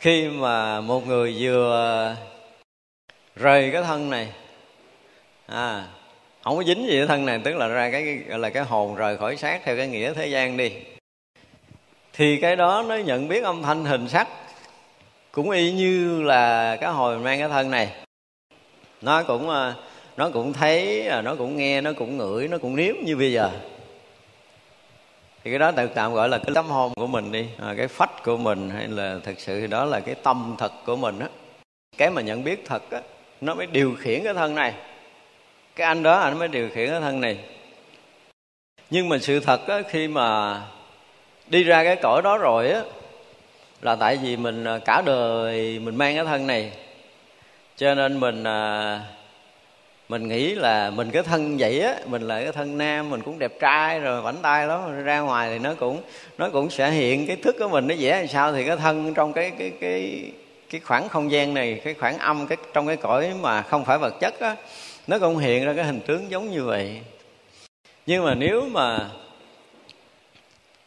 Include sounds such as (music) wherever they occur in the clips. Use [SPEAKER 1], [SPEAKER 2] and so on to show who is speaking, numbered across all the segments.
[SPEAKER 1] khi mà một người vừa rời cái thân này à không có dính gì cái thân này, tức là ra cái, gọi là cái hồn rời khỏi xác theo cái nghĩa thế gian đi, thì cái đó nó nhận biết âm thanh hình sắc, cũng y như là cái hồi mang cái thân này. Nó cũng à, nó cũng thấy à, nó cũng nghe, nó cũng ngửi, nó cũng nếm như bây giờ thì cái đó tự tạm gọi là cái tâm hồn của mình đi à, cái phách của mình hay là thật sự đó là cái tâm thật của mình á. Cái mà nhận biết thật á nó mới điều khiển cái thân này. Cái anh đó anh mới điều khiển cái thân này. Nhưng mà sự thật á khi mà đi ra cái cõi đó rồi á là tại vì mình à, cả đời mình mang cái thân này. Cho nên mình à, mình nghĩ là mình cái thân vậy á mình là cái thân nam mình cũng đẹp trai rồi vảnh tay lắm ra ngoài thì nó cũng nó cũng sẽ hiện cái thức của mình nó vẽ làm sao thì cái thân trong cái cái cái cái khoảng không gian này cái khoảng âm cái trong cái cõi mà không phải vật chất á nó cũng hiện ra cái hình tướng giống như vậy. Nhưng mà nếu mà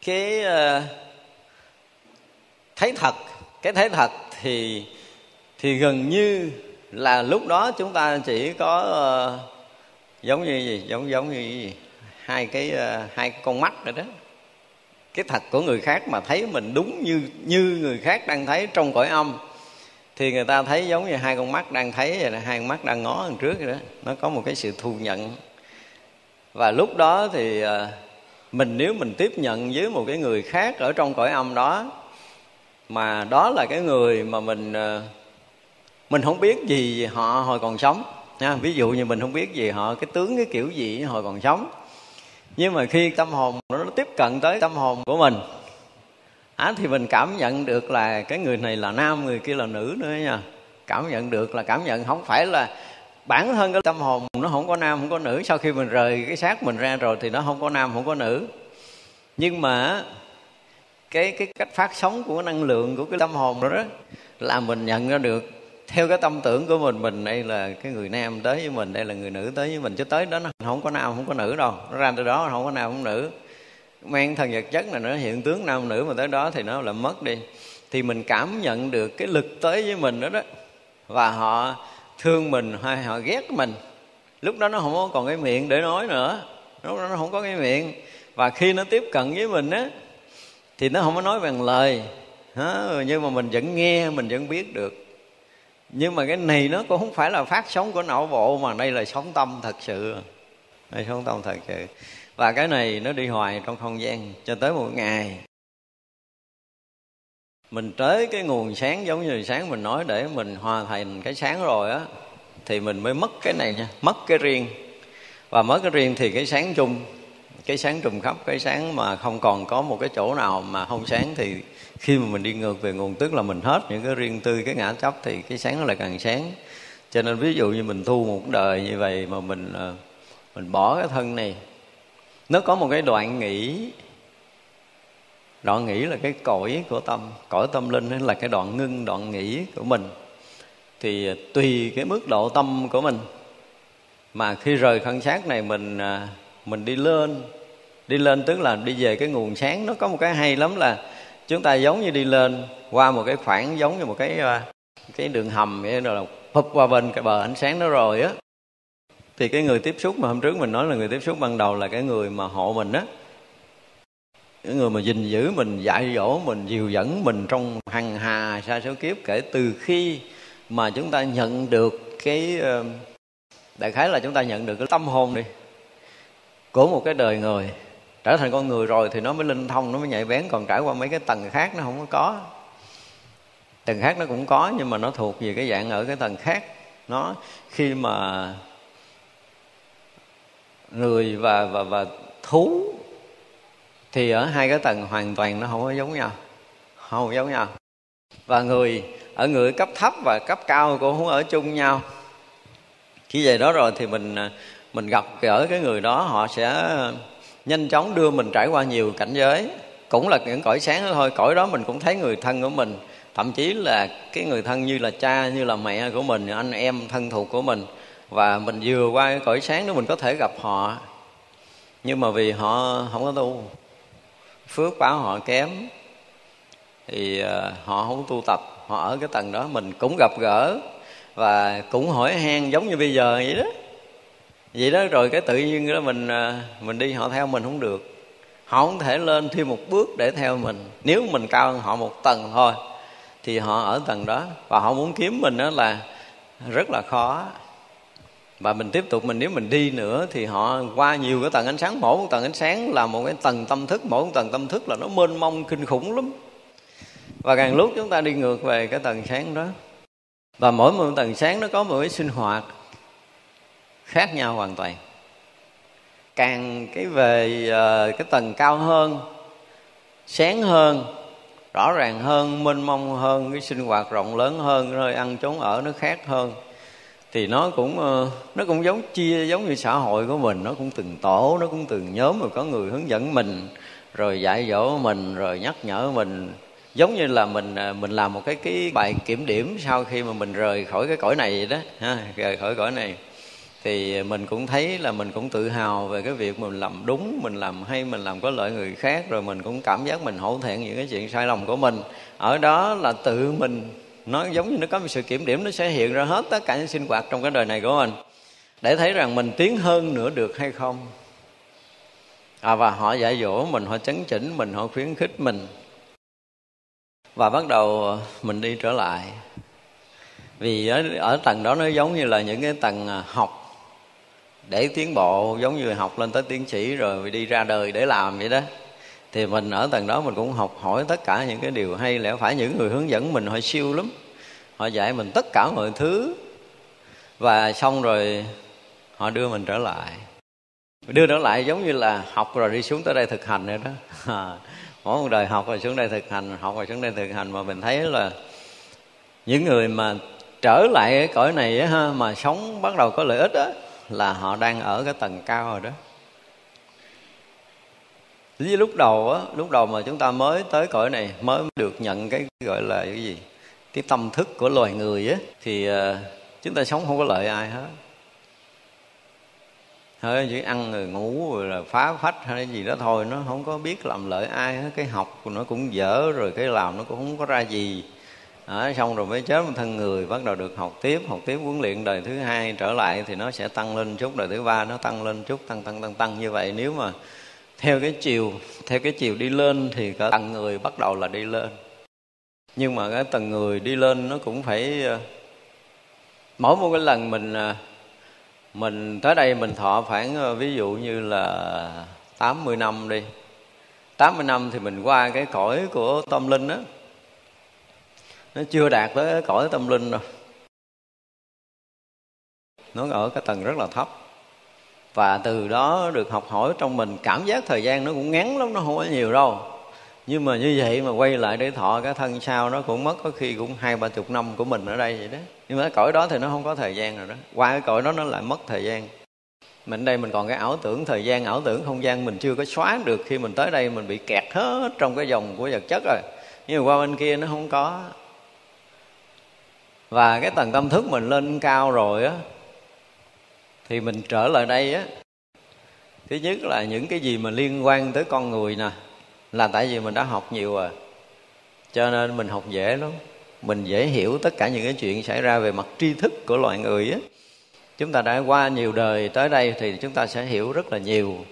[SPEAKER 1] cái uh, thấy thật cái thấy thật thì thì gần như là lúc đó chúng ta chỉ có uh, giống như gì giống giống như gì hai cái uh, hai con mắt rồi đó. Cái thật của người khác mà thấy mình đúng như như người khác đang thấy trong cõi âm thì người ta thấy giống như hai con mắt đang thấy vậy là hai con mắt đang ngó đằng trước rồi đó. Nó có một cái sự thu nhận. Và lúc đó thì uh, mình nếu mình tiếp nhận với một cái người khác ở trong cõi âm đó mà đó là cái người mà mình uh, mình không biết gì họ hồi còn sống nha. Ví dụ như mình không biết gì họ cái tướng cái kiểu gì hồi còn sống. Nhưng mà khi tâm hồn nó tiếp cận tới tâm hồn của mình á thì mình cảm nhận được là cái người này là nam người kia là nữ nữa nha. Cảm nhận được là cảm nhận không phải là bản thân cái tâm hồn nó không có nam không có nữ. Sau khi mình rời cái xác mình ra rồi thì nó không có nam không có nữ. Nhưng mà cái cái cách phát sóng của năng lượng của cái tâm hồn đó, đó là mình nhận ra được theo cái tâm tưởng của mình mình đây là cái người nam tới với mình, đây là người nữ tới với mình. Chứ tới đó nó không có nam, không có nữ đâu. Nó ra từ đó không có nam, không nữ. Mang thần vật chất này, nó hiện tướng nam nữ mà tới đó thì nó là mất đi. Thì mình cảm nhận được cái lực tới với mình đó đó. Và họ thương mình hay họ ghét mình. Lúc đó nó không có còn cái miệng để nói nữa. Lúc đó nó không có cái miệng. Và khi nó tiếp cận với mình á, thì nó không có nói bằng lời. Nhưng mà mình vẫn nghe, mình vẫn biết được nhưng mà cái này nó cũng không phải là phát sóng của não bộ mà đây là sống tâm thật sự. Đây sống tâm thật sự. Và cái này nó đi hoài trong không gian cho tới một ngày. Mình tới cái nguồn sáng giống như sáng mình nói để mình hòa thành cái sáng rồi á, thì mình mới mất cái này nha, mất cái riêng. Và mất cái riêng thì cái sáng chung, cái sáng trùng khắp, cái sáng mà không còn có một cái chỗ nào mà không sáng thì khi mà mình đi ngược về nguồn tức là mình hết những cái riêng tư, cái ngã chấp thì cái sáng nó lại càng sáng. Cho nên ví dụ như mình thu một đời như vậy mà mình ờ, mình bỏ cái thân này, nó có một cái đoạn nghỉ đoạn nghỉ là cái cõi của tâm, cõi tâm linh là cái đoạn ngưng, đoạn nghỉ của mình. Thì ờ, tùy cái mức độ tâm của mình. Mà khi rời thân xác này mình ờ, mình đi lên đi lên tức là đi về cái nguồn sáng, nó có một cái hay lắm là chúng ta giống như đi lên qua một cái khoảng giống như một cái ờ, cái đường hầm vậy, rồi là phụp qua bên cái bờ ánh sáng đó rồi á. Thì cái người tiếp xúc mà hôm trước mình nói là người tiếp xúc ban đầu là cái người mà hộ mình á. Cái người mà gìn giữ mình, dạy dỗ mình, dìu dẫn mình trong hằng hà, sa số kiếp kể từ khi mà chúng ta nhận được cái ờ, đại khái là chúng ta nhận được cái tâm hồn đi của một cái đời người trở thành con người rồi thì nó mới linh thông, nó mới nhạy bén. Còn trải qua mấy cái tầng khác nó không có có. Tầng khác nó cũng có, nhưng mà nó thuộc về cái dạng ở cái tầng khác. Nó khi mà người và và và thú thì ở hai cái tầng hoàn toàn nó không có giống nhau, không giống nhau. Và người ở người cấp thấp và cấp cao cũng không ở chung nhau. Khi về đó rồi thì mình à, mình gặp ở cái người đó, họ sẽ nhanh chóng đưa mình trải qua nhiều cảnh giới. Cũng là những cõi sáng đó thôi. Cõi đó mình cũng thấy người thân của mình. Thậm chí là cái người thân như là cha, như là mẹ của mình, anh em thân thuộc của mình. Và mình vừa qua cái cõi sáng đó mình có thể gặp họ. Nhưng mà vì họ không có tu. Phước báo họ kém. Thì ờ, họ không tu tập. Họ ở cái tầng đó mình cũng gặp gỡ. Và cũng hỏi han giống như bây giờ vậy đó vậy đó, rồi cái tự nhiên đó mình à, mình đi họ theo mình không được. Họ không thể lên thêm một bước để theo mình. Nếu mình cao hơn họ một tầng thôi, thì họ ở tầng đó. Và họ muốn kiếm mình đó là rất là khó. Và mình tiếp tục, mình nếu mình đi nữa thì họ qua nhiều cái tầng ánh sáng. Mỗi một tầng ánh sáng là một cái tầng tâm thức. Mỗi một tầng tâm thức là nó mênh mông, kinh khủng lắm. Và càng lúc chúng ta đi ngược về cái tầng sáng đó. Và mỗi một tầng sáng nó có một cái sinh hoạt khác nhau hoàn toàn. Càng cái về ờ, cái tầng cao hơn, sáng hơn, rõ ràng hơn, mênh mông hơn, cái sinh hoạt rộng lớn hơn, nơi ăn trốn ở nó khác hơn, thì nó cũng ờ, nó cũng giống chia, giống như xã hội của mình, nó cũng từng tổ, nó cũng từng nhóm rồi có người hướng dẫn mình, rồi dạy dỗ mình, rồi nhắc nhở mình. Giống như là mình ờ, mình làm một cái cái bài kiểm điểm sau khi mà mình rời khỏi cái cõi này vậy đó, ha, rời khỏi cõi này thì mình cũng thấy là mình cũng tự hào về cái việc mình làm đúng mình làm hay mình làm có lợi người khác rồi mình cũng cảm giác mình hổ thẹn những cái chuyện sai lầm của mình. Ở đó là tự mình nó giống như nó có một sự kiểm điểm nó sẽ hiện ra hết tất cả những sinh hoạt trong cái đời này của mình. Để thấy rằng mình tiến hơn nữa được hay không? À, và họ dạy dỗ mình họ chấn chỉnh mình họ khuyến khích mình. Và bắt đầu mình đi trở lại. Vì ở, ở tầng đó nó giống như là những cái tầng à, học để tiến bộ giống như học lên tới tiến sĩ rồi đi ra đời để làm vậy đó. Thì mình ở tầng đó mình cũng học hỏi tất cả những cái điều hay. Lẽ phải những người hướng dẫn mình họ siêu lắm. Họ dạy mình tất cả mọi thứ. Và xong rồi họ đưa mình trở lại. Đưa trở lại giống như là học rồi đi xuống tới đây thực hành rồi đó. Mỗi một đời học rồi xuống đây thực hành học rồi xuống đây thực hành mà mình thấy là những người mà trở lại cái cõi này á, ha, mà sống bắt đầu có lợi ích á là họ đang ở cái tầng cao rồi đó. Lý lúc đầu á, lúc đầu mà chúng ta mới tới cõi này, mới được nhận cái gọi là cái gì? Cái tâm thức của loài người á, thì ờ, chúng ta sống không có lợi ai hết. Thôi, chỉ ăn rồi ngủ rồi là phá phách hay gì đó thôi, nó không có biết làm lợi ai hết. Cái học nó cũng dở rồi, cái làm nó cũng không có ra gì đó, xong rồi mới chết một thân người bắt đầu được học tiếp. Học tiếp huấn luyện đời thứ hai trở lại thì nó sẽ tăng lên chút đời thứ ba nó tăng lên chút tăng tăng tăng tăng. Như vậy nếu mà theo cái chiều theo cái chiều đi lên thì cả tầng người bắt đầu là đi lên. Nhưng mà cái tầng người đi lên nó cũng phải ờ, mỗi một cái lần mình ờ, mình tới đây mình thọ khoảng ờ, ví dụ như là 80 năm đi. 80 năm thì mình qua cái cõi của tâm linh đó nó chưa đạt tới cõi tâm linh đâu. Nó ở cái tầng rất là thấp. Và từ đó được học hỏi trong mình, cảm giác thời gian nó cũng ngắn lắm, nó không có nhiều đâu. Nhưng mà như vậy mà quay lại để thọ cái thân sau nó cũng mất, có khi cũng hai, ba chục năm của mình ở đây vậy đó. Nhưng mà cái cõi đó thì nó không có thời gian rồi đó. Qua cái cõi đó nó lại mất thời gian. Mình đây mình còn cái ảo tưởng thời gian, ảo tưởng không gian mình chưa có xóa được. Khi mình tới đây mình bị kẹt hết trong cái dòng của vật chất rồi. Nhưng mà qua bên kia nó không có và cái tầng tâm thức mình lên cao rồi á, thì mình trở lại đây á. Thứ nhất là những cái gì mà liên quan tới con người nè, là tại vì mình đã học nhiều rồi. Cho nên mình học dễ lắm. Mình dễ hiểu tất cả những cái chuyện xảy ra về mặt tri thức của loài người á. Chúng ta đã qua nhiều đời tới đây thì chúng ta sẽ hiểu rất là nhiều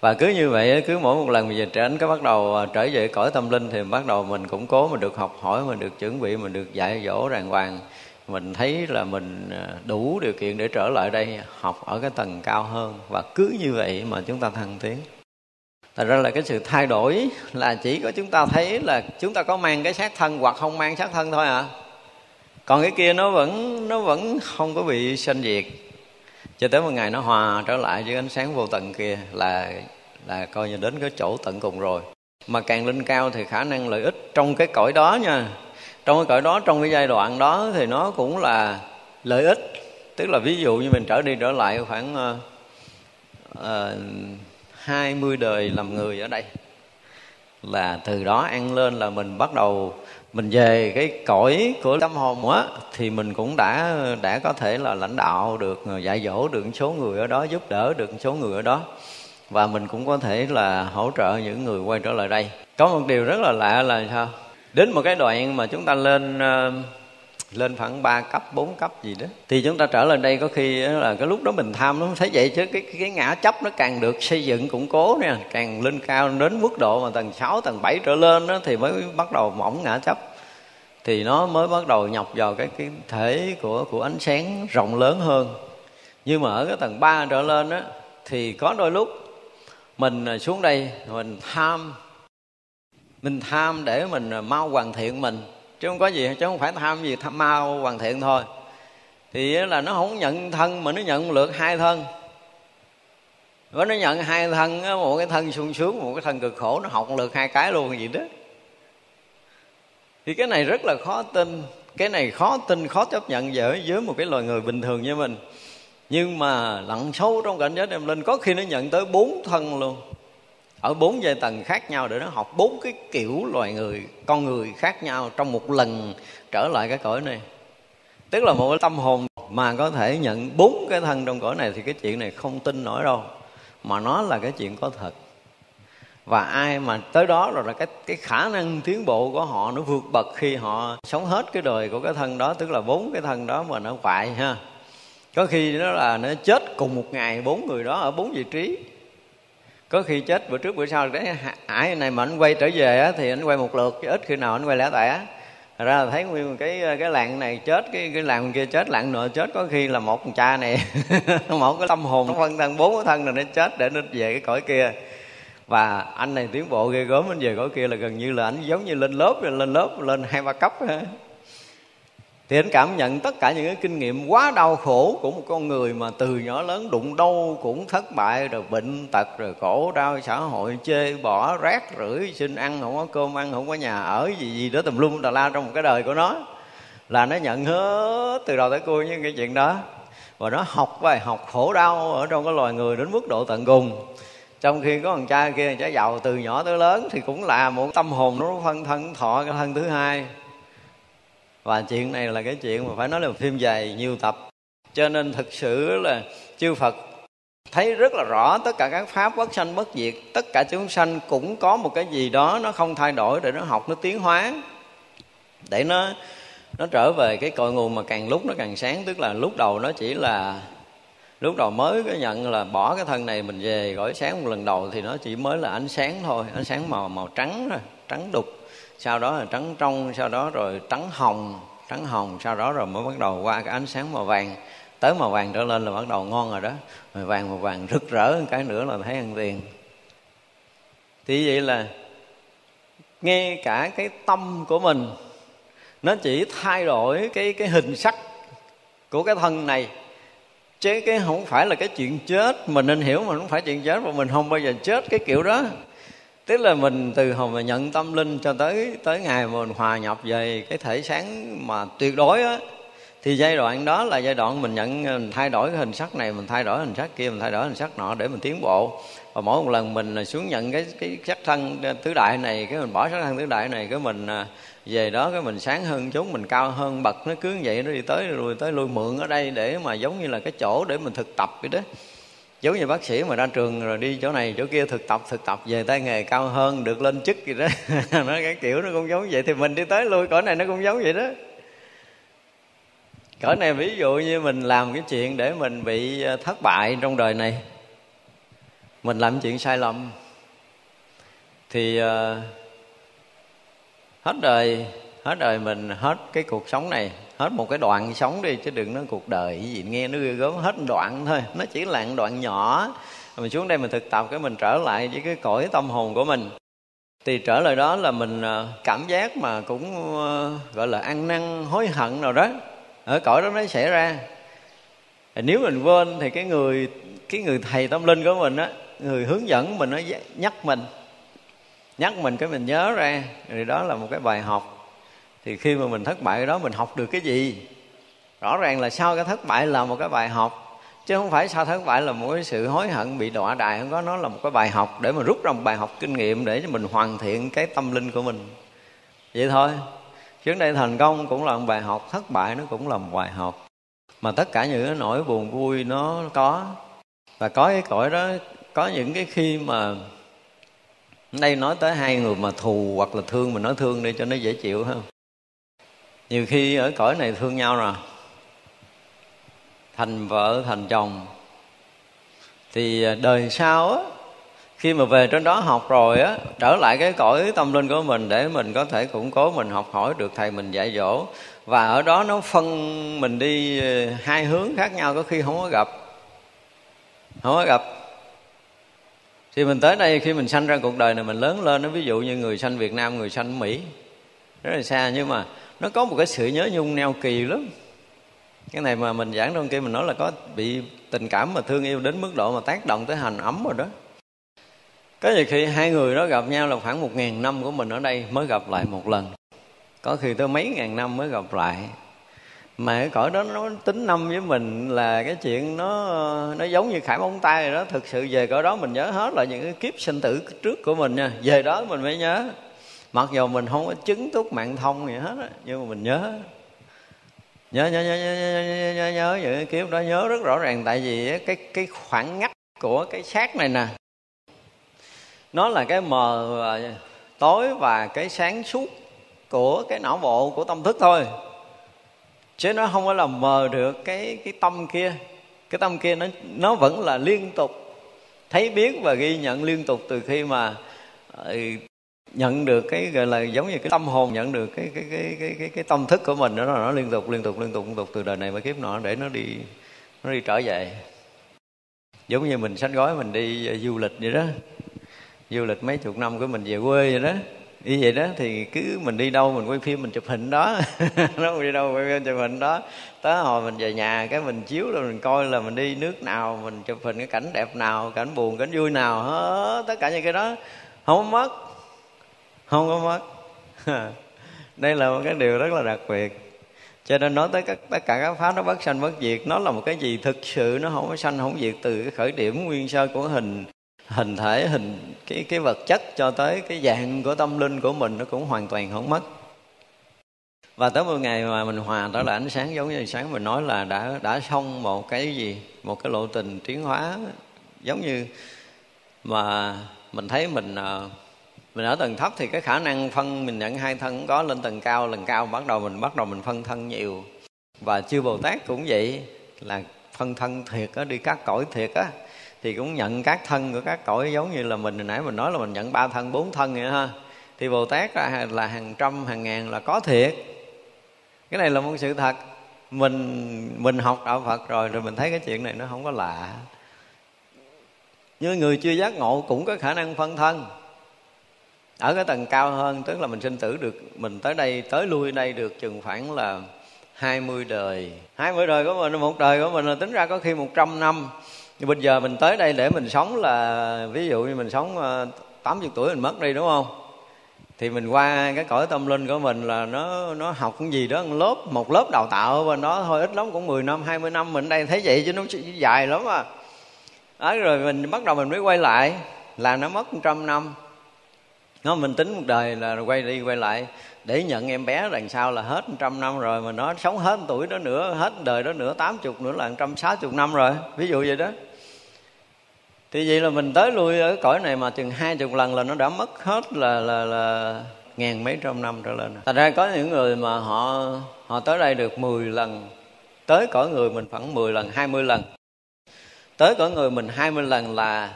[SPEAKER 1] và cứ như vậy cứ mỗi một lần mình về tránh cái bắt đầu à, trở về cõi tâm linh thì bắt đầu mình cũng cố, mình được học hỏi, mình được chuẩn bị, mình được dạy dỗ đàng hoàng. Mình thấy là mình à, đủ điều kiện để trở lại đây, học ở cái tầng cao hơn. Và cứ như vậy mà chúng ta thăng tiến. Thật ra là cái sự thay đổi là chỉ có chúng ta thấy là chúng ta có mang cái xác thân hoặc không mang xác thân thôi à. Còn cái kia nó vẫn nó vẫn không có bị sanh diệt cho tới một ngày nó hòa trở lại với ánh sáng vô tận kia là là coi như đến cái chỗ tận cùng rồi. Mà càng lên cao thì khả năng lợi ích trong cái cõi đó nha. Trong cái cõi đó trong cái giai đoạn đó thì nó cũng là lợi ích. Tức là ví dụ như mình trở đi trở lại khoảng uh, uh, 20 đời làm người ở đây là từ đó ăn lên là mình bắt đầu mình về cái cõi của tâm hồn á thì mình cũng đã đã có thể là lãnh đạo được dạy dỗ được số người ở đó giúp đỡ được số người ở đó. Và mình cũng có thể là hỗ trợ những người quay trở lại đây. Có một điều rất là lạ là sao? Đến một cái đoạn mà chúng ta lên uh, lên khoảng 3 cấp 4 cấp gì đó. Thì chúng ta trở lên đây có khi là cái lúc đó mình tham nó thấy vậy chứ cái cái ngã chấp nó càng được xây dựng củng cố nè, càng lên cao đến mức độ mà tầng 6 tầng 7 trở lên đó thì mới bắt đầu mỏng ngã chấp thì nó mới bắt đầu nhập vào cái cái thể của của ánh sáng rộng lớn hơn. Nhưng mà ở cái tầng 3 trở lên á, thì có đôi lúc mình xuống đây, mình tham mình tham để mình mau hoàn thiện mình chứ không có gì, chứ không phải tham gì, tham mau hoàn thiện thôi. Thì là nó không nhận thân mà nó nhận lượt hai thân. Và nó nhận hai thân một cái thân sung sướng, một cái thân cực khổ, nó học lượt hai cái luôn gì đó. Thì cái này rất là khó tin, cái này khó tin, khó chấp nhận với với một cái loài người bình thường như mình. Nhưng mà lặn sâu trong cảnh giới đem linh có khi nó nhận tới bốn thân luôn ở bốn giai tầng khác nhau để nó học bốn cái kiểu loài người, con người khác nhau trong một lần trở lại cái cõi này. Tức là một tâm hồn mà có thể nhận bốn cái thân trong cõi này thì cái chuyện này không tin nổi đâu, mà nó là cái chuyện có thật. Và ai mà tới đó rồi là cái cái khả năng tiến bộ của họ nó vượt bậc khi họ sống hết cái đời của cái thân đó, tức là bốn cái thân đó mà nó hoại ha. Có khi nó là nó chết cùng một ngày bốn người đó ở bốn vị trí có khi chết bữa trước bữa sau đấy hải này mà anh quay trở về á, thì anh quay một lượt chứ ít khi nào anh quay lẻ tẻ. Ra là thấy nguyên cái cái làng này chết cái cái làng kia chết làng nọ chết có khi là một con cha này (laughs) một cái tâm hồn nó phân thân bốn cái thân rồi nó chết để nó về cái cõi kia. Và anh này tiến bộ ghê gớm anh về cõi kia là gần như là anh giống như lên lớp lên lớp lên hai ba cấp thì anh cảm nhận tất cả những cái kinh nghiệm quá đau khổ của một con người mà từ nhỏ lớn đụng đâu cũng thất bại, rồi bệnh tật, rồi khổ đau, xã hội chê bỏ, rác rưởi, xin ăn không có cơm, ăn không có nhà, ở gì gì đó tùm lum tà la trong một cái đời của nó, là nó nhận hết từ đầu tới cuối những cái chuyện đó. Và nó học bài học khổ đau ở trong cái loài người đến mức độ tận cùng. Trong khi có thằng cha kia cha giàu từ nhỏ tới lớn thì cũng là một tâm hồn nó phân thân, thọ cái thân thứ hai và chuyện này là cái chuyện mà phải nói là phim dài nhiều tập. Cho nên thực sự là chư phật thấy rất là rõ tất cả các pháp bất sanh bất diệt. Tất cả chúng sanh cũng có một cái gì đó nó không thay đổi để nó học, nó tiến hóa. Để nó nó trở về cái cội nguồn mà càng lúc nó càng sáng. Tức là lúc đầu nó chỉ là, lúc đầu mới có nhận là bỏ cái thân này mình về, gọi sáng. Một lần đầu thì nó chỉ mới là ánh sáng thôi, ánh sáng màu màu trắng thôi, trắng đục sau đó là trắng trong, sau đó rồi trắng hồng trắng hồng, sau đó rồi mới bắt đầu qua cái ánh sáng màu vàng. Tới màu vàng trở lên là bắt đầu ngon rồi đó. Màu vàng màu vàng rực rỡ, một cái nữa là thấy ăn tiền thì vậy là nghe cả cái tâm của mình, nó chỉ thay đổi cái cái hình sắc của cái thân này. Chứ cái không phải là cái chuyện chết, mình nên hiểu mà không phải chuyện chết, mà mình không bao giờ chết cái kiểu đó tức là mình từ hồi mà nhận tâm linh cho tới tới ngày mà mình hòa nhập về cái thể sáng mà tuyệt đối á, thì giai đoạn đó là giai đoạn mình nhận, mình thay đổi cái hình sắc này, mình thay đổi hình sắc kia, mình thay đổi hình sắc nọ để mình tiến bộ. Và mỗi một lần mình là xuống nhận cái cái sắc thân à, tứ đại này, cái mình bỏ sắc thân tứ đại này, cái mình à, về đó, cái mình sáng hơn chúng mình cao hơn, bậc nó cứ vậy, nó đi tới rồi tới, lui mượn ở đây để mà giống như là cái chỗ để mình thực tập vậy đó giống như bác sĩ mà ra trường rồi đi chỗ này chỗ kia thực tập thực tập về tay nghề cao hơn được lên chức gì đó. (laughs) Nó cái kiểu nó cũng giống vậy thì mình đi tới lui cõi này nó cũng giống vậy đó. Cõi này ví dụ như mình làm cái chuyện để mình bị ờ, thất bại trong đời này. Mình làm chuyện sai lầm. Thì uh, hết đời hết đời mình hết cái cuộc sống này hết một cái đoạn sống đi, chứ đừng nói cuộc đời gì nghe nó ghê gớm, hết đoạn thôi. Nó chỉ là một đoạn nhỏ. Mình xuống đây mình thực tập cái mình trở lại với cái cõi tâm hồn của mình. Thì trở lại đó là mình à, cảm giác mà cũng à, gọi là ăn năn, hối hận nào đó. Ở cõi đó nó xảy ra. Nếu mình quên thì cái người cái người thầy tâm linh của mình á, người hướng dẫn mình nó nhắc mình. Nhắc mình cái mình nhớ ra. Thì đó là một cái bài học thì khi mà mình thất bại đó, mình học được cái gì? Rõ ràng là sau cái thất bại là một cái bài học, chứ không phải sau thất bại là một cái sự hối hận bị đọa đài không có, nó là một cái bài học để mà rút ra một bài học kinh nghiệm để cho mình hoàn thiện cái tâm linh của mình. Vậy thôi, trước đây thành công cũng là một bài học, thất bại nó cũng là một bài học. Mà tất cả những cái nỗi buồn vui nó có. Và có cái cõi đó, có những cái khi mà đây nói tới hai người mà thù hoặc là thương, mình nói thương đi cho nó dễ chịu hơn nhiều khi ở cõi này thương nhau rồi. Thành vợ, thành chồng. Thì à, đời sau á, khi mà về trên đó học rồi á, trở lại cái cõi tâm linh của mình để mình có thể củng cố, mình học hỏi được thầy, mình dạy dỗ. Và ở đó nó phân mình đi à, hai hướng khác nhau, có khi không có gặp. Không có gặp. Thì mình tới đây, khi mình sanh ra cuộc đời này, mình lớn lên nó ví dụ như người sanh Việt Nam, người sanh Mỹ, rất là xa, nhưng mà nó có một cái sự nhớ nhung neo kỳ lắm. Cái này mà mình giảng trong kia mình nói là có bị tình cảm mà thương yêu đến mức độ mà tác động tới hành ấm rồi đó. Có nhiều khi hai người đó gặp nhau là khoảng một ngàn năm của mình ở đây mới gặp lại một lần. Có khi tới mấy ngàn năm mới gặp lại. Mà cái cõi đó nó tính năm với mình là cái chuyện nó nó giống như khải móng tay rồi đó. Thực sự về cõi đó mình nhớ hết là những cái kiếp sinh tử trước của mình nha. Về đó mình mới nhớ mặc dù mình không có chứng túc mạng thông gì hết á nhưng mà mình nhớ. Nhớ nhớ nhớ nhớ nhớ nhớ, nhớ, nhớ những cái kiếp đó nhớ rất rõ ràng. Tại vì cái cái khoảng ngắt của cái xác này nè nó là cái mờ à, tối và cái sáng suốt của cái não bộ của tâm thức thôi. Chứ nó không có làm mờ được cái cái tâm kia. Cái tâm kia nó nó vẫn là liên tục thấy biết và ghi nhận liên tục từ khi mà à, nhận được cái gọi là giống như cái tâm hồn nhận được cái cái cái cái cái, cái tâm thức của mình đó là nó liên tục liên tục liên tục liên tục từ đời này qua kiếp nọ để nó đi nó đi trở về. Giống như mình sách gói mình đi ờ, du lịch vậy đó. Du lịch mấy chục năm của mình về quê vậy đó. Như vậy đó thì cứ mình đi đâu mình quay phim mình chụp hình đó. (laughs) Nó đi đâu quay phim chụp hình đó. Tới hồi mình về nhà cái mình chiếu rồi mình coi là mình đi nước nào mình chụp hình cái cảnh đẹp nào cảnh buồn cảnh vui nào hết tất cả những cái đó. Không mất không có mất. (laughs) Đây là một cái điều rất là đặc biệt. Cho nên nói tới các, tất cả các pháp nó bất sanh bất diệt nó là một cái gì thực sự nó không có sanh không diệt từ cái khởi điểm nguyên sơ của hình hình thể hình cái cái vật chất cho tới cái dạng của tâm linh của mình nó cũng hoàn toàn không mất. Và tới một ngày mà mình hòa trở lại ánh sáng giống như sáng mình nói là đã đã xong một cái gì một cái lộ trình tiến hóa. Giống như mà mình thấy mình ờ, mình ở tầng thấp thì cái khả năng phân mình nhận hai thân có lên tầng cao lần cao bắt đầu mình bắt đầu mình phân thân nhiều. Và chư bồ tát cũng vậy là phân thân thiệt á đi các cõi thiệt á thì cũng nhận các thân của các cõi giống như là mình hồi nãy mình nói là mình nhận ba thân bốn thân vậy ha. Thì bồ tát là, là hàng trăm hàng ngàn là có thiệt. Cái này là một sự thật. Mình mình học đạo phật rồi rồi mình thấy cái chuyện này nó không có lạ. Như người chưa giác ngộ cũng có khả năng phân thân ở cái tầng cao hơn, tức là mình sinh tử được, mình tới đây, tới lui đây được chừng khoảng là 20 đời. 20 đời của mình, một đời của mình là tính ra có khi 100 năm. Nhưng bây giờ mình tới đây để mình sống là, ví dụ như mình sống ờ, 80 tuổi mình mất đi, đúng không? Thì mình qua cái cõi tâm linh của mình là nó nó học cái gì đó, một lớp một lớp đào tạo ở bên đó thôi, ít lắm cũng 10 năm 20 năm. Mình đây thấy vậy chứ nó dài lắm à. Đó, rồi mình bắt đầu mình mới quay lại, là nó mất trăm năm nó mình tính một đời là quay đi quay lại, để nhận em bé đằng sau là hết trăm năm rồi, mà nó sống hết tuổi đó nữa, hết đời đó nữa, tám chục nữa là trăm sáu chục năm rồi, ví dụ vậy đó. Thì vậy là mình tới lui ở cõi này mà chừng hai chục lần là nó đã mất hết là là là ngàn mấy trăm năm trở lên thành ra có những người mà họ họ tới đây được 10 lần, tới cõi người mình khoảng 10 lần 20 lần. Tới cõi người mình 20 lần là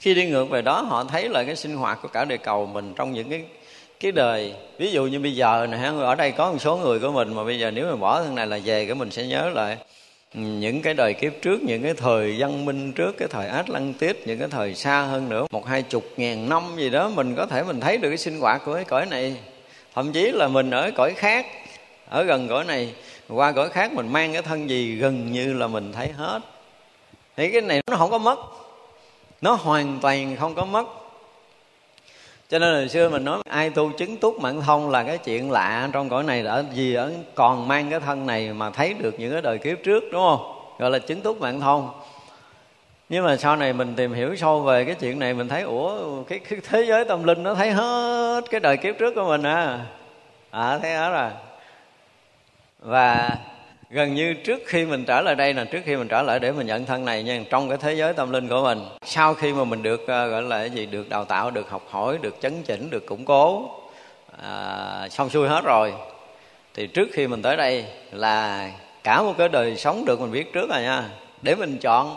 [SPEAKER 1] khi đi ngược về đó, họ thấy là cái sinh hoạt của cả địa cầu mình trong những cái cái đời. Ví dụ như bây giờ này ở đây có một số người của mình mà bây giờ nếu mà bỏ thân này là về cái mình sẽ nhớ lại ừ, những cái đời kiếp trước, những cái thời văn minh trước, cái thời át lăng tiết những cái thời xa hơn nữa. Một hai chục ngàn năm gì đó, mình có thể mình thấy được cái sinh hoạt của cái cõi này. Thậm chí là mình ở cõi khác, ở gần cõi này, qua cõi khác mình mang cái thân gì gần như là mình thấy hết. Thì cái này nó không có mất nó hoàn toàn không có mất. Cho nên hồi xưa mình nói ai tu chứng túc mạng thông là cái chuyện lạ. Trong cõi này đã gì ở còn mang cái thân này mà thấy được những cái đời kiếp trước đúng không? Gọi là chứng túc mạng thông. Nhưng mà sau này mình tìm hiểu sâu về cái chuyện này mình thấy ủa cái, cái thế giới tâm linh nó thấy hết cái đời kiếp trước của mình à. À thấy hết rồi. Và gần như trước khi mình trở lại đây là trước khi mình trở lại để mình nhận thân này nha trong cái thế giới tâm linh của mình sau khi mà mình được à, gọi là cái gì được đào tạo được học hỏi được chấn chỉnh được củng cố à, xong xuôi hết rồi thì trước khi mình tới đây là cả một cái đời sống được mình biết trước rồi nha. Để mình chọn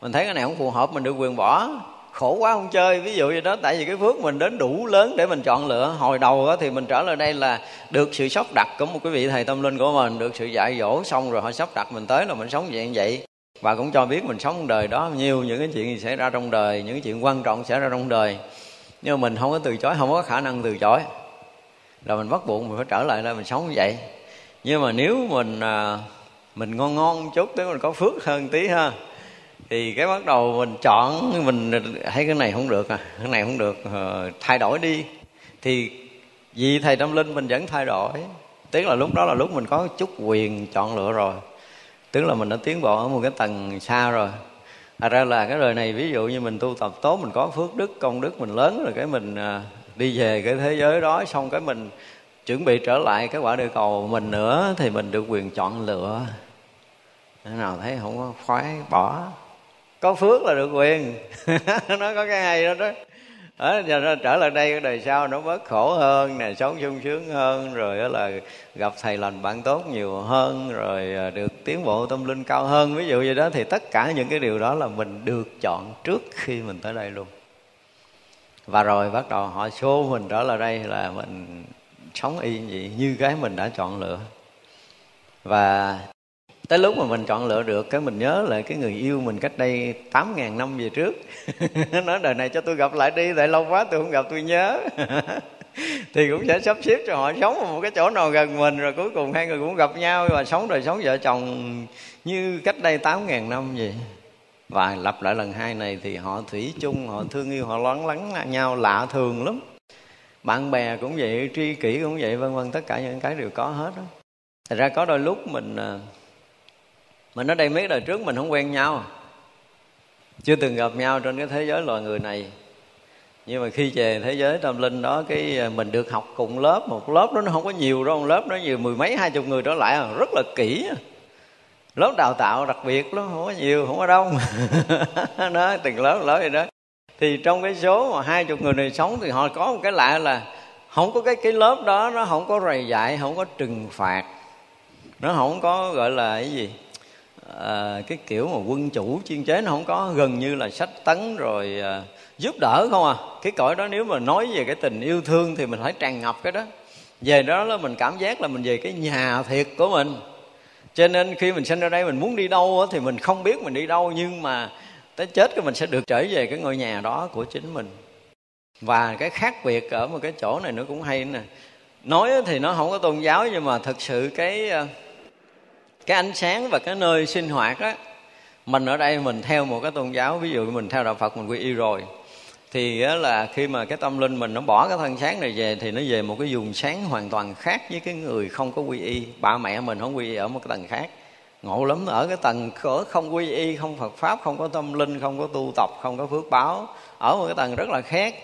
[SPEAKER 1] mình thấy cái này không phù hợp mình được quyền bỏ khổ quá không chơi. Ví dụ như đó, tại vì cái phước mình đến đủ lớn để mình chọn lựa. Hồi đầu đó thì mình trở lại đây là được sự sắp đặt của một cái vị thầy tâm linh của mình, được sự dạy dỗ xong rồi họ sắp đặt mình tới là mình sống vậy vậy. Và cũng cho biết mình sống đời đó, nhiều những cái chuyện gì xảy ra trong đời, những cái chuyện quan trọng xảy ra trong đời. Nhưng mà mình không có từ chối, không có khả năng từ chối. Là mình bắt buộc mình phải trở lại đây mình sống như vậy. Nhưng mà nếu mình à, mình ngon ngon chút tới mình có phước hơn tí ha thì cái bắt đầu mình chọn, mình thấy cái này không được à cái này không được ờ, thay đổi đi. Thì vì thầy tâm linh mình vẫn thay đổi, tức là lúc đó là lúc mình có chút quyền chọn lựa rồi. Tức là mình đã tiến bộ ở một cái tầng xa rồi. Thật ra là cái đời này ví dụ như mình tu tập tốt, mình có phước đức, công đức mình lớn rồi cái mình ờ, đi về cái thế giới đó, xong cái mình chuẩn bị trở lại cái quả địa cầu mình nữa, thì mình được quyền chọn lựa. Thế nào thấy không có khoái bỏ có phước là được quyền. (laughs) Nó có cái hay đó đó. Ở giờ nó trở lại đây cái đời sau nó bớt khổ hơn nè, sống sung sướng hơn, rồi đó là gặp thầy lành bạn tốt nhiều hơn, rồi à, được tiến bộ tâm linh cao hơn. Ví dụ như đó, thì tất cả những cái điều đó là mình được chọn trước khi mình tới đây luôn. Và rồi bắt đầu họ xô mình trở lại đây là mình sống y vậy như cái mình đã chọn lựa. Và tới lúc mà mình chọn lựa được cái mình nhớ lại cái người yêu mình cách đây tám ngàn năm về trước. (laughs) Nói đời này cho tôi gặp lại đi, tại lâu quá tôi không gặp, tôi nhớ. (laughs) Thì cũng sẽ sắp xếp cho họ sống ở một cái chỗ nào gần mình, rồi cuối cùng hai người cũng gặp nhau, và sống đời sống vợ chồng như cách đây tám ngàn năm vậy. Và lặp lại lần hai này thì họ thủy chung, họ thương yêu, họ lắng lắng nhau, lạ thường lắm. Bạn bè cũng vậy, tri kỷ cũng vậy, vân vân, tất cả những cái đều có hết đó. Thật ra có đôi lúc mình à, mình ở đây mấy đời trước mình không quen nhau. Chưa từng gặp nhau trên cái thế giới loài người này. Nhưng mà khi về thế giới tâm linh đó, cái à, mình được học cùng lớp, một lớp đó nó không có nhiều đâu. Một lớp nó nhiều mười mấy, hai chục người trở lại à, rất là kỹ. Lớp đào tạo đặc biệt lắm, không có nhiều, không có đông. (laughs) Đó, từng lớp lớp vậy đó. Thì trong cái số mà hai chục người này sống thì họ có một cái lạ là không có cái cái lớp đó, nó không có rầy dạy không có trừng phạt. Nó không có, gọi là cái gì à, cái kiểu mà quân chủ chuyên chế nó không có gần như là sách tấn rồi à, giúp đỡ không à. Cái cõi đó nếu mà nói về cái tình yêu thương thì mình phải tràn ngập cái đó. Về đó là mình cảm giác là mình về cái nhà thiệt của mình. Cho nên khi mình sinh ra đây mình muốn đi đâu thì mình không biết mình đi đâu nhưng mà tới chết cái mình sẽ được trở về cái ngôi nhà đó của chính mình. Và cái khác biệt ở một cái chỗ này nó cũng hay nè. Nói thì nó không có tôn giáo nhưng mà thực sự cái ờ, cái ánh sáng và cái nơi sinh hoạt á, mình ở đây mình theo một cái tôn giáo, ví dụ mình theo đạo phật mình quy y rồi, thì là khi mà cái tâm linh mình nó bỏ cái thân sáng này về thì nó về một cái vùng sáng hoàn toàn khác với cái người không có quy y. Ba mẹ mình không quy y ở một cái tầng khác. Ngộ lắm, ở cái tầng cửa không quy y, không phật pháp, không có tâm linh, không có tu tập, không có phước báo, ở một cái tầng rất là khác.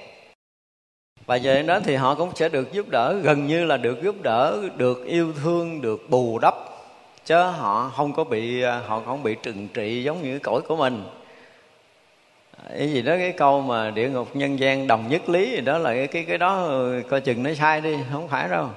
[SPEAKER 1] Và về đó thì họ cũng sẽ được giúp đỡ, gần như là được giúp đỡ, được yêu thương, được bù đắp chứ họ không có bị à, họ không bị trừng trị giống như cái cõi của mình. Cái gì đó, cái câu mà địa ngục nhân gian đồng nhất lý thì đó là cái cái cái đó ừ, coi chừng nó sai đi, không phải đâu.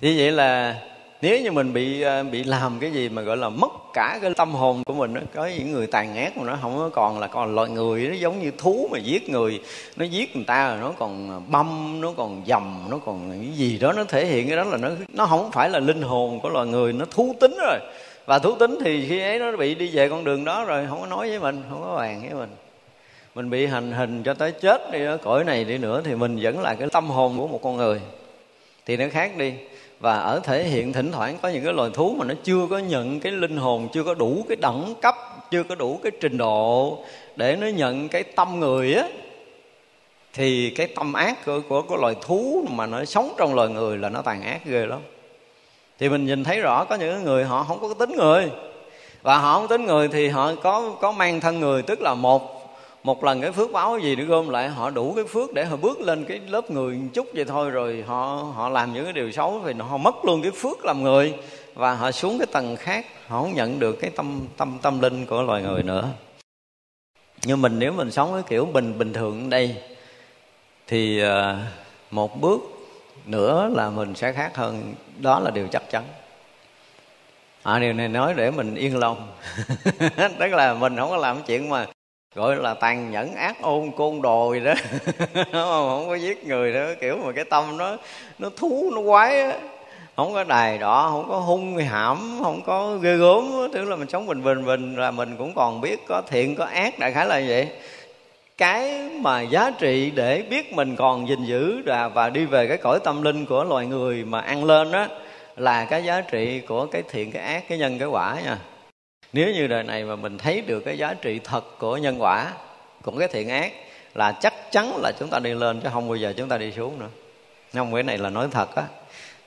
[SPEAKER 1] Thì vậy là nếu như mình bị ờ, bị làm cái gì mà gọi là mất cả cái tâm hồn của mình đó, có những người tàn ác mà nó không có còn là còn loài người nó giống như thú mà giết người nó giết người ta rồi nó còn ờ, băm nó còn dầm nó còn cái gì đó nó thể hiện cái đó là nó nó không phải là linh hồn của loài người nó thú tính rồi. Và thú tính thì khi ấy nó bị đi về con đường đó rồi không có nói với mình không có bàn với mình. Mình bị hành hình cho tới chết đi đó cõi này đi nữa thì mình vẫn là cái tâm hồn của một con người. Thì nó khác đi và ở thể hiện thỉnh thoảng có những cái loài thú mà nó chưa có nhận cái linh hồn chưa có đủ cái đẳng cấp chưa có đủ cái trình độ để nó nhận cái tâm người á thì cái tâm ác của, của của loài thú mà nó sống trong loài người là nó tàn ác ghê lắm. Thì mình nhìn thấy rõ có những người họ không có tính người. Và họ không tính người thì họ có có mang thân người tức là một một lần cái phước báo gì để gom lại họ đủ cái phước để họ bước lên cái lớp người một chút vậy thôi rồi họ họ làm những cái điều xấu thì họ mất luôn cái phước làm người. Và họ xuống cái tầng khác họ không nhận được cái tâm tâm tâm linh của loài người nữa. Nhưng mình nếu mình sống cái kiểu bình bình thường đây thì ờ, một bước nữa là mình sẽ khác hơn. Đó là điều chắc chắn. À, điều này nói để mình yên lòng. (laughs) Tức là mình không có làm chuyện mà gọi là tàn nhẫn ác ôn côn đồ gì đó. (laughs) Không có giết người đó, kiểu mà cái tâm nó nó thú, nó quái á. Không có đài đỏ, không có hung hãm, không có ghê gớm tức là mình sống bình bình bình là mình cũng còn biết có thiện, có ác, đại khái là vậy. Cái mà giá trị để biết mình còn gìn giữ và đi về cái cõi tâm linh của loài người mà ăn lên đó là cái giá trị của cái thiện, cái ác, cái nhân, cái quả nha nếu như đời này mà mình thấy được cái giá trị thật của nhân quả, cũng cái thiện ác, là chắc chắn là chúng ta đi lên chứ không bao giờ chúng ta đi xuống nữa. Không cái này là nói thật á.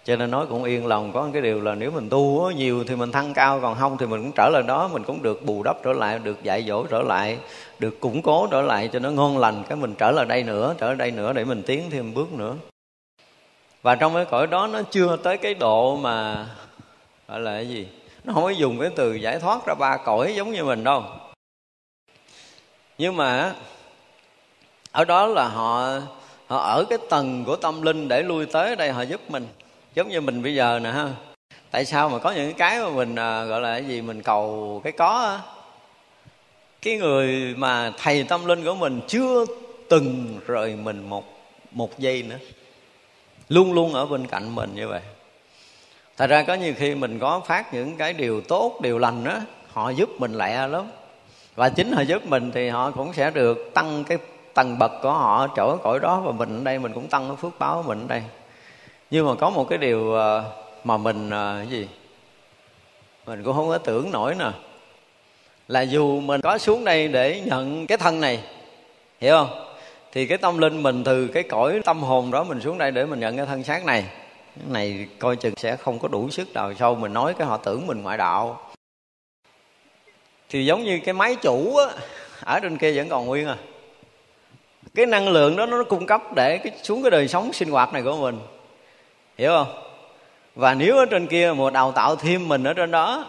[SPEAKER 1] Cho nên nói cũng yên lòng, có cái điều là nếu mình tu nhiều thì mình thăng cao, còn không thì mình cũng trở lại đó, mình cũng được bù đắp trở lại, được dạy dỗ trở lại, được củng cố trở lại, cho nó ngon lành, cái mình trở lại đây nữa, trở lại đây nữa để mình tiến thêm bước nữa. Và trong cái cõi đó nó chưa tới cái độ mà gọi là cái gì? Nó không có dùng cái từ giải thoát ra ba cõi giống như mình đâu. Nhưng mà ở đó là họ họ ở cái tầng của tâm linh để lui tới đây họ giúp mình. Giống như mình bây giờ nè ha. Tại sao mà có những cái mà mình à, gọi là cái gì mình cầu cái có á? Cái người mà thầy tâm linh của mình chưa từng rời mình một một giây nữa. Luôn luôn ở bên cạnh mình như vậy thật ra có nhiều khi mình có phát những cái điều tốt, điều lành đó họ giúp mình lẹ lắm. Và chính họ giúp mình thì họ cũng sẽ được tăng cái tầng bậc của họ chỗ cõi đó và mình ở đây mình cũng tăng cái phước báo của mình ở đây. Nhưng mà có một cái điều ờ, mà mình ờ, cái gì? Mình cũng không có tưởng nổi nè. Là dù mình có xuống đây để nhận cái thân này, hiểu không? Thì cái tâm linh mình từ cái cõi tâm hồn đó mình xuống đây để mình nhận cái thân xác này cái này coi chừng sẽ không có đủ sức đào sâu mình nói cái họ tưởng mình ngoại đạo. Thì giống như cái máy chủ á, ở trên kia vẫn còn nguyên à. Cái năng lượng đó nó cung cấp để cái xuống cái đời sống sinh hoạt này của mình. Hiểu không? Và nếu ở trên kia một đào tạo thêm mình ở trên đó,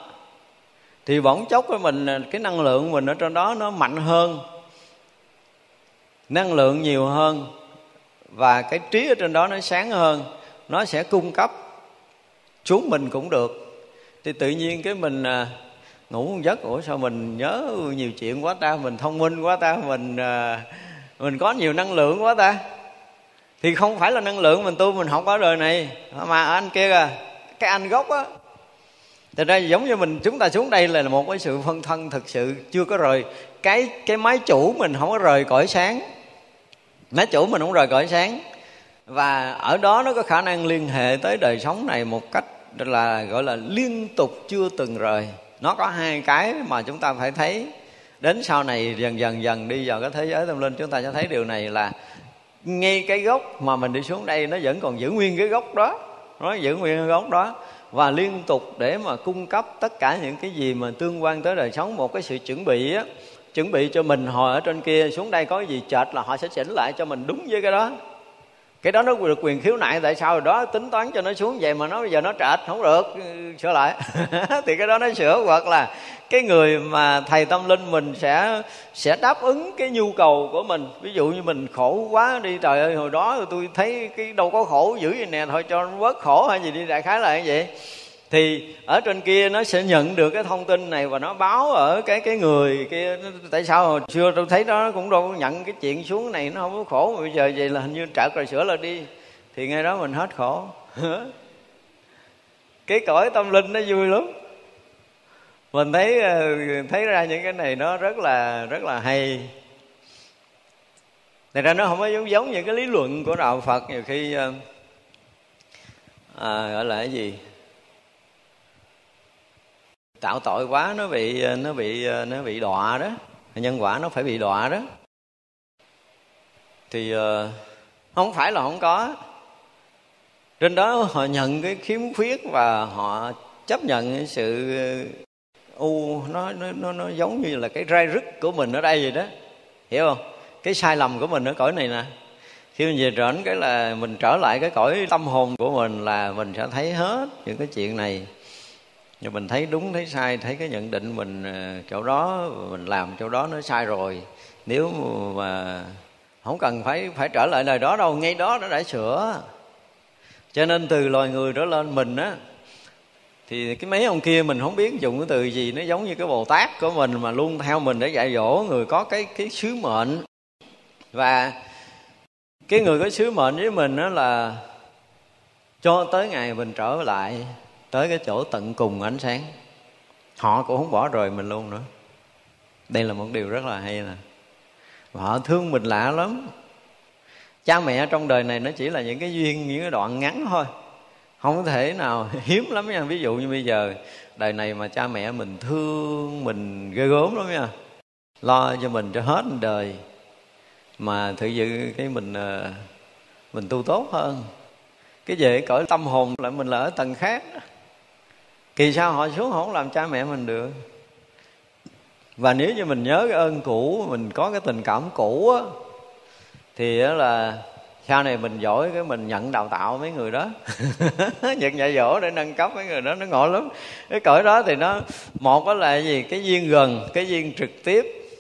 [SPEAKER 1] thì bỗng chốc với mình, cái năng lượng mình ở trên đó nó mạnh hơn, năng lượng nhiều hơn, và cái trí ở trên đó nó sáng hơn nó sẽ cung cấp. Xuống mình cũng được. Thì tự nhiên cái mình à, ngủ một giấc ủa sao mình nhớ nhiều chuyện quá ta mình thông minh quá ta mình à, mình có nhiều năng lượng quá ta. Thì không phải là năng lượng mình tu mình học ở đời này. Mà ở anh kia kìa cái anh gốc á. Thật ra giống như mình chúng ta xuống đây là một cái sự phân thân thực sự chưa có rời. Cái cái máy chủ mình không có rời cõi sáng. Máy chủ mình không rời cõi sáng và ở đó nó có khả năng liên hệ tới đời sống này một cách là, gọi là, liên tục chưa từng rời. Nó có hai cái mà chúng ta phải thấy. Đến sau này dần dần dần đi vào cái thế giới tâm linh, chúng ta sẽ thấy điều này là ngay cái gốc mà mình đi xuống đây, nó vẫn còn giữ nguyên cái gốc đó. Nó giữ nguyên cái gốc đó. Và liên tục để mà cung cấp tất cả những cái gì mà tương quan tới đời sống, một cái sự chuẩn bị á, chuẩn bị cho mình hồi ở trên kia, xuống đây có gì chệch là họ sẽ chỉnh lại cho mình đúng với cái đó cái đó nó được quyền khiếu nại, tại sao rồi đó? Tính toán cho nó xuống vậy mà nó bây giờ nó trệt không được ừ, sửa lại. (laughs) Thì cái đó nó sửa, hoặc là cái người mà thầy tâm linh mình sẽ sẽ đáp ứng cái nhu cầu của mình. Ví dụ như mình khổ quá, đi, trời ơi, hồi đó tôi thấy cái đâu có khổ, dữ vậy nè, thôi cho nó bớt khổ hay gì đi, đại khái là như vậy thì ở trên kia nó sẽ nhận được cái thông tin này và nó báo ở cái cái người kia. Tại sao hồi xưa tôi thấy đó nó cũng đâu có nhận cái chuyện xuống này nó không có khổ. Mà bây giờ vậy là hình như trả rồi sửa là đi. Thì ngay đó mình hết khổ. (laughs) Cái cõi tâm linh nó vui lắm. Mình thấy ờ, thấy ra những cái này nó rất là rất là hay. Thật ra nó không có giống giống những cái lý luận của đạo Phật nhiều khi ờ, à, gọi là cái gì? Tạo tội quá, nó bị nó bị nó bị đọa đó. Nhân quả nó phải bị đọa đó. Thì ờ, không phải là không có. Trên đó họ nhận cái khiếm khuyết và họ chấp nhận sự ờ, u, nó nó nó nó giống như là cái rai rứt của mình ở đây vậy đó. Hiểu không? Cái sai lầm của mình ở cõi này nè. Khi mình về trển cái là mình trở lại cái cõi tâm hồn của mình là mình sẽ thấy hết những cái chuyện này nhưng mình thấy đúng, thấy sai, thấy cái nhận định mình ờ, chỗ đó, mình làm chỗ đó nó sai rồi. Nếu mà không cần phải phải trở lại lời đó đâu, ngay đó nó đã sửa. Cho nên từ loài người trở lên mình á, thì cái mấy ông kia mình không biết dùng cái từ gì, nó giống như cái bồ tát của mình mà luôn theo mình để dạy dỗ người có cái cái sứ mệnh. Và cái người có sứ mệnh với mình đó là cho tới ngày mình trở lại tới cái chỗ tận cùng ánh sáng. Họ cũng không bỏ rời mình luôn nữa. Đây là một điều rất là hay nè. Và họ thương mình lạ lắm. Cha mẹ trong đời này nó chỉ là những cái duyên, những cái đoạn ngắn thôi. Không thể nào (laughs) hiếm lắm nha. Ví dụ như bây giờ, đời này mà cha mẹ mình thương mình ghê gớm lắm nha. Lo cho mình cho hết đời, mà thử dự cái mình ờ, mình tu tốt hơn. Cái về cõi tâm hồn lại mình là ở tầng khác kỳ sao họ xuống không làm cha mẹ mình được? Và nếu như mình nhớ cái ơn cũ, mình có cái tình cảm cũ á, thì là sau này mình giỏi cái mình nhận đào tạo mấy người đó. (laughs) Nhận dạy dỗ để nâng cấp mấy người đó, nó ngộ lắm. Cái cõi đó thì nó, một đó là gì? Cái duyên gần, cái duyên trực tiếp.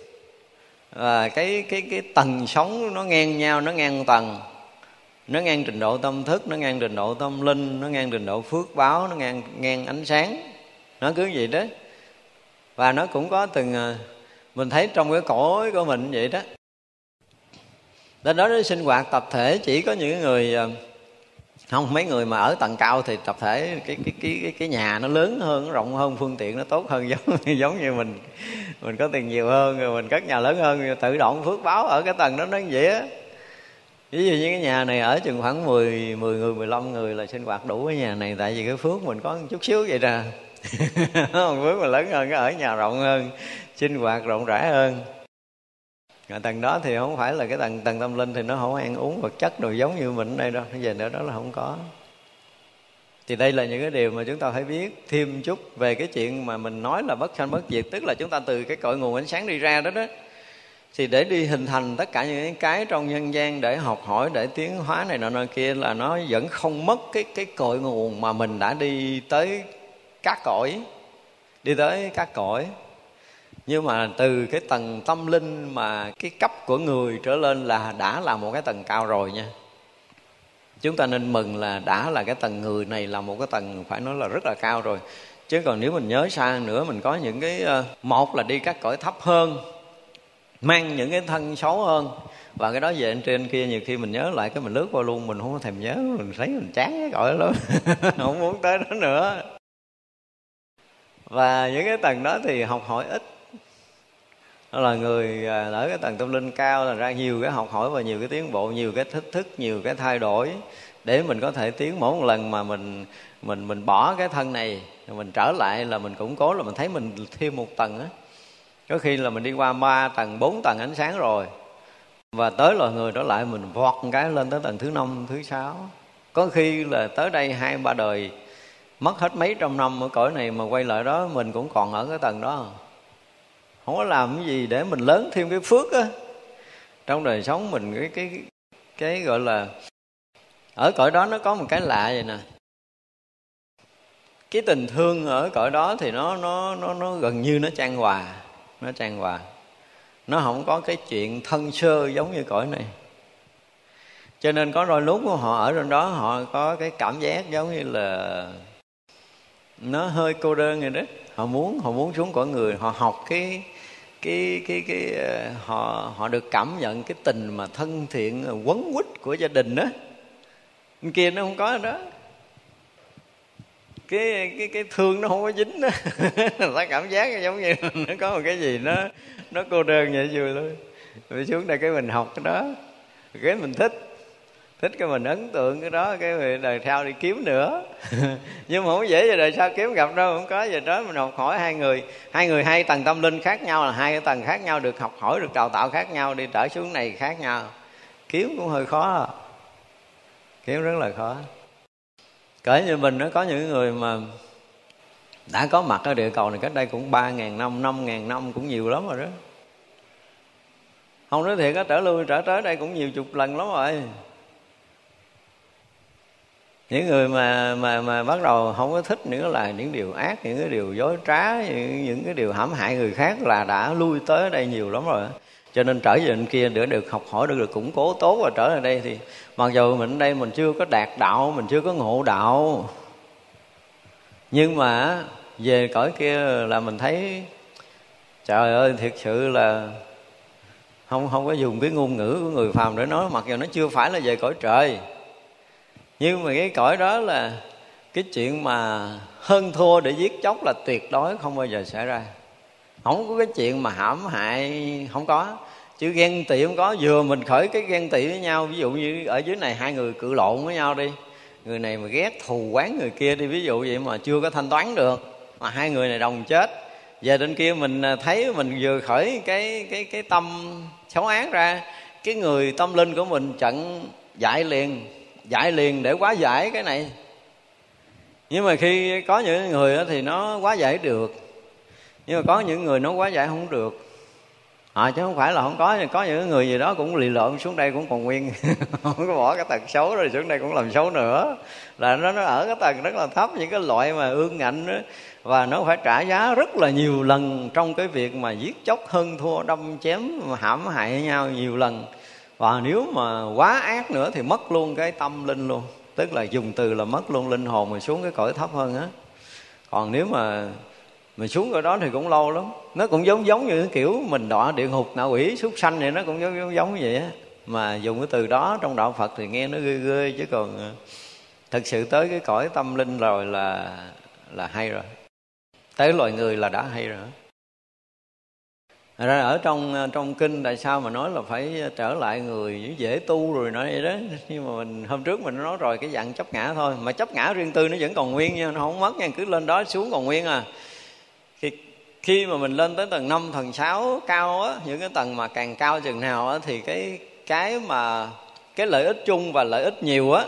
[SPEAKER 1] Và cái cái cái tầng sống nó ngang nhau, nó ngang tầng nó ngang trình độ tâm thức nó ngang trình độ tâm linh nó ngang trình độ phước báo nó ngang ngang ánh sáng. Nó cứ vậy đó. Và nó cũng có từng ờ, mình thấy trong cái cõi của mình vậy đó. Đến đó đến sinh hoạt tập thể chỉ có những người ờ, không mấy người mà ở tầng cao thì tập thể cái cái cái cái, cái nhà nó lớn hơn nó rộng hơn phương tiện nó tốt hơn (laughs) giống giống như mình mình có tiền nhiều hơn rồi mình cất nhà lớn hơn tự động phước báo ở cái tầng đó nó dễ. vậy á ví dụ như cái nhà này ở chừng khoảng 10, 10 người 15 người là sinh hoạt đủ cái nhà này. Tại vì cái phước mình có một chút xíu vậy ra (laughs) phước mà lớn hơn cái ở nhà rộng hơn sinh hoạt rộng rãi hơn. Ở tầng đó thì không phải là cái tầng tầng tâm linh thì nó không ăn uống vật chất đồ giống như mình đây đâu. Về nữa đó là không có. Thì đây là những cái điều mà chúng ta phải biết thêm chút về cái chuyện mà mình nói là bất sanh bất diệt. Tức là chúng ta từ cái cội nguồn ánh sáng đi ra đó đó thì để đi hình thành tất cả những cái trong nhân gian để học hỏi, để tiến hóa này nọ nọ kia là nó vẫn không mất cái cái cội nguồn mà mình đã đi tới các cõi, đi tới các cõi. Nhưng mà từ cái tầng tâm linh mà cái cấp của người trở lên là đã là một cái tầng cao rồi nha. Chúng ta nên mừng là đã là cái tầng người này là một cái tầng, phải nói là rất là cao rồi. Chứ còn nếu mình nhớ xa nữa, mình có những cái ờ, một là đi các cõi thấp hơn mang những cái thân xấu hơn. Và cái đó về trên trên kia, nhiều khi mình nhớ lại cái mình lướt qua luôn, mình không có thèm nhớ, mình thấy mình chán cái gọi lắm. (laughs) Không muốn tới đó nữa. Và những cái tầng đó thì học hỏi ít. Đó là người à, ở cái tầng tâm linh cao là ra nhiều cái học hỏi và nhiều cái tiến bộ, nhiều cái thích thức, nhiều cái thay đổi để mình có thể tiến mỗi một lần mà mình mình mình bỏ cái thân này mình trở lại là mình củng cố, là mình thấy mình thêm một tầng á có khi là mình đi qua ba tầng, bốn tầng ánh sáng rồi. Và tới loài người trở lại mình vọt một cái lên tới tầng thứ năm, thứ sáu. Có khi là tới đây hai ba đời, mất hết mấy trăm năm ở cõi này mà quay lại đó, mình cũng còn ở cái tầng đó. Không có làm cái gì để mình lớn thêm cái phước á. Trong đời sống mình, cái cái cái gọi là, ở cõi đó nó có một cái lạ vậy nè. Cái tình thương ở cõi đó thì nó nó nó nó gần như nó trang hòa nó trang hòa. Nó không có cái chuyện thân sơ giống như cõi này. Cho nên có đôi lúc của họ ở trong đó, họ có cái cảm giác giống như là nó hơi cô đơn rồi đó. Họ muốn họ muốn xuống cõi người, họ học cái cái cái cái ờ, họ họ được cảm nhận cái tình mà thân thiện, quấn quýt của gia đình đó. Bên kia nó không có đó cái cái cái thương nó không có dính đó (laughs) ta cảm giác giống như (laughs) nó có một cái gì nó nó cô đơn vậy vui luôn mình xuống đây cái mình học cái đó. Cái mình thích thích cái mình ấn tượng cái đó, cái đời sau đi kiếm nữa. (laughs) Nhưng mà không dễ cho đời sau kiếm gặp đâu, không có giờ đó. Mình học hỏi hai người hai người hai tầng tâm linh khác nhau là hai cái tầng khác nhau, được học hỏi, được đào tạo khác nhau, đi trở xuống này khác nhau. Kiếm cũng hơi khó. Kiếm rất là khó cỡ như mình nó có những người mà đã có mặt ở địa cầu này cách đây cũng ba ngàn năm năm ngàn năm cũng nhiều lắm rồi đó. Không nói thiệt á trở lui trở tới đây cũng nhiều chục lần lắm rồi. Những người mà mà mà bắt đầu không có thích nữa là những điều ác những cái điều dối trá những, những cái điều hãm hại người khác là đã lui tới đây nhiều lắm rồi cho nên trở về bên kia để được học hỏi được được củng cố tốt và trở lại đây thì mặc dù mình ở đây mình chưa có đạt đạo, mình chưa có ngộ đạo. Nhưng mà về cõi kia là mình thấy, trời ơi, thiệt sự là không không có dùng cái ngôn ngữ của người phàm để nói, mặc dù nó chưa phải là về cõi trời. Nhưng mà cái cõi đó là cái chuyện mà hơn thua để giết chóc là tuyệt đối không bao giờ xảy ra không có cái chuyện mà hãm hại, không có. Chứ ghen tị không có. Vừa mình khởi cái ghen tị với nhau, ví dụ như ở dưới này hai người cự lộn với nhau đi. Người này mà ghét thù quán người kia đi, ví dụ vậy mà chưa có thanh toán được. Mà hai người này đồng chết. Về bên kia mình à, thấy mình vừa khởi cái cái cái tâm xấu án ra, cái người tâm linh của mình chặn dạy liền dạy liền để quá giải cái này. Nhưng mà khi có những người thì nó quá giải được nhưng mà có những người nó quá giải không được. À, chứ không phải là không có có những người gì đó cũng lì lợm xuống đây cũng còn nguyên. (laughs) Không có bỏ cái tầng xấu rồi xuống đây cũng làm xấu nữa. Là nó nó ở cái tầng rất là thấp những cái loại mà ương ngạnh đó, và nó phải trả giá rất là nhiều lần trong cái việc mà giết chóc hơn thua đâm chém hãm hại nhau nhiều lần. Và nếu mà quá ác nữa thì mất luôn cái tâm linh luôn. Tức là dùng từ là mất luôn linh hồn mà xuống cái cõi thấp hơn á. Còn nếu mà mình xuống ở đó thì cũng lâu lắm. Nó cũng giống giống như cái kiểu mình đọa địa ngục nạo quỷ súc sanh thì nó cũng giống giống, giống như vậy á. Mà dùng cái từ đó trong đạo phật thì nghe nó ghê ghê chứ còn ờ, thực thật sự tới cái cõi tâm linh rồi là là hay rồi. Tới loài người là đã hay rồi ra ở trong ờ, trong kinh tại sao mà nói là phải trở lại người dễ tu rồi nói vậy đó. Nhưng mà mình hôm trước mình nói rồi cái dạng chấp ngã thôi. Mà chấp ngã riêng tư nó vẫn còn nguyên nha nó không mất nha cứ lên đó xuống còn nguyên à khi mà mình lên tới tầng 5, tầng 6 cao á những cái tầng mà càng cao chừng nào á thì cái cái mà cái lợi ích chung và lợi ích nhiều á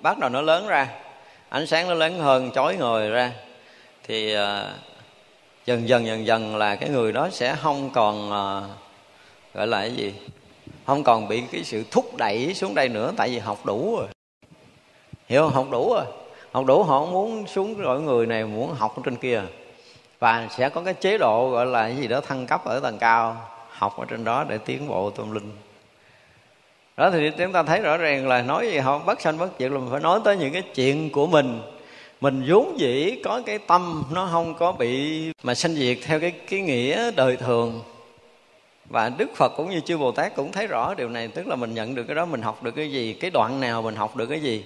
[SPEAKER 1] bắt đầu nó lớn ra. Ánh sáng nó lớn hơn chói người ra. Thì uh, dần dần dần dần là cái người đó sẽ không còn uh, gọi là cái gì không còn bị cái sự thúc đẩy xuống đây nữa tại vì học đủ rồi. Hiểu không? Học đủ rồi. Học đủ họ không muốn xuống rồi người này muốn học ở trên kia và sẽ có cái chế độ gọi là cái gì đó thăng cấp ở tầng cao, học ở trên đó để tiến bộ tâm linh. Đó thì chúng ta thấy rõ ràng là nói gì không? Bất sanh, bất diệt là mình phải nói tới những cái chuyện của mình. Mình vốn dĩ có cái tâm nó không có bị mà sanh diệt theo cái cái nghĩa đời thường. Và đức phật cũng như chư bồ tát cũng thấy rõ điều này, tức là mình nhận được cái đó, mình học được cái gì, cái đoạn nào mình học được cái gì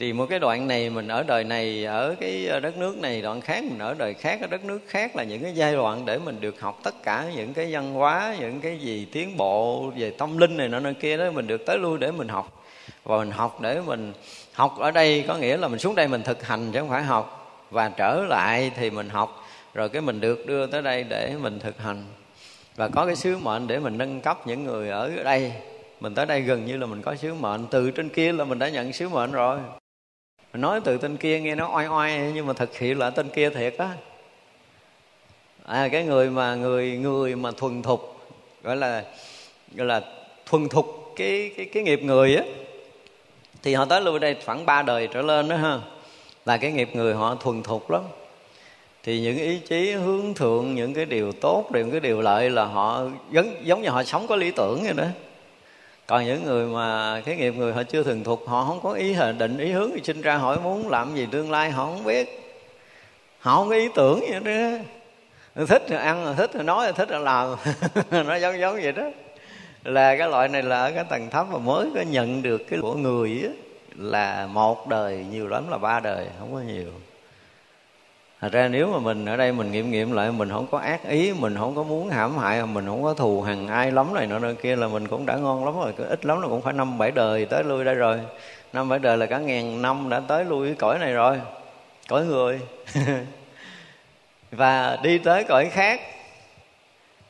[SPEAKER 1] thì một cái đoạn này mình ở đời này, ở cái ờ, đất nước này, đoạn khác mình ở đời khác, ở đất nước khác là những cái giai đoạn để mình được học tất cả những cái văn hóa, những cái gì tiến bộ về tâm linh này nọ nơi kia đó, mình được tới lui để mình học. Và mình học để mình học ở đây có nghĩa là mình xuống đây mình thực hành chứ không phải học. Và trở lại thì mình học, rồi cái mình được đưa tới đây để mình thực hành. Và có cái sứ mệnh để mình nâng cấp những người ở đây. Mình tới đây gần như là mình có sứ mệnh, từ trên kia là mình đã nhận sứ mệnh rồi nói từ tên kia nghe nó oai oai nhưng mà thực hiện là tên kia thiệt á. À, cái người mà người người mà thuần thục gọi là gọi là thuần thục cái cái cái nghiệp người á thì họ tới lui đây khoảng ba đời trở lên đó ha. Là cái nghiệp người họ thuần thục lắm. Thì những ý chí hướng thượng những cái điều tốt những cái điều lợi là họ giống giống như họ sống có lý tưởng vậy đó còn những người mà cái nghiệp, người họ chưa thường thuộc họ không có ý định ý hướng thì sinh ra hỏi muốn làm gì tương lai, họ không biết. Họ không có ý tưởng gì đó thích thì ăn, thích thì nói, thích là làm. (laughs) Nó giống giống vậy đó. Là cái loại này là ở cái tầng thấp mà mới có nhận được cái của người á, là một đời, nhiều lắm là ba đời, không có nhiều. Thật ra nếu mà mình ở đây mình nghiệm nghiệm lại, mình không có ác ý, Mình không có muốn hãm hại, Mình không có thù hằn ai lắm này nọ nơi kia là mình cũng đã ngon lắm rồi Ít lắm là cũng phải năm bảy đời tới lui đây rồi. Năm bảy đời là cả ngàn năm đã tới lui cái cõi này rồi, Cõi người. (laughs) Và đi tới cõi khác,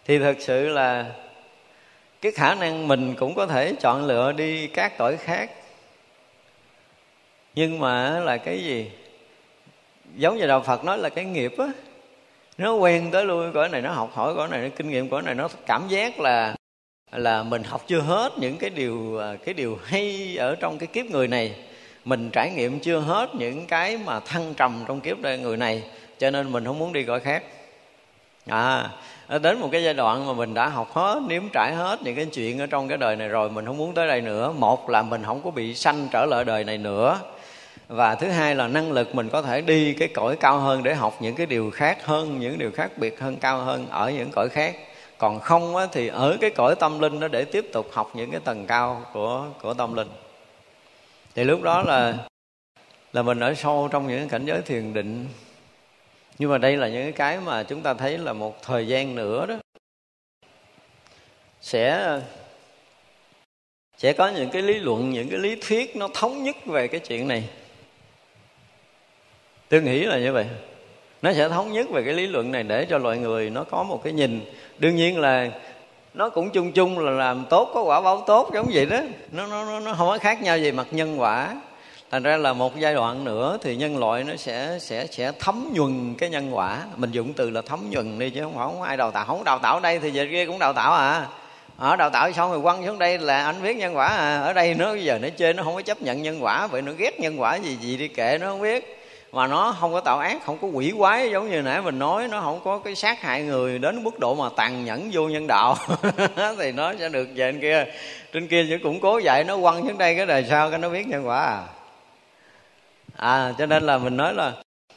[SPEAKER 1] Thì thật sự là Cái khả năng mình cũng có thể chọn lựa đi các cõi khác. Nhưng mà là cái gì? Giống như đạo phật nói là cái nghiệp á, nó quen tới lui cõi này, nó học hỏi cõi này, nó kinh nghiệm cõi này, nó cảm giác là là mình học chưa hết những cái điều à, cái điều hay ở trong cái kiếp người này. Mình trải nghiệm chưa hết những cái mà thăng trầm trong kiếp đời người này, cho nên mình không muốn đi cõi khác. À đến một cái giai đoạn mà mình đã học hết, nếm trải hết những cái chuyện ở trong cái đời này rồi, mình không muốn tới đây nữa. Một là mình không có bị sanh trở lại đời này nữa và thứ hai là năng lực mình có thể đi cái cõi cao hơn để học những cái điều khác hơn những điều khác biệt hơn cao hơn ở những cõi khác. Còn không á, thì ở cái cõi tâm linh đó để tiếp tục học những cái tầng cao của của tâm linh. Thì lúc đó là là mình ở sâu trong những cảnh giới thiền định. Nhưng mà đây là những cái mà chúng ta thấy là một thời gian nữa đó sẽ sẽ có những cái lý luận những cái lý thuyết nó thống nhất về cái chuyện này tôi nghĩ là như vậy. Nó sẽ thống nhất về cái lý luận này để cho loài người nó có một cái nhìn. Đương nhiên là nó cũng chung chung là làm tốt có quả báo tốt giống vậy đó. Nó nó nó không có khác nhau về mặt nhân quả. Thành ra là một giai đoạn nữa thì nhân loại nó sẽ sẽ sẽ thấm nhuần cái nhân quả. Mình dùng từ là thấm nhuần đi chứ không phải không ai đào tạo. Không đào tạo ở đây thì về kia cũng đào tạo à. Ở đào tạo xong rồi quăng xuống đây là anh biết nhân quả à. Ở đây nó bây giờ nó chơi nó không có chấp nhận nhân quả. Vậy nó ghét nhân quả gì gì đi kệ nó không biết mà nó không có tạo ác, không có quỷ quái giống như nãy mình nói. Nó không có cái sát hại người đến mức độ mà tàn nhẫn vô nhân đạo. (laughs) Thì nó sẽ được về trên kia. Trên kia chỉ củng cố dạy, nó quăng xuống đây cái đời sau cái nó biết nhân quả à. À cho nên là mình nói là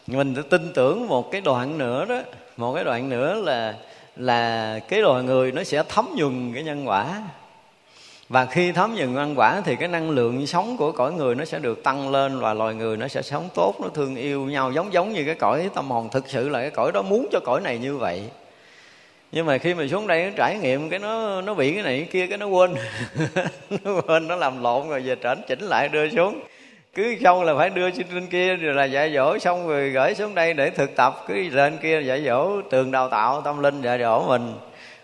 [SPEAKER 1] mình tin tưởng một cái đoạn nữa đó. Một cái đoạn nữa là là cái loài người nó sẽ thấm nhuần cái nhân quả và khi thấm dần ăn quả thì cái năng lượng sống của cõi người nó sẽ được tăng lên và loài người nó sẽ sống tốt, nó thương yêu nhau, giống giống như cái cõi tâm hồn. Thực sự là cái cõi đó muốn cho cõi này như vậy. Nhưng mà khi mà xuống đây nó trải nghiệm cái nó nó bị cái này cái kia, cái nó quên. (laughs) Nó quên, nó làm lộn rồi về trển chỉnh lại đưa xuống. Cứ xong là phải đưa trên kia, rồi là dạy dỗ xong rồi gửi xuống đây để thực tập. Cứ lên kia dạy dỗ, tường đào tạo tâm linh, dạy dỗ mình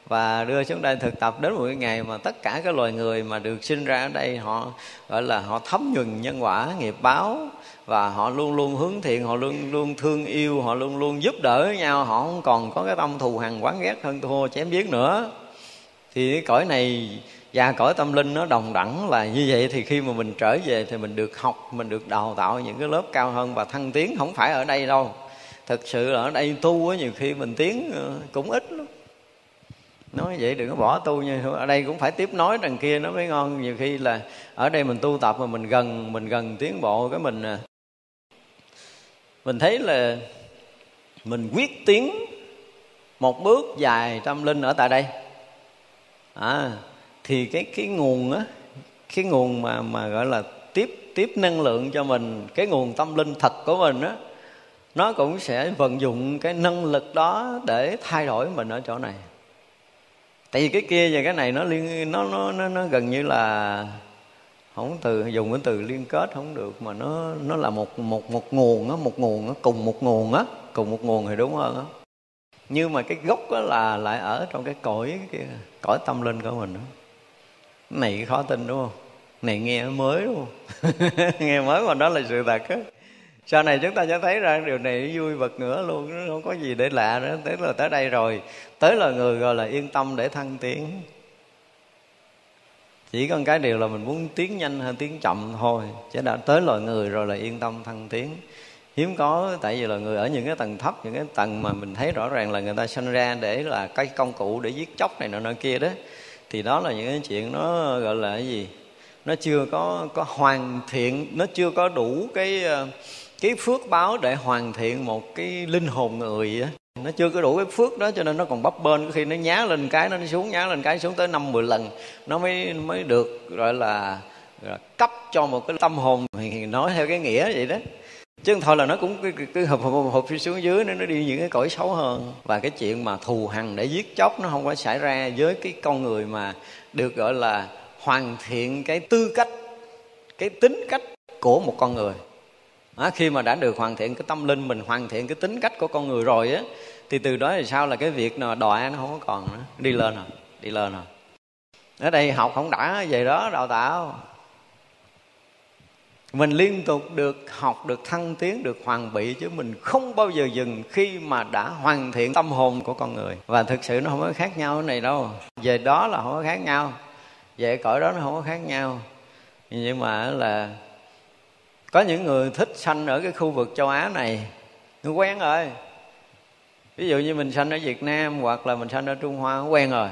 [SPEAKER 1] và đưa xuống đây thực tập đến một cái ngày mà tất cả các loài người mà được sinh ra ở đây, họ, gọi là, họ thấm nhuần nhân quả, nghiệp báo. Và họ luôn luôn hướng thiện, họ luôn luôn thương yêu, họ luôn luôn giúp đỡ nhau. Họ không còn có cái tâm thù hằn quán ghét, hơn thua chém giết nữa. Thì cái cõi này và cõi tâm linh nó đồng đẳng là như vậy. Thì khi mà mình trở về thì mình được học, mình được đào tạo những cái lớp cao hơn và thăng tiến. Không phải ở đây đâu. Thực sự là ở đây tu á, nhiều khi mình tiến ờ, cũng ít lắm nói vậy đừng có bỏ tu nha. Ở đây cũng phải tiếp nói đằng kia nó mới ngon. Nhiều khi là ở đây mình tu tập mà mình gần mình gần tiến bộ cái mình à. mình thấy là mình quyết tiến một bước dài tâm linh ở tại đây. À, thì cái cái nguồn á cái nguồn mà mà gọi là tiếp tiếp năng lượng cho mình cái nguồn tâm linh thật của mình á nó cũng sẽ vận dụng cái năng lực đó để thay đổi mình ở chỗ này tại vì cái kia và cái này nó liên nó nó nó, nó gần như là không từ dùng cái từ liên kết không được mà nó nó là một một một nguồn á một nguồn á cùng một nguồn á cùng một nguồn thì đúng hơn á. Nhưng mà cái gốc á là lại ở trong cái cõi cái cõi tâm linh của mình đó. này khó tin đúng không? Này nghe mới đúng không? (laughs) Nghe mới mà đó là sự thật á sau này chúng ta sẽ thấy ra điều này vui vật nữa luôn không có gì để lạ nữa. Tới là tới đây rồi. Tới là người gọi là yên tâm để thăng tiến. Chỉ có cái điều là mình muốn tiến nhanh hơn, tiến chậm thôi. Chứ đã tới loài người rồi là yên tâm thăng tiến. Hiếm có, tại vì là người ở những cái tầng thấp, những cái tầng mà mình thấy rõ ràng là người ta sinh ra để là cái công cụ để giết chóc này nọ nọ kia đó. Thì đó là những cái chuyện nó gọi là cái gì? Nó chưa có có hoàn thiện, nó chưa có đủ cái ờ, cái phước báo để hoàn thiện một cái linh hồn người á nó chưa có đủ cái phước đó cho nên nó còn bấp bên khi nó nhá lên cái nó xuống nhá lên cái xuống tới năm mười lần nó mới mới được gọi là, gọi là cấp cho một cái tâm hồn nói theo cái nghĩa vậy đó. Chứ không thôi là nó cũng cứ, cứ hụp hụp hụp xuống dưới nó nó đi những cái cõi xấu hơn. Và cái chuyện mà thù hằn để giết chóc nó không có xảy ra với cái con người mà được gọi là hoàn thiện cái tư cách cái tính cách của một con người à, khi mà đã được hoàn thiện cái tâm linh mình hoàn thiện cái tính cách của con người rồi á thì từ đó thì sao là cái việc nào đọa nó không có còn nữa. Đi lên rồi đi lên rồi. Ở đây học không đã về đó đào tạo. Mình liên tục được học được thăng tiến được hoàn bị chứ mình không bao giờ dừng khi mà đã hoàn thiện tâm hồn của con người. Và thực sự nó không có khác nhau cái này đâu. Về đó là không có khác nhau về cõi đó nó không có khác nhau. Nhưng mà là có những người thích sanh ở cái khu vực châu á này. Nó quen rồi. Ví dụ như mình sanh ở việt nam hoặc là mình sanh ở trung hoa quen rồi.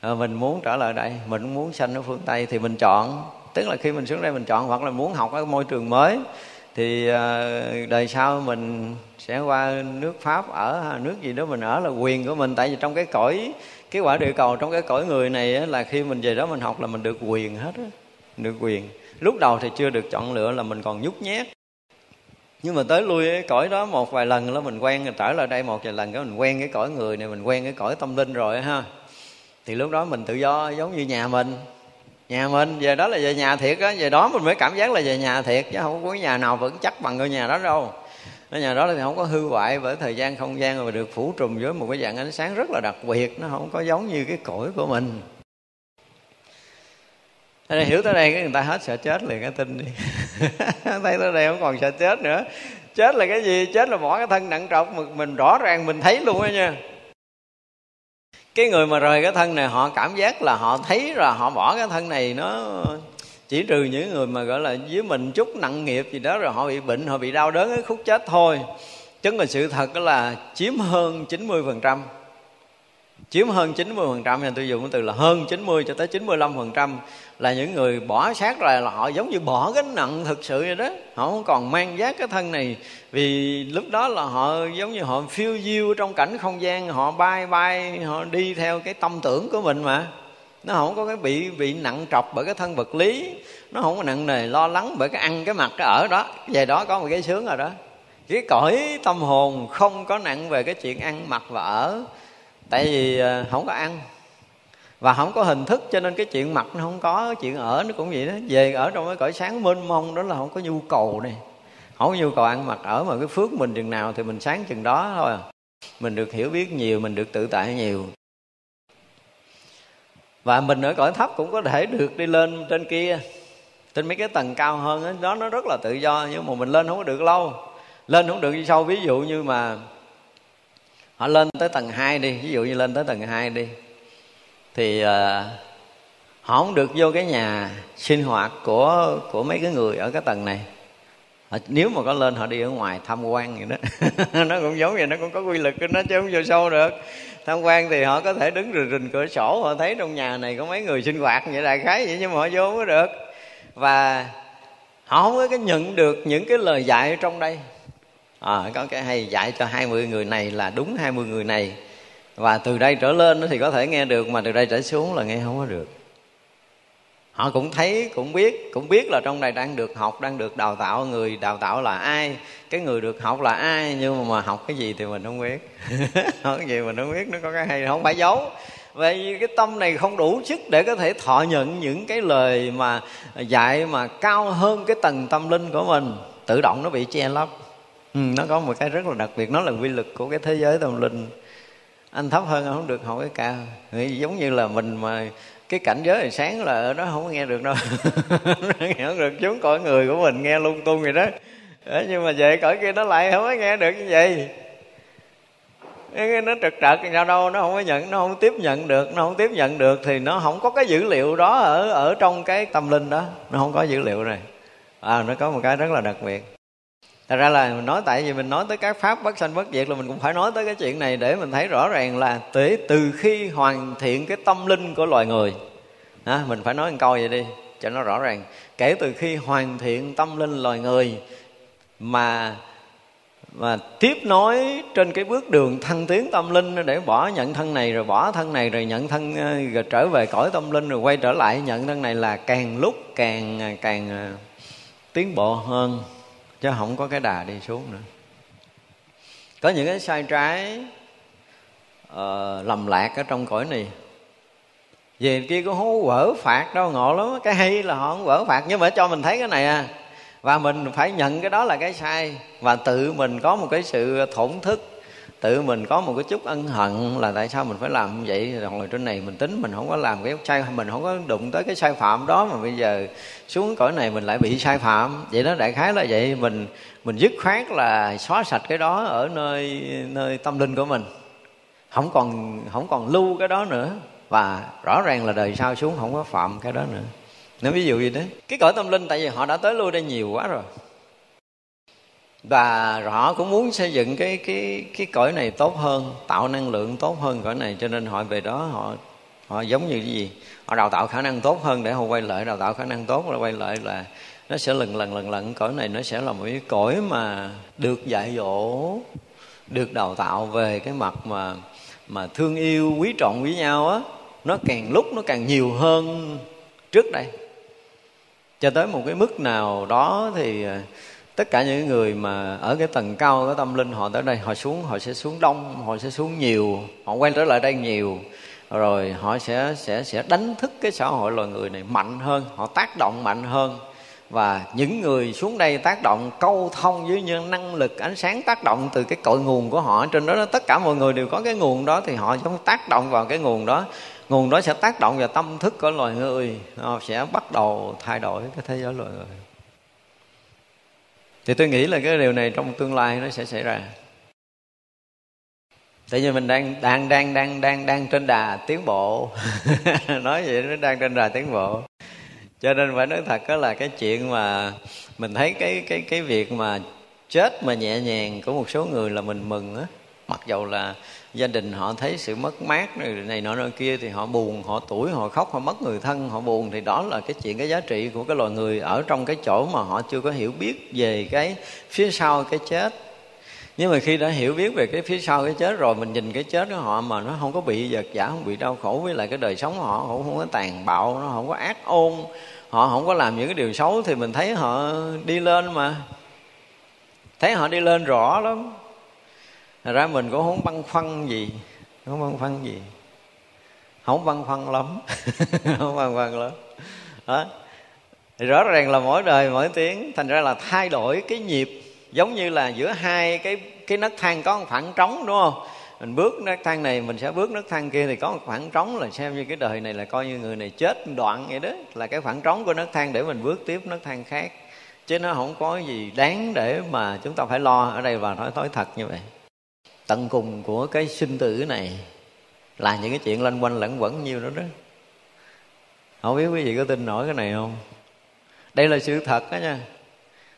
[SPEAKER 1] À, mình muốn trở lại đây. Mình muốn sanh ở phương tây thì mình chọn. Tức là khi mình xuống đây mình chọn hoặc là muốn học ở môi trường mới thì ờ, đời sau mình sẽ qua nước pháp ở nước gì đó mình ở là quyền của mình. Tại vì trong cái cõi cái quả địa cầu trong cái cõi người này là khi mình về đó mình học là mình được quyền hết á. Được quyền lúc đầu thì chưa được chọn lựa là mình còn nhút nhát. Nhưng mà tới lui cái cõi đó một vài lần là mình quen, trở lại đây một vài lần cái mình quen cái cõi người này, mình quen cái cõi tâm linh rồi ha. Thì lúc đó mình tự do, giống như nhà mình. Nhà mình, về đó là về nhà thiệt á, về đó mình mới cảm giác là về nhà thiệt, chứ không có nhà nào vẫn chắc bằng ngôi nhà đó đâu. Cái nhà đó thì không có hư hoại bởi thời gian không gian mà được phủ trùm với một cái dạng ánh sáng rất là đặc biệt, nó không có giống như cái cõi của mình. Thế hiểu tới đây cái người ta hết sợ chết liền, cái tin đi. Thấy tới đây không còn sợ chết nữa. Chết là cái gì? Chết là bỏ cái thân nặng trọc mà mình rõ ràng mình thấy luôn á nha. Cái người mà rời cái thân này, họ cảm giác là họ thấy là họ bỏ cái thân này, nó chỉ trừ những người mà, gọi là dưới mình chút nặng nghiệp gì đó rồi họ bị bệnh, họ bị đau đớn cái khúc chết thôi. Chứ mà sự thật đó là chiếm hơn 90 phần trăm chiếm hơn 90 phần trăm tôi dùng cái từ là hơn 90 cho tới 95 phần trăm là những người bỏ xác rồi là họ giống như bỏ cái nặng thực sự vậy đó. Họ không còn mang giác cái thân này vì lúc đó là họ giống như họ phiêu diêu trong cảnh không gian, họ bay bay, họ đi theo cái tâm tưởng của mình mà. Nó không có cái bị bị nặng trọc bởi cái thân vật lý, nó không có nặng nề lo lắng bởi cái ăn cái mặt cái ở đó. Về đó có một cái sướng rồi đó. Cái cõi tâm hồn không có nặng về cái chuyện ăn mặc và ở tại vì ờ, không có ăn. Và không có hình thức cho nên cái chuyện mặt nó không có chuyện ở nó cũng vậy đó. Về ở trong cái cõi sáng mênh mông đó là không có nhu cầu này. Không có nhu cầu ăn mặc. Ở mà cái phước mình chừng nào thì mình sáng chừng đó thôi. Mình được hiểu biết nhiều mình được tự tại nhiều. Và mình ở cõi thấp cũng có thể được đi lên trên kia. Trên mấy cái tầng cao hơn đó, đó nó rất là tự do. Nhưng mà mình lên không có được lâu. Lên không được đi sâu ví dụ như mà họ lên tới tầng 2 đi ví dụ như lên tới tầng 2 đi. Thì uh, họ không được vô cái nhà sinh hoạt của của mấy cái người ở cái tầng này. Họ, nếu mà có lên họ đi ở ngoài tham quan vậy đó. (laughs) Nó cũng giống vậy nó cũng có quy luật nó chứ không vô sâu được. Tham quan thì họ có thể đứng rình rình cửa sổ họ thấy trong nhà này có mấy người sinh hoạt vậy đại khái vậy nhưng mà họ vô không có được. Và họ không có cái nhận được những cái lời dạy ở trong đây à, có cái hay dạy cho 20 người này là đúng 20 người này. Và từ đây trở lên thì có thể nghe được mà từ đây trở xuống là nghe không có được. Họ cũng thấy cũng biết cũng biết là trong này đang được học đang được đào tạo người đào tạo là ai cái người được học là ai nhưng mà, mà học cái gì thì mình không biết. (laughs) Học cái gì mình không biết nó có cái hay không phải giấu. Vậy cái tâm này không đủ sức để có thể thọ nhận những cái lời mà dạy mà cao hơn cái tầng tâm linh của mình. Tự động nó bị che lấp ừ, nó có một cái rất là đặc biệt nó là quy lực của cái thế giới tâm linh. Anh thấp hơn anh không được hỏi cái cao. Giống như là mình mà cái cảnh giới thì sáng là ở đó không có nghe được đâu. (laughs) Nghe không được chúng cõi người của mình nghe lung tung vậy đó. Đấy, nhưng mà về cõi kia nó lại không có nghe được như vậy. Nó trật trật sao đâu nó không có nhận nó không tiếp nhận được nó không tiếp nhận được thì nó không có cái dữ liệu đó ở ở trong cái tâm linh đó. Nó không có dữ liệu này. À nó có một cái rất là đặc biệt. Thật ra là mình nói tại vì mình nói tới các pháp bất sanh bất diệt là mình cũng phải nói tới cái chuyện này để mình thấy rõ ràng là từ, từ khi hoàn thiện cái tâm linh của loài người. À, mình phải nói một câu vậy đi cho nó rõ ràng. Kể từ khi hoàn thiện tâm linh loài người mà mà tiếp nối trên cái bước đường thăng tiến tâm linh để bỏ nhận thân này rồi bỏ thân này rồi nhận thân ờ, rồi trở về cõi tâm linh rồi quay trở lại nhận thân này là càng lúc càng ờ, càng ờ, tiến bộ hơn chứ không có cái đà đi xuống nữa. Có những cái sai trái uh, lầm lạc ở trong cõi này. Về kia cũng không quở phạt đâu ngộ lắm. Cái hay là họ không quở phạt. Nhưng mà cho mình thấy cái này à. Và mình phải nhận cái đó là cái sai. Và tự mình có một cái sự thổn thức tự mình có một cái chút ân hận là tại sao mình phải làm như vậy? Rồi trên này mình tính mình không có làm cái sai, mình không có đụng tới cái sai phạm đó mà bây giờ xuống cõi này mình lại bị sai phạm. Vậy đó, đại khái là vậy. Mình mình dứt khoát là xóa sạch cái đó ở nơi nơi tâm linh của mình. Không còn không còn lưu cái đó nữa. Và rõ ràng là đời sau xuống không có phạm cái đó nữa. Nếu ví dụ gì đấy cái cõi tâm linh tại vì họ đã tới lui đây nhiều quá rồi và họ cũng muốn xây dựng cái cái cái cõi này tốt hơn, tạo năng lượng tốt hơn cõi này, cho nên họ về đó họ họ giống như cái gì? Họ đào tạo khả năng tốt hơn để họ quay lại, đào tạo khả năng tốt là quay lại là nó sẽ lần lần lần lần. Cõi này nó sẽ là một cái cõi mà được dạy dỗ, được đào tạo về cái mặt mà mà thương yêu, quý trọng với nhau á. Nó càng lúc nó càng nhiều hơn trước đây. Cho tới một cái mức nào đó thì à, tất cả những người mà ở cái tầng cao của tâm linh, họ tới đây, họ xuống, họ sẽ xuống đông, họ sẽ xuống nhiều, họ quay trở lại đây nhiều. Rồi họ sẽ sẽ sẽ đánh thức cái xã hội loài người này mạnh hơn, họ tác động mạnh hơn. Và những người xuống đây tác động, câu thông với những năng lực, ánh sáng tác động từ cái cội nguồn của họ, trên đó tất cả mọi người đều có cái nguồn đó thì họ giống tác động vào cái nguồn đó. Nguồn đó sẽ tác động vào tâm thức của loài người, họ sẽ bắt đầu thay đổi cái thế giới loài người thì tôi nghĩ là cái điều này trong tương lai nó sẽ xảy ra. Tại vì mình đang đang đang đang đang đang trên đà tiến bộ. (laughs) Nói vậy nó đang trên đà tiến bộ. Cho nên phải nói thật đó là cái chuyện mà mình thấy cái cái cái việc mà chết mà nhẹ nhàng của một số người là mình mừng á. Mặc dầu là gia đình họ thấy sự mất mát này, này nọ nọ kia thì họ buồn họ tuổi họ khóc họ mất người thân họ buồn. Thì đó là cái chuyện cái giá trị của cái loài người ở trong cái chỗ mà họ chưa có hiểu biết về cái phía sau cái chết. Nhưng mà khi đã hiểu biết về cái phía sau cái chết rồi mình nhìn cái chết của họ mà nó không có bị vật vả không bị đau khổ với lại cái đời sống của họ cũng không có tàn bạo nó không có ác ôn họ không có làm những cái điều xấu thì mình thấy họ đi lên mà. Thấy họ đi lên rõ lắm. Thật ra mình cũng không băn khoăn gì. Không băn khoăn gì. Không băn khoăn lắm. (laughs) Không băn khoăn lắm. Đó. Thì rõ ràng là mỗi đời, mỗi tiếng, thành ra là thay đổi cái nhịp. Giống như là giữa hai cái cái nấc thang có một khoảng trống, đúng không? Mình bước nấc thang này, mình sẽ bước nấc thang kia thì có một khoảng trống là xem như cái đời này là coi như người này chết đoạn vậy đó, là cái khoảng trống của nấc thang để mình bước tiếp nấc thang khác. Chứ nó không có gì đáng để mà chúng ta phải lo ở đây và nói thói thật như vậy tận cùng của cái sinh tử này là những cái chuyện lanh quanh lẫn quẩn nhiêu đó đó. Không biết quý vị có tin nổi cái này không? Đây là sự thật đó nha.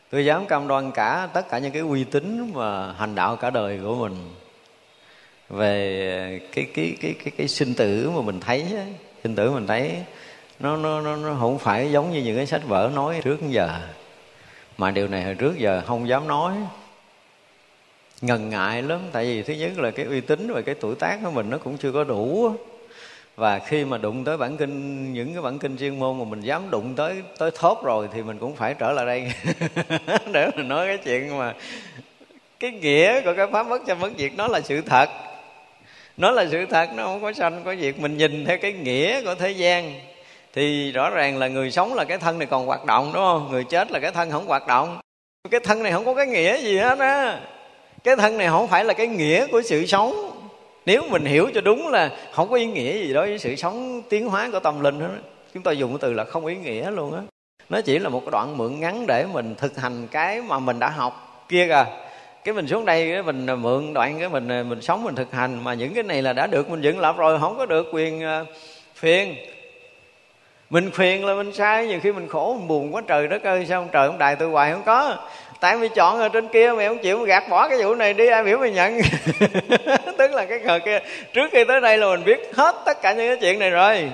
[SPEAKER 1] Tôi dám cam đoan cả tất cả những cái uy tín và hành đạo cả đời của mình về cái cái cái cái cái sinh tử mà mình thấy sinh tử mình thấy nó nó nó nó không phải giống như những cái sách vở nói trước giờ. Mà điều này hồi trước giờ không dám nói ngần ngại lắm, tại vì thứ nhất là cái uy tín và cái tuổi tác của mình nó cũng chưa có đủ. Và khi mà đụng tới bản kinh, những cái bản kinh chuyên môn mà mình dám đụng tới tới thốt rồi thì mình cũng phải trở lại đây. (laughs) Để mình nói cái chuyện mà cái nghĩa của cái pháp bất cho bất diệt, nó là sự thật. Nó là sự thật, nó không có sanh, có diệt. Mình nhìn theo cái nghĩa của thế gian thì rõ ràng là người sống là cái thân này còn hoạt động, đúng không? Người chết là cái thân không hoạt động. Cái thân này không có cái nghĩa gì hết á cái thân này không phải là cái nghĩa của sự sống. Nếu mình hiểu cho đúng là không có ý nghĩa gì đó với sự sống tiến hóa của tâm linh hết chúng ta dùng cái từ là không ý nghĩa luôn á. Nó chỉ là một cái đoạn mượn ngắn để mình thực hành cái mà mình đã học kia kìa. Cái mình xuống đây, cái mình mượn đoạn cái mình mình sống mình thực hành mà những cái này là đã được, mình dựng lập rồi, không có được quyền ờ, phiền. Mình phiền là mình sai, nhiều khi mình khổ, mình buồn quá trời đất ơi, sao ông trời ông đài tôi hoài không có? Tại mày chọn ở trên kia, mày không chịu gạt bỏ cái vụ này đi, ai biểu mày nhận? (laughs) Tức là cái ngờ kia, trước khi tới đây là mình biết hết tất cả những cái chuyện này rồi.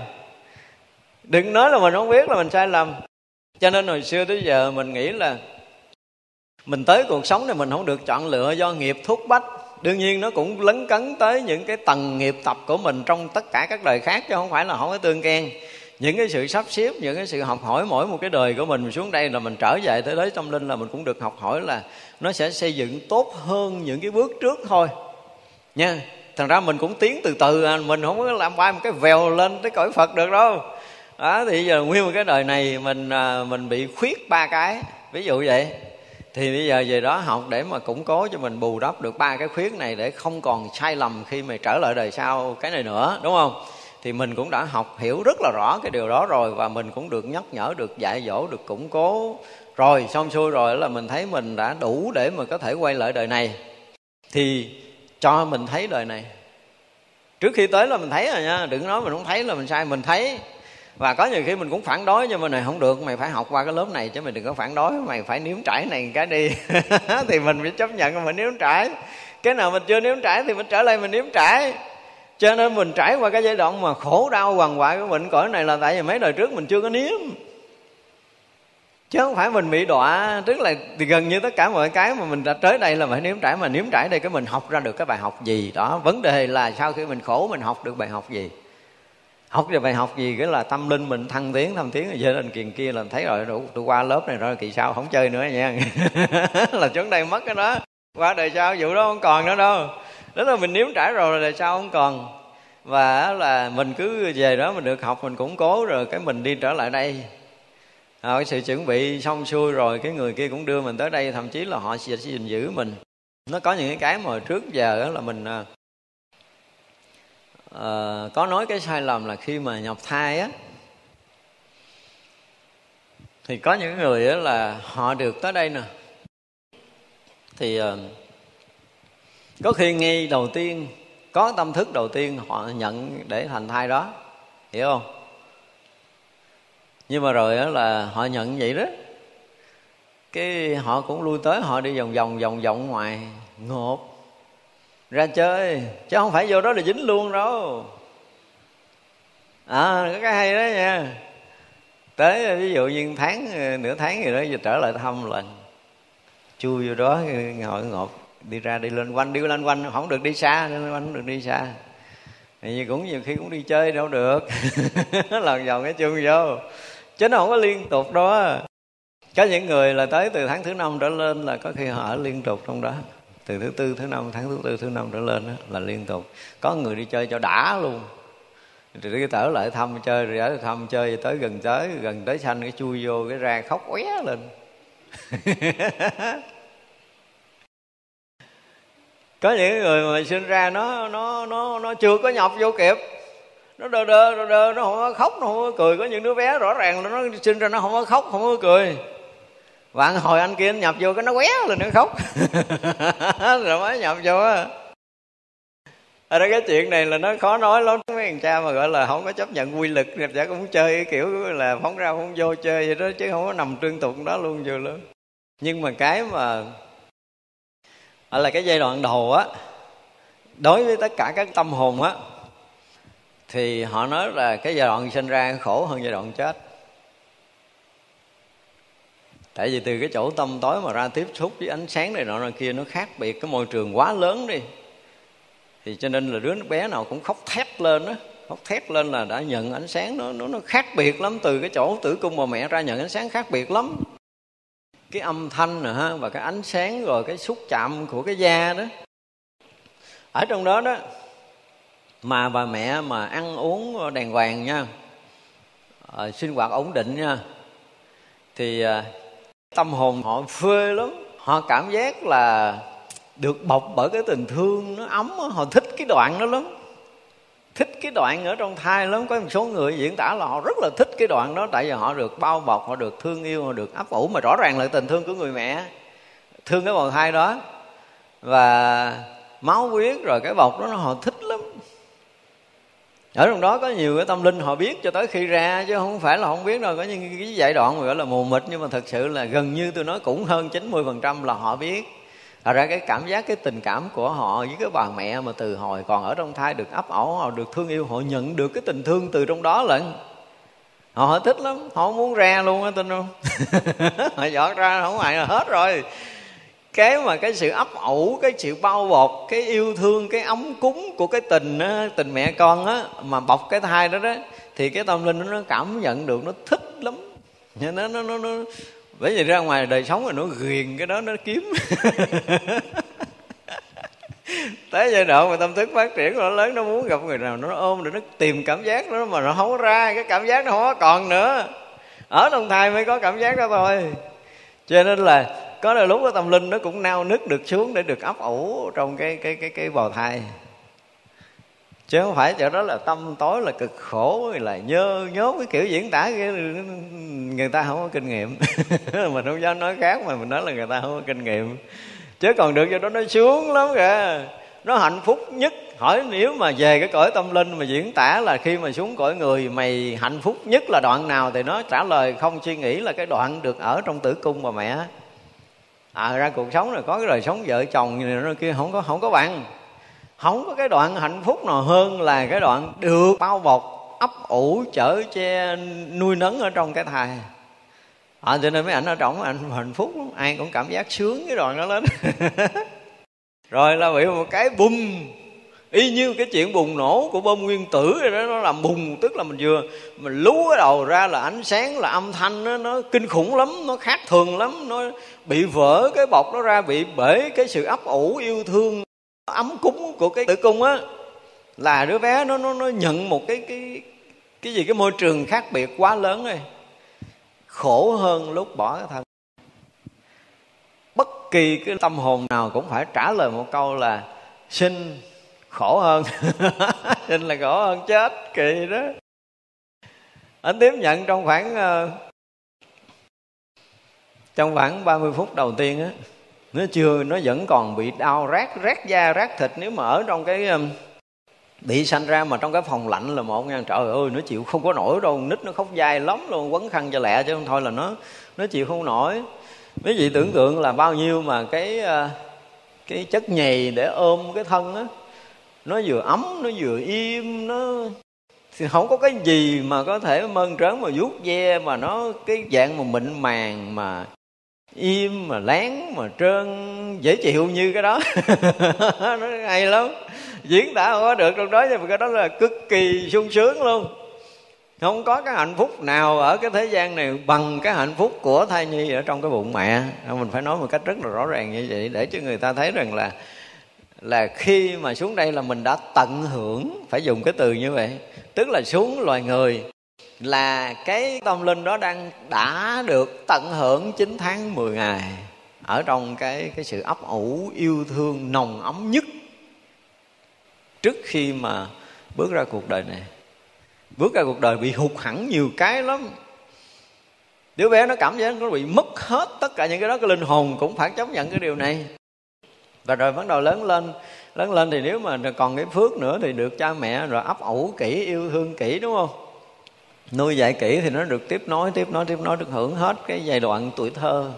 [SPEAKER 1] Đừng nói là mình không biết là mình sai lầm. Cho nên hồi xưa tới giờ mình nghĩ là mình tới cuộc sống này mình không được chọn lựa do nghiệp thúc bách. Đương nhiên nó cũng lấn cấn tới những cái tầng nghiệp tập của mình trong tất cả các đời khác chứ không phải là không có tương can những cái sự sắp xếp những cái sự học hỏi mỗi một cái đời của mình xuống đây là mình trở về tới đấy tâm linh là mình cũng được học hỏi là nó sẽ xây dựng tốt hơn những cái bước trước thôi. Nha thành ra mình cũng tiến từ từ à. mình không có làm bay một cái vèo lên tới cõi phật được đâu. Đó thì giờ nguyên một cái đời này mình à, mình bị khuyết ba cái ví dụ vậy. Thì bây giờ về đó học để mà củng cố cho mình bù đắp được ba cái khuyết này để không còn sai lầm khi mà trở lại đời sau cái này nữa đúng không? Thì mình cũng đã học hiểu rất là rõ cái điều đó rồi và mình cũng được nhắc nhở, được dạy dỗ, được củng cố. Rồi, xong xuôi rồi là mình thấy mình đã đủ để mà có thể quay lại đời này. Thì cho mình thấy đời này. Trước khi tới là mình thấy rồi nha, đừng nói mình không thấy là mình sai, mình thấy. Và có nhiều khi mình cũng phản đối, nhưng mà này không được, mày phải học qua cái lớp này chứ mày đừng có phản đối, mày phải nếm trải này cái đi. (laughs) Thì mình phải chấp nhận mình nếm trải. Cái nào mình chưa nếm trải thì mình trở lại mình nếm trải cho nên mình trải qua cái giai đoạn mà khổ đau, hoàng hoại của bệnh cõi này là tại vì mấy đời trước mình chưa có nếm. Chứ không phải mình bị đọa, tức là thì gần như tất cả mọi cái mà mình đã tới đây là phải nếm trải, mà nếm trải đây cái mình học ra được cái bài học gì đó. Vấn đề là sau khi mình khổ, mình học được bài học gì? Học được bài học gì? Cái là tâm linh mình thăng tiến thăng tiến, rồi lên kiền kia là thấy rồi, đủ tôi qua lớp này rồi, kỳ sau không chơi nữa nha. (laughs) Là trước đây mất cái đó. Qua đời sau, vụ đó không còn nữa đâu đó là mình nếm trải rồi là sao không còn và là mình cứ về đó mình được học mình củng cố rồi cái mình đi trở lại đây. À, cái sự chuẩn bị xong xuôi rồi cái người kia cũng đưa mình tới đây thậm chí là họ sẽ gìn giữ mình. Nó có những cái mà trước giờ đó là mình uh, có nói cái sai lầm là khi mà nhập thai á thì có những người đó là họ được tới đây nè. Thì uh, có khi ngay đầu tiên, có tâm thức đầu tiên họ nhận để thành thai đó. Hiểu không? Nhưng mà rồi đó là họ nhận vậy đó. Cái họ cũng lui tới, họ đi vòng vòng vòng vòng ngoài, ngộp. Ra chơi, chứ không phải vô đó là dính luôn đâu. À có cái hay đó nha. Tới ví dụ như tháng, nửa tháng gì đó, giờ trở lại thăm lần. Chui vô đó, ngồi ngộp đi ra đi lên quanh đi lên quanh không được đi xa lên quanh không được đi xa. Thì cũng nhiều khi cũng đi chơi đâu được. (laughs) Lần vòng cái chung vô. Chứ nó không có liên tục đó có những người là tới từ tháng thứ năm trở lên là có khi họ ở liên tục trong đó. Từ thứ tư thứ năm tháng thứ tư thứ năm trở lên đó, là liên tục. Có người đi chơi cho đã luôn. Rồi đi tở lại thăm chơi rồi ở thăm chơi tới gần tới gần tới xanh cái chui vô cái ra khóc óe lên. (laughs) có những người mà sinh ra nó nó nó nó chưa có nhọc vô kịp. Nó đơ đơ đơ đơ, nó không có khóc, nó không có cười. Có những đứa bé rõ ràng là nó sinh ra nó không có khóc, không có cười. Và hồi anh kia anh nhập vô cái nó qué lên, nó khóc. (laughs) Rồi mới nhập vô á. Ở đây cái chuyện này là nó khó nói lắm. Mấy thằng cha mà gọi là không có chấp nhận quy lực thì chả cũng chơi cái kiểu là phóng ra phóng vô chơi vậy đó, chứ không có nằm trương tục đó luôn, vừa luôn nhưng mà cái mà ở là cái giai đoạn đầu á, đối với tất cả các tâm hồn á, thì họ nói là cái giai đoạn sinh ra khổ hơn giai đoạn chết. Tại vì từ cái chỗ tâm tối mà ra tiếp xúc với ánh sáng này nọ nọ kia nó khác biệt cái môi trường quá lớn đi. Thì cho nên là đứa bé nào cũng khóc thét lên đó khóc thét lên là đã nhận ánh sáng nó nó nó khác biệt lắm từ cái chỗ tử cung bà mẹ ra nhận ánh sáng khác biệt lắm cái âm thanh nữa ha và cái ánh sáng rồi cái xúc chạm của cái da đó. Ở trong đó đó mà bà mẹ mà ăn uống đàng hoàng nha à, sinh hoạt ổn định nha thì à, tâm hồn họ phê lắm. Họ cảm giác là được bọc bởi cái tình thương nó ấm họ thích cái đoạn đó lắm thích cái đoạn ở trong thai lắm. Có một số người diễn tả là họ rất là thích cái đoạn đó, tại vì họ được bao bọc, họ được thương yêu, họ được ấp ủ. Mà rõ ràng là tình thương của người mẹ, thương cái bào thai đó. Và máu huyết rồi cái bọc đó, nó họ thích lắm. Ở trong đó có nhiều cái tâm linh họ biết cho tới khi ra, chứ không phải là không biết đâu. Có những cái giai đoạn mà gọi là mù mịt, nhưng mà thật sự là gần như tôi nói cũng hơn 90% là họ biết. Thật ra cái cảm giác cái tình cảm của họ với cái bà mẹ mà từ hồi còn ở trong thai được ấp ẩu, họ được thương yêu họ nhận được cái tình thương từ trong đó lận. Họ, thích lắm họ muốn ra luôn á tin không? (laughs) Họ dọt ra không ai là hết rồi. Cái mà cái sự ấp ủ cái sự bao bọc cái yêu thương cái ấm cúng của cái tình á, tình mẹ con á mà bọc cái thai đó đó thì cái tâm linh nó cảm nhận được nó thích lắm. Nó nó nó, nó bởi vì ra ngoài đời sống rồi nó ghiền cái đó, nó kiếm. (laughs) Tới giai đoạn mà tâm thức phát triển, nó lớn, nó muốn gặp người nào, nó ôm rồi nó tìm cảm giác đó mà nó không có ra, cái cảm giác nó không có còn nữa. Ở trong thai mới có cảm giác đó thôi. Cho nên là có đôi lúc cái tâm linh nó cũng nao nức được xuống để được ấp ủ trong cái cái cái cái bào thai chứ không phải chỗ đó là tâm tối là cực khổ, là nhơ nhốt cái kiểu diễn tả cái người ta không có kinh nghiệm. (laughs) Mình không dám nói khác, mà mình nói là người ta không có kinh nghiệm. Chứ còn được cho đó nó sướng lắm kìa. Nó hạnh phúc nhất. Hỏi nếu mà về cái cõi tâm linh mà diễn tả là khi mà xuống cõi người, mày hạnh phúc nhất là đoạn nào thì nó trả lời không suy nghĩ là cái đoạn được ở trong tử cung bà mẹ. À ra cuộc sống này có cái đời sống vợ chồng như này kia không có không có bằng không có cái đoạn hạnh phúc nào hơn là cái đoạn được bao bọc ấp ủ chở che nuôi nấng ở trong cái thai. À, cho nên mấy ảnh ở trong anh hạnh phúc lắm ai cũng cảm giác sướng cái đoạn đó lên (laughs) rồi là bị một cái bùng y như cái chuyện bùng nổ của bom nguyên tử rồi đó nó làm bùng tức là mình vừa mình lú cái đầu ra là ánh sáng là âm thanh nó, nó kinh khủng lắm nó khác thường lắm nó bị vỡ cái bọc nó ra bị bể cái sự ấp ủ yêu thương ấm cúng của cái tử cung á, là đứa bé nó nó nó nhận một cái cái cái gì, cái môi trường khác biệt quá lớn rồi. Khổ hơn lúc bỏ cái thân. Bất kỳ cái tâm hồn nào cũng phải trả lời một câu là, sinh khổ hơn. (laughs) Sinh là khổ hơn chết, kỳ đó. Anh tiếp nhận trong khoảng ờ, trong khoảng 30 phút đầu tiên á nó chưa, nó vẫn còn bị đau, rát rát da, rát thịt. Nếu mà ở trong cái um, bị sanh ra mà trong cái phòng lạnh là một nha, trời ơi, nó chịu không có nổi đâu. Nít nó khóc dai lắm luôn, quấn khăn cho lẹ chứ không thôi là nó nó chịu không nổi. Mấy vị tưởng tượng là bao nhiêu mà cái uh, cái chất nhầy để ôm cái thân á, nó vừa ấm, nó vừa im, nó thì không có cái gì mà có thể mơn trớn mà vuốt ve mà nó, cái dạng mà mịn màng mà im mà lén mà trơn, dễ chịu như cái đó. (laughs) Nó hay lắm. Diễn tả không có được trong đó, nhưng mà cái đó là cực kỳ sung sướng luôn. Không có cái hạnh phúc nào ở cái thế gian này bằng cái hạnh phúc của thai nhi ở trong cái bụng mẹ. Mình phải nói một cách rất là rõ ràng như vậy để cho người ta thấy rằng là là khi mà xuống đây là mình đã tận hưởng, phải dùng cái từ như vậy, tức là xuống loài người là cái tâm linh đó đang đã được tận hưởng 9 tháng 10 ngày. Ở trong cái cái sự ấp ủ yêu thương nồng ấm nhất trước khi mà bước ra cuộc đời này. Bước ra cuộc đời bị hụt hẳn nhiều cái lắm. Đứa bé nó cảm giác nó bị mất hết tất cả những cái đó, cái linh hồn cũng phải chấp nhận cái điều này. Và rồi bắt đầu lớn lên lớn lên thì nếu mà còn cái phước nữa thì được cha mẹ rồi ấp ủ kỹ, yêu thương kỹ, đúng không? Nuôi dạy kỹ thì nó được tiếp nối tiếp nối tiếp nối, được hưởng hết cái giai đoạn tuổi thơ.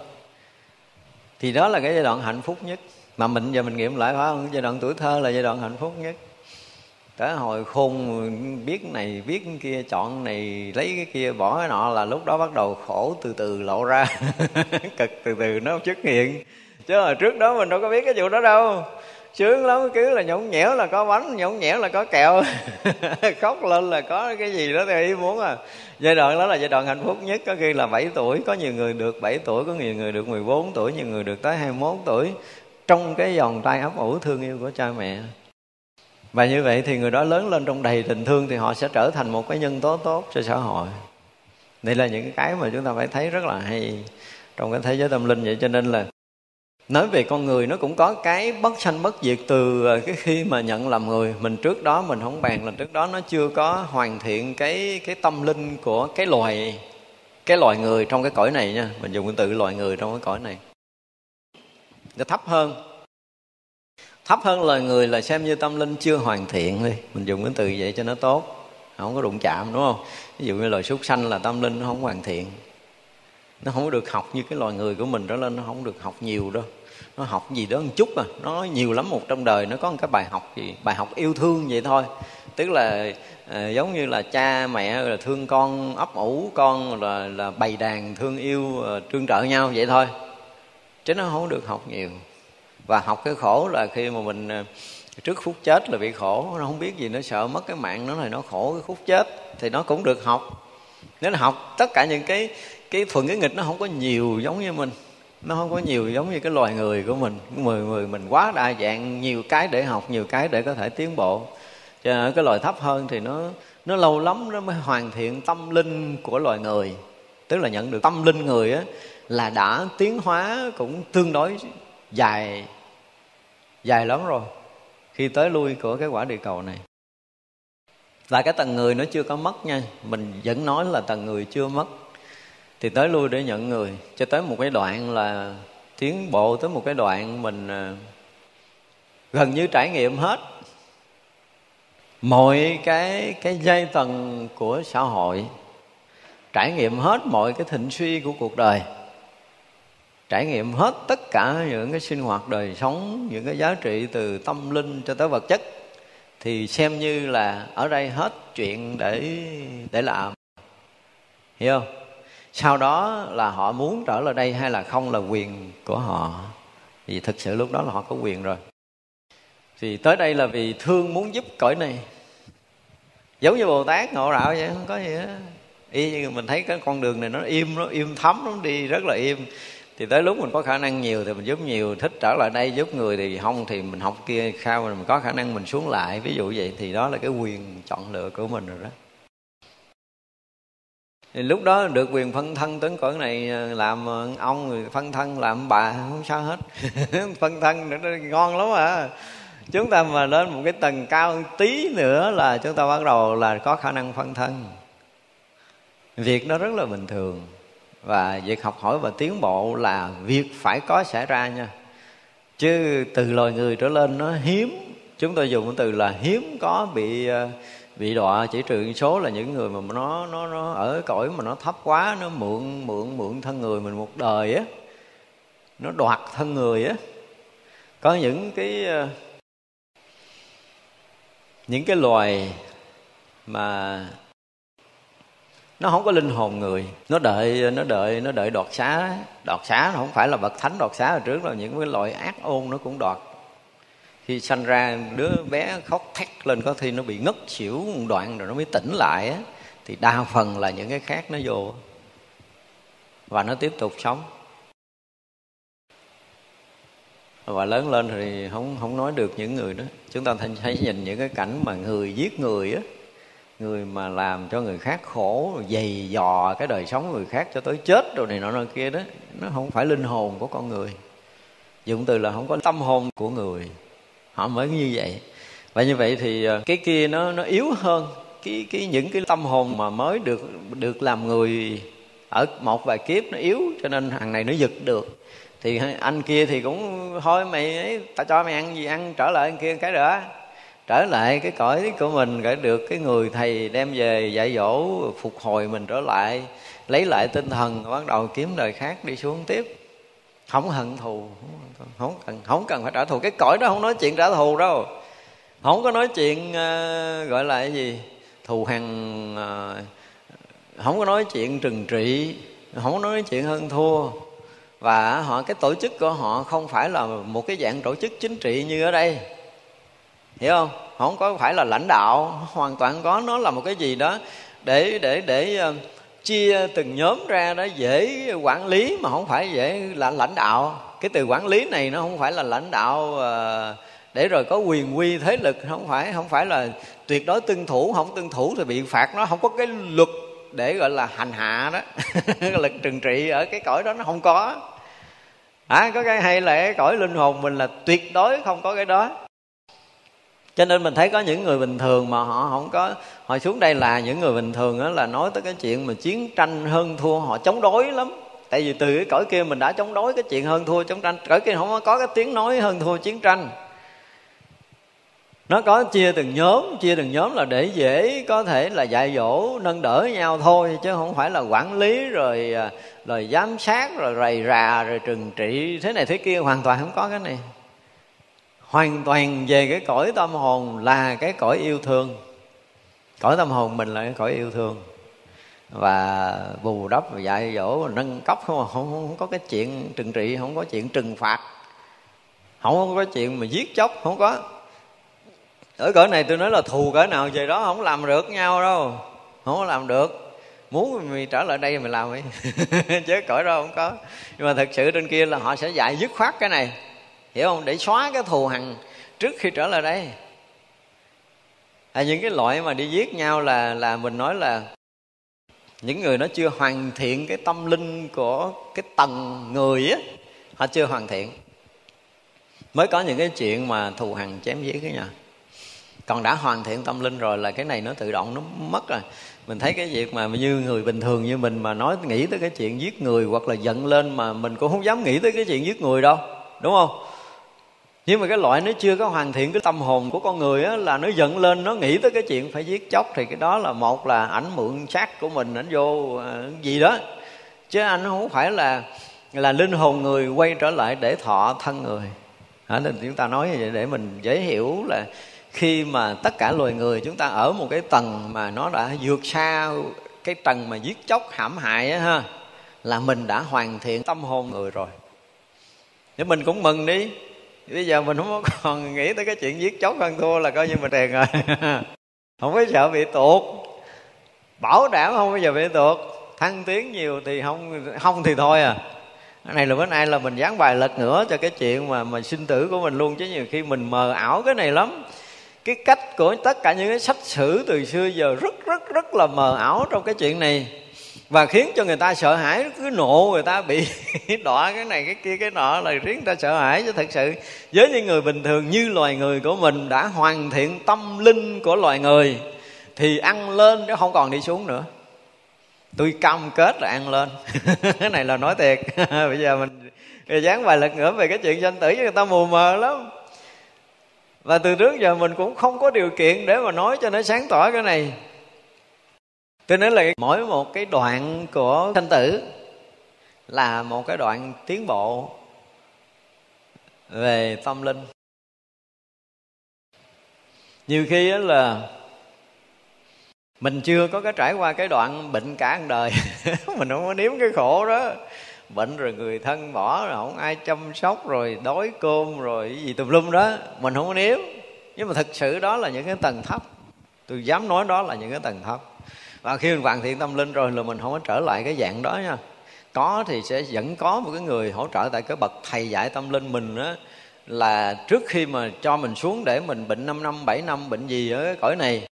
[SPEAKER 1] Thì đó là cái giai đoạn hạnh phúc nhất. Mà mình giờ mình nghiệm lại phải không? Giai đoạn tuổi thơ là giai đoạn hạnh phúc nhất. Tới hồi khôn biết này, biết kia, chọn này, lấy cái kia, bỏ cái nọ là lúc đó bắt đầu khổ từ từ lộ ra. (laughs) Cực từ từ nó xuất hiện. Chứ mà trước đó mình đâu có biết cái vụ đó đâu sướng lắm, cứ là nhõng nhẽo là có bánh, nhõng nhẽo là có kẹo. (laughs) Khóc lên là có cái gì đó theo ý muốn à. Giai đoạn đó là giai đoạn hạnh phúc nhất, có khi là 7 tuổi. Có nhiều người được 7 tuổi, có nhiều người được 14 tuổi, nhiều người được tới 21 tuổi. Trong cái vòng tay ấp ủ thương yêu của cha mẹ. Và như vậy thì người đó lớn lên trong đầy tình thương thì họ sẽ trở thành một cái nhân tố tốt cho xã hội. Đây là những cái mà chúng ta phải thấy rất là hay trong cái thế giới tâm linh vậy, cho nên là nói về con người, nó cũng có cái bất sanh bất diệt từ à, cái khi mà nhận làm người. Mình trước đó mình không bàn là trước đó nó chưa có hoàn thiện cái cái tâm linh của cái loài cái loài người trong cái cõi này nha. Mình dùng cái từ loài người trong cái cõi này. Nó thấp hơn. Thấp hơn loài người là xem như tâm linh chưa hoàn thiện đi. Mình dùng cái từ vậy cho nó tốt. Không có đụng chạm, đúng không? Ví dụ như loài súc sanh là tâm linh nó không hoàn thiện. Nó không có được học như cái loài người của mình đó lên nó không được học nhiều đâu nó học gì đó một chút à. Nó nhiều lắm một trong đời nó có một cái bài học gì bài học yêu thương vậy thôi. Tức là à, giống như là cha mẹ là thương con ấp ủ con là là bày đàn thương yêu ờ, à, trương trợ nhau vậy thôi. Chứ nó không được học nhiều. Và học cái khổ là khi mà mình ờ, trước phút chết là bị khổ. Nó không biết gì nó sợ mất cái mạng nó này nó khổ cái khúc chết. Thì nó cũng được học. Nên là học tất cả những cái cái thuận cái nghịch nó không có nhiều giống như mình nó không có nhiều giống như cái loài người của mình. Người người mình quá đa dạng, nhiều cái để học, nhiều cái để có thể tiến bộ. Cho nên cái loài thấp hơn thì nó nó lâu lắm nó mới hoàn thiện tâm linh của loài người. Tức là nhận được tâm linh người á, là đã tiến hóa cũng tương đối dài dài lắm rồi khi tới lui của cái quả địa cầu này. Và cái tầng người nó chưa có mất nha. Mình vẫn nói là tầng người chưa mất thì tới lui để nhận người, cho tới một cái đoạn là tiến bộ tới một cái đoạn mình à, gần như trải nghiệm hết mọi cái cái giai tầng của xã hội, trải nghiệm hết mọi cái thịnh suy của cuộc đời, trải nghiệm hết tất cả những cái sinh hoạt đời sống, những cái giá trị từ tâm linh cho tới vật chất, thì xem như là ở đây hết chuyện để để làm. Hiểu không? Sau đó là họ muốn trở lại đây hay là không là quyền của họ? Vì thực sự lúc đó là họ có quyền rồi. Thì tới đây là vì thương muốn giúp cõi này. Giống như bồ tát ngộ đạo vậy, không có gì hết. Y như mình thấy cái con đường này nó im nó im thấm, nó đi rất là im. Thì tới lúc mình có khả năng nhiều thì mình giúp nhiều, thích trở lại đây giúp người thì không thì mình học kia, khao mình có khả năng mình xuống lại. Ví dụ vậy thì đó là cái quyền chọn lựa của mình rồi đó thì lúc đó được quyền phân thân tới cõi này ờ, làm ờ, ông người phân thân, làm bà, không sao hết. (laughs) Phân thân nó ngon lắm à. Chúng ta mà lên một cái tầng cao tí nữa là chúng ta bắt đầu là có khả năng phân thân. Việc đó rất là bình thường. Và việc học hỏi và tiến bộ là việc phải có xảy ra nha. Chứ từ loài người trở lên nó hiếm. Chúng tôi dùng cái từ là hiếm có bị ờ, vị bị đọa chỉ trừ số là những người mà nó nó nó ở cõi mà nó thấp quá, nó mượn mượn mượn thân người mình một đời á. Nó đoạt thân người á. Có những cái ờ, những cái loài mà nó không có linh hồn người, nó đợi nó đợi nó đợi đoạt xá. Đoạt xá nó không phải là bậc thánh, đoạt xá ở trước là những cái loại ác ôn nó cũng đoạt khi sanh ra đứa bé khóc thét lên có khi nó bị ngất xỉu một đoạn rồi nó mới tỉnh lại á, thì đa phần là những cái khác nó vô. Và nó tiếp tục sống. Và lớn lên thì không không nói được những người đó. Chúng ta thấy nhìn những cái cảnh mà người giết người á, người mà làm cho người khác khổ, dày dò cái đời sống người khác cho tới chết rồi này nọ nọ kia đó, nó không phải linh hồn của con người. Dụng từ là không có tâm hồn của người họ mới như vậy. Và như vậy thì ờ, cái kia nó nó yếu hơn cái cái những cái tâm hồn mà mới được được làm người ở một vài kiếp nó yếu, cho nên hàng này nó giật được. Thì anh kia thì cũng, thôi mày ấy, tao cho mày ăn gì ăn, trở lại anh kia cái nữa trở lại cái cõi của mình để được cái người thầy đem về dạy dỗ, phục hồi mình trở lại, lấy lại tinh thần, bắt đầu kiếm đời khác, đi xuống tiếp. Không hận thù không cần không cần phải trả thù. Cái cõi đó không nói chuyện trả thù đâu. Không có nói chuyện uh, gọi là cái gì thù hằn uh, không có nói chuyện trừng trị không có nói chuyện hơn thua. Và họ cái tổ chức của họ không phải là một cái dạng tổ chức chính trị như ở đây. Hiểu không? Không có phải là lãnh đạo hoàn toàn có. Nó là một cái gì đó để để để uh, chia từng nhóm ra đó dễ quản lý mà không phải dễ là lãnh đạo cái từ quản lý này nó không phải là lãnh đạo ờ, để rồi có quyền quy thế lực không phải không phải là tuyệt đối tuân thủ không tuân thủ thì bị phạt nó. Không có cái luật để gọi là hành hạ đó. (laughs) Lực trừng trị ở cái cõi đó nó không có. À, có cái hay là cái cõi linh hồn mình là tuyệt đối không có cái đó. Cho nên mình thấy có những người bình thường mà họ không có họ xuống đây là những người bình thường đó là nói tới cái chuyện mà chiến tranh hơn thua họ chống đối lắm tại vì từ cái cõi kia mình đã chống đối cái chuyện hơn thua chống tranh. Cõi kia không có cái tiếng nói hơn thua chiến tranh. Nó có chia từng nhóm, chia từng nhóm là để dễ có thể là dạy dỗ, nâng đỡ nhau thôi, chứ không phải là quản lý rồi à, rồi giám sát, rồi rầy rà, rồi trừng trị. Thế này thế kia hoàn toàn không có cái này. Hoàn toàn về cái cõi tâm hồn là cái cõi yêu thương. Cõi tâm hồn mình là cái cõi yêu thương và bù đắp và dạy dỗ và nâng cấp không, không không có cái chuyện trừng trị không có chuyện trừng phạt. Không có chuyện mà giết chóc không có. Ở cõi này tôi nói là thù cỡ nào về đó không làm được nhau đâu. Không có làm được. Muốn mày trở lại đây mày làm đi. (laughs) Chứ cõi đó không có. Nhưng mà thật sự trên kia là họ sẽ dạy dứt khoát cái này. Hiểu không? Để xóa cái thù hằn trước khi trở lại đây. À, những cái loại mà đi giết nhau là là mình nói là những người nó chưa hoàn thiện cái tâm linh của cái tầng người á, họ chưa hoàn thiện. Mới có những cái chuyện mà thù hằn chém giết cái nhà còn đã hoàn thiện tâm linh rồi là cái này nó tự động nó mất rồi. Mình thấy cái việc mà như người bình thường như mình mà nói nghĩ tới cái chuyện giết người hoặc là giận lên mà mình cũng không dám nghĩ tới cái chuyện giết người đâu, đúng không? Nhưng mà cái loại nó chưa có hoàn thiện cái tâm hồn của con người á là nó giận lên nó nghĩ tới cái chuyện phải giết chóc thì cái đó là một là ảnh mượn xác của mình ảnh vô ờ, gì đó. Chứ anh không phải là là linh hồn người quay trở lại để thọ thân người. À, nên chúng ta nói như vậy để mình dễ hiểu là khi mà tất cả loài người chúng ta ở một cái tầng mà nó đã vượt xa cái tầng mà giết chóc hãm hại á ha là mình đã hoàn thiện tâm hồn người rồi. Để mình cũng mừng đi bây giờ mình không còn nghĩ tới cái chuyện giết chóc ăn thua là coi như mình tiền rồi. (laughs) Không có sợ bị tuột. Bảo đảm không bao giờ bị tuột. Thăng tiến nhiều thì không không thì thôi à. Cái này là bữa nay là mình dán bài lật nữa cho cái chuyện mà mà sinh tử của mình luôn chứ nhiều khi mình mờ ảo cái này lắm. Cái cách của tất cả những cái sách sử từ xưa giờ rất rất rất là mờ ảo trong cái chuyện này và khiến cho người ta sợ hãi, cứ nộ người ta bị (laughs) đọa cái này, cái kia, cái nọ là khiến người ta sợ hãi chứ thật sự. Với những người bình thường như loài người của mình đã hoàn thiện tâm linh của loài người, thì ăn lên chứ không còn đi xuống nữa. Tôi cam kết là ăn lên. (laughs) Cái này là nói thiệt. (laughs) Bây giờ mình dán vài lần nữa về cái chuyện danh tử cho người ta mù mờ lắm. Và từ trước giờ mình cũng không có điều kiện để mà nói cho nó sáng tỏ cái này tôi nói là mỗi một cái đoạn của sanh tử là một cái đoạn tiến bộ về tâm linh. Nhiều khi là mình chưa có cái trải qua cái đoạn bệnh cả đời, (laughs) mình không có nếm cái khổ đó. Bệnh rồi người thân bỏ rồi, không ai chăm sóc rồi, đói cơm rồi gì tùm lum đó, mình không có nếm. Nhưng mà thực sự đó là những cái tầng thấp. Tôi dám nói đó là những cái tầng thấp và khi mình hoàn thiện tâm linh rồi là mình không có trở lại cái dạng đó nha. Có thì sẽ vẫn có một cái người hỗ trợ tại cái bậc thầy dạy tâm linh mình á, là trước khi mà cho mình xuống để mình bệnh 5 năm 7 năm, bệnh gì ở cái cõi này,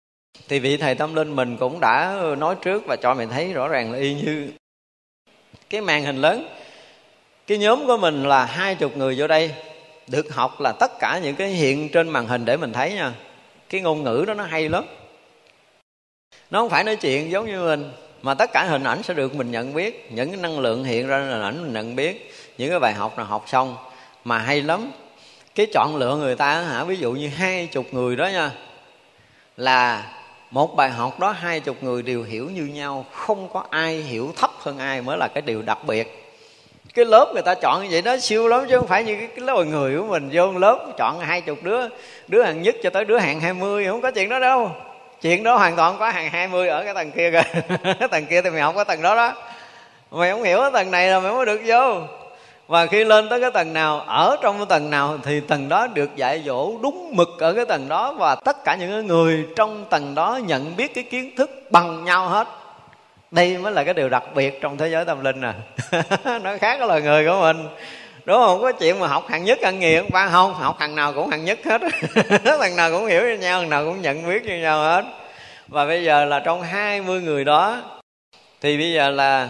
[SPEAKER 1] thì vị thầy tâm linh mình cũng đã nói trước và cho mình thấy rõ ràng là y như cái màn hình lớn. Cái nhóm của mình là hai chục người vô đây, được học là tất cả những cái hiện trên màn hình để mình thấy nha. Cái ngôn ngữ đó nó hay lắm nó không phải nói chuyện giống như mình mà tất cả hình ảnh sẽ được mình nhận biết. Những cái năng lượng hiện ra hình ảnh mình nhận biết. Những cái bài học nào học xong. Mà hay lắm cái chọn lựa người ta hả? Ví dụ như hai chục người đó nha là một bài học đó hai chục người đều hiểu như nhau. Không có ai hiểu thấp hơn ai mới là cái điều đặc biệt. Cái lớp người ta chọn như vậy đó siêu lắm chứ không phải như cái, cái lớp người của mình. Vô lớp chọn hai chục đứa đứa hàng nhất cho tới đứa hàng hai mươi không có chuyện đó đâu chuyện đó hoàn toàn có hàng hai mươi ở cái tầng kia kìa. (laughs) Cái tầng kia thì mày không có tầng đó đó. Mày không hiểu cái tầng này là mày mới được vô. Và khi lên tới cái tầng nào, ở trong cái tầng nào thì tầng đó được dạy dỗ đúng mực ở cái tầng đó và tất cả những người trong tầng đó nhận biết cái kiến thức bằng nhau hết. Đây mới là cái điều đặc biệt trong thế giới tâm linh nè. (laughs) Nó khác cái lời người của mình đúng không? Có chuyện mà học hàng nhất ăn nghiền ba không, học hàng nào cũng hàng nhất hết. (laughs) Thằng nào cũng hiểu như nhau, thằng nào cũng nhận biết như nhau hết. Và bây giờ là trong 20 người đó, thì bây giờ là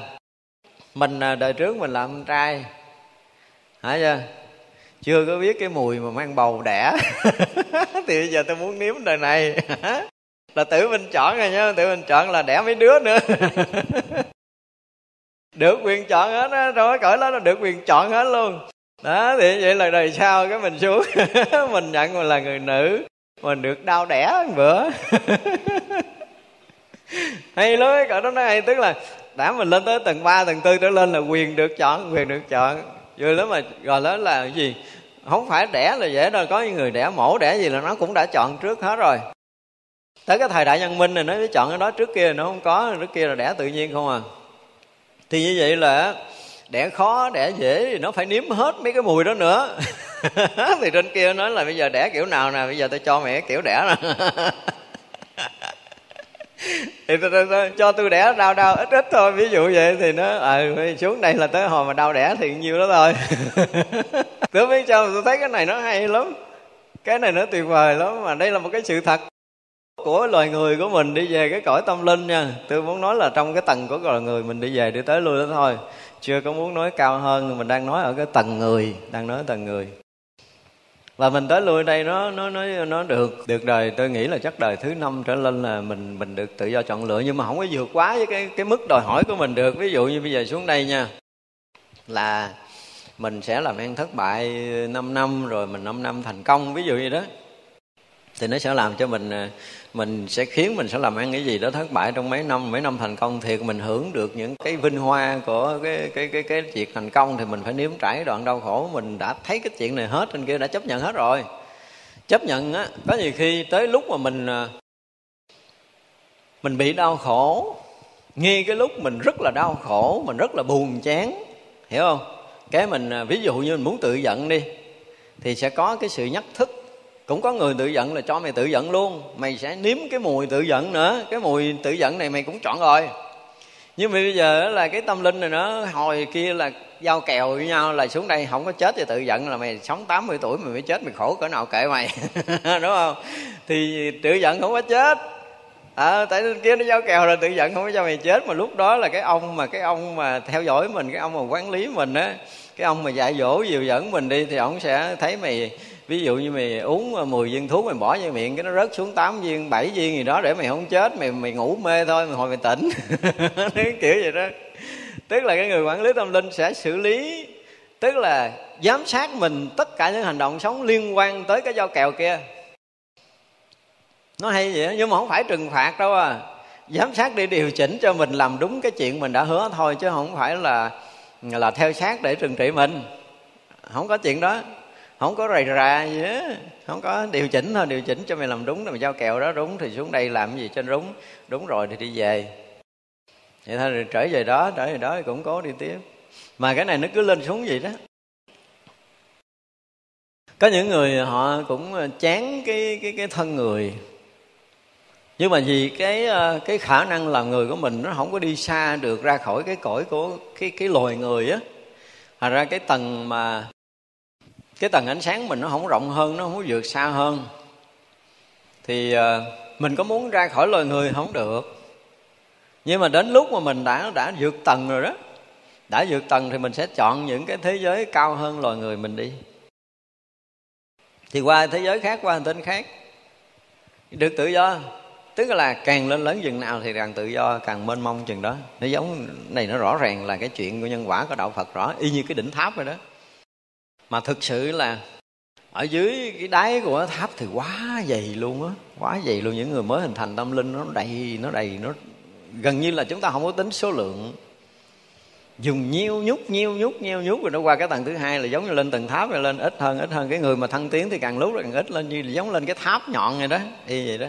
[SPEAKER 1] mình à, đời trước mình làm trai. Hả chưa? Chưa có biết cái mùi mà mang bầu đẻ. (laughs) Thì bây giờ tôi muốn nếm đời này. (laughs) Là tự mình chọn rồi nhá tự mình chọn là đẻ mấy đứa nữa được quyền chọn hết á rồi cái cõi đó là được quyền chọn hết luôn. Đó thì vậy là đời sau cái mình xuống. (laughs) Mình nhận mình là người nữ mình được đau đẻ một bữa. (laughs) Hay lắm cỡ đó nó hay tức là đã mình lên tới tầng 3, tầng tư trở lên là quyền được chọn quyền được chọn. Vui lắm mà gọi đó là cái gì? Không phải đẻ là dễ đâu có những người đẻ mổ đẻ gì là nó cũng đã chọn trước hết rồi. Tới cái thời đại nhân minh này nó mới chọn cái đó trước kia nó không có trước kia là đẻ tự nhiên không à thì như vậy là đẻ khó đẻ dễ thì nó phải nếm hết mấy cái mùi đó nữa. (laughs) Thì trên kia nói là bây giờ đẻ kiểu nào nè bây giờ tôi cho mẹ kiểu đẻ nè. (laughs) Thì tôi, tôi, tôi, cho tôi đẻ đau đau ít ít thôi. Ví dụ vậy thì nó à, xuống đây là tới hồi mà đau đẻ thì nhiêu đó thôi tôi biết cho tôi thấy cái này nó hay lắm. Cái này nó tuyệt vời lắm mà đây là một cái sự thật của loài người của mình đi về cái cõi tâm linh nha. Tôi muốn nói là trong cái tầng của loài người mình đi về đi tới lui đó thôi. Chưa có muốn nói cao hơn mình đang nói ở cái tầng người, đang nói tầng người. Và mình tới lui đây, nó nó nó nó được được đời, tôi nghĩ là chắc đời thứ năm trở lên là mình mình được tự do chọn lựa. Nhưng mà không có vượt quá với cái cái mức đòi hỏi của mình được. Ví dụ như bây giờ xuống đây nha, là mình sẽ làm ăn thất bại 5 năm, rồi mình 5 năm thành công, ví dụ như đó. Thì nó sẽ làm cho mình à, mình sẽ khiến mình sẽ làm ăn cái gì đó thất bại trong mấy năm mấy năm thành công thì mình hưởng được những cái vinh hoa của cái cái cái cái việc thành công thì mình phải nếm trải đoạn đau khổ. Mình đã thấy cái chuyện này hết trên kia đã chấp nhận hết rồi. Chấp nhận á, có nhiều khi tới lúc mà mình à, mình bị đau khổ, ngay cái lúc mình rất là đau khổ, mình rất là buồn chán, hiểu không? Cái mình à, ví dụ như mình muốn tự giận đi, thì sẽ có cái sự nhắc thức cũng có người tự giận là cho mày tự giận luôn. Mày sẽ nếm cái mùi tự giận nữa. Cái mùi tự giận này mày cũng chọn rồi. Nhưng mà bây giờ là cái tâm linh này nó hồi kia là giao kèo với nhau là xuống đây không có chết thì tự giận là mày sống 80 tuổi mày mới chết mày khổ cỡ nào kệ mày. (laughs) Đúng không? Thì tự giận không có chết. À, tại bên kia nó giao kèo rồi tự giận không có cho mày chết. Mà lúc đó là cái ông mà cái ông mà theo dõi mình cái ông mà quản lý mình á cái ông mà dạy dỗ dìu dẫn mình đi thì ông sẽ thấy mày ví dụ như mày uống ờ, 10 viên thuốc mày bỏ vô miệng cái nó rớt xuống 8 viên 7 viên gì đó để mày không chết mày mày ngủ mê thôi mày hồi mày tỉnh. (laughs) Kiểu vậy đó. Tức là cái người quản lý tâm linh sẽ xử lý tức là giám sát mình tất cả những hành động sống liên quan tới cái dao kèo kia. Nó hay vậy đó, nhưng mà không phải trừng phạt đâu à. Giám sát để điều chỉnh cho mình làm đúng cái chuyện mình đã hứa thôi chứ không phải là là theo sát để trừng trị mình. Không có chuyện đó không có rầy ra gì hết. Không có điều chỉnh thôi, điều chỉnh cho mày làm đúng là mày giao kèo đó đúng, thì xuống đây làm gì cho đúng. Đúng rồi thì đi về. Vậy thôi, rồi trở về đó, trở về đó thì cũng cố đi tiếp. Mà cái này nó cứ lên xuống vậy đó. Có những người họ cũng ờ, chán cái cái cái thân người. Nhưng mà vì cái ờ, cái khả năng làm người của mình nó không có đi xa được ra khỏi cái cõi của cái cái loài người á. Thành ra cái tầng mà cái tầng ánh sáng mình nó không rộng hơn, nó không vượt xa hơn. Thì ờ, mình có muốn ra khỏi loài người không được. Nhưng mà đến lúc mà mình đã đã vượt tầng rồi đó, đã vượt tầng thì mình sẽ chọn những cái thế giới cao hơn loài người mình đi. Thì qua thế giới khác, qua hành tinh khác, được tự do. Tức là càng lên lớn chừng nào thì càng tự do, càng mênh mông chừng đó. Nó giống, này nó rõ ràng là cái chuyện của nhân quả của đạo phật rõ, y như cái đỉnh tháp rồi đó mà thực sự là ở dưới cái đáy của tháp thì quá dày luôn á, quá dày luôn. Những người mới hình thành tâm linh nó đầy nó đầy, nó gần như là chúng ta không có tính số lượng. Dùng nhiêu nhúc nhiêu nhúc nhiêu nhúc rồi nó qua cái tầng thứ hai là giống như lên tầng tháp rồi lên, ít hơn ít hơn. Cái người mà thăng tiến thì càng lúc càng ít lên như là giống lên cái tháp nhọn này đó, y vậy đó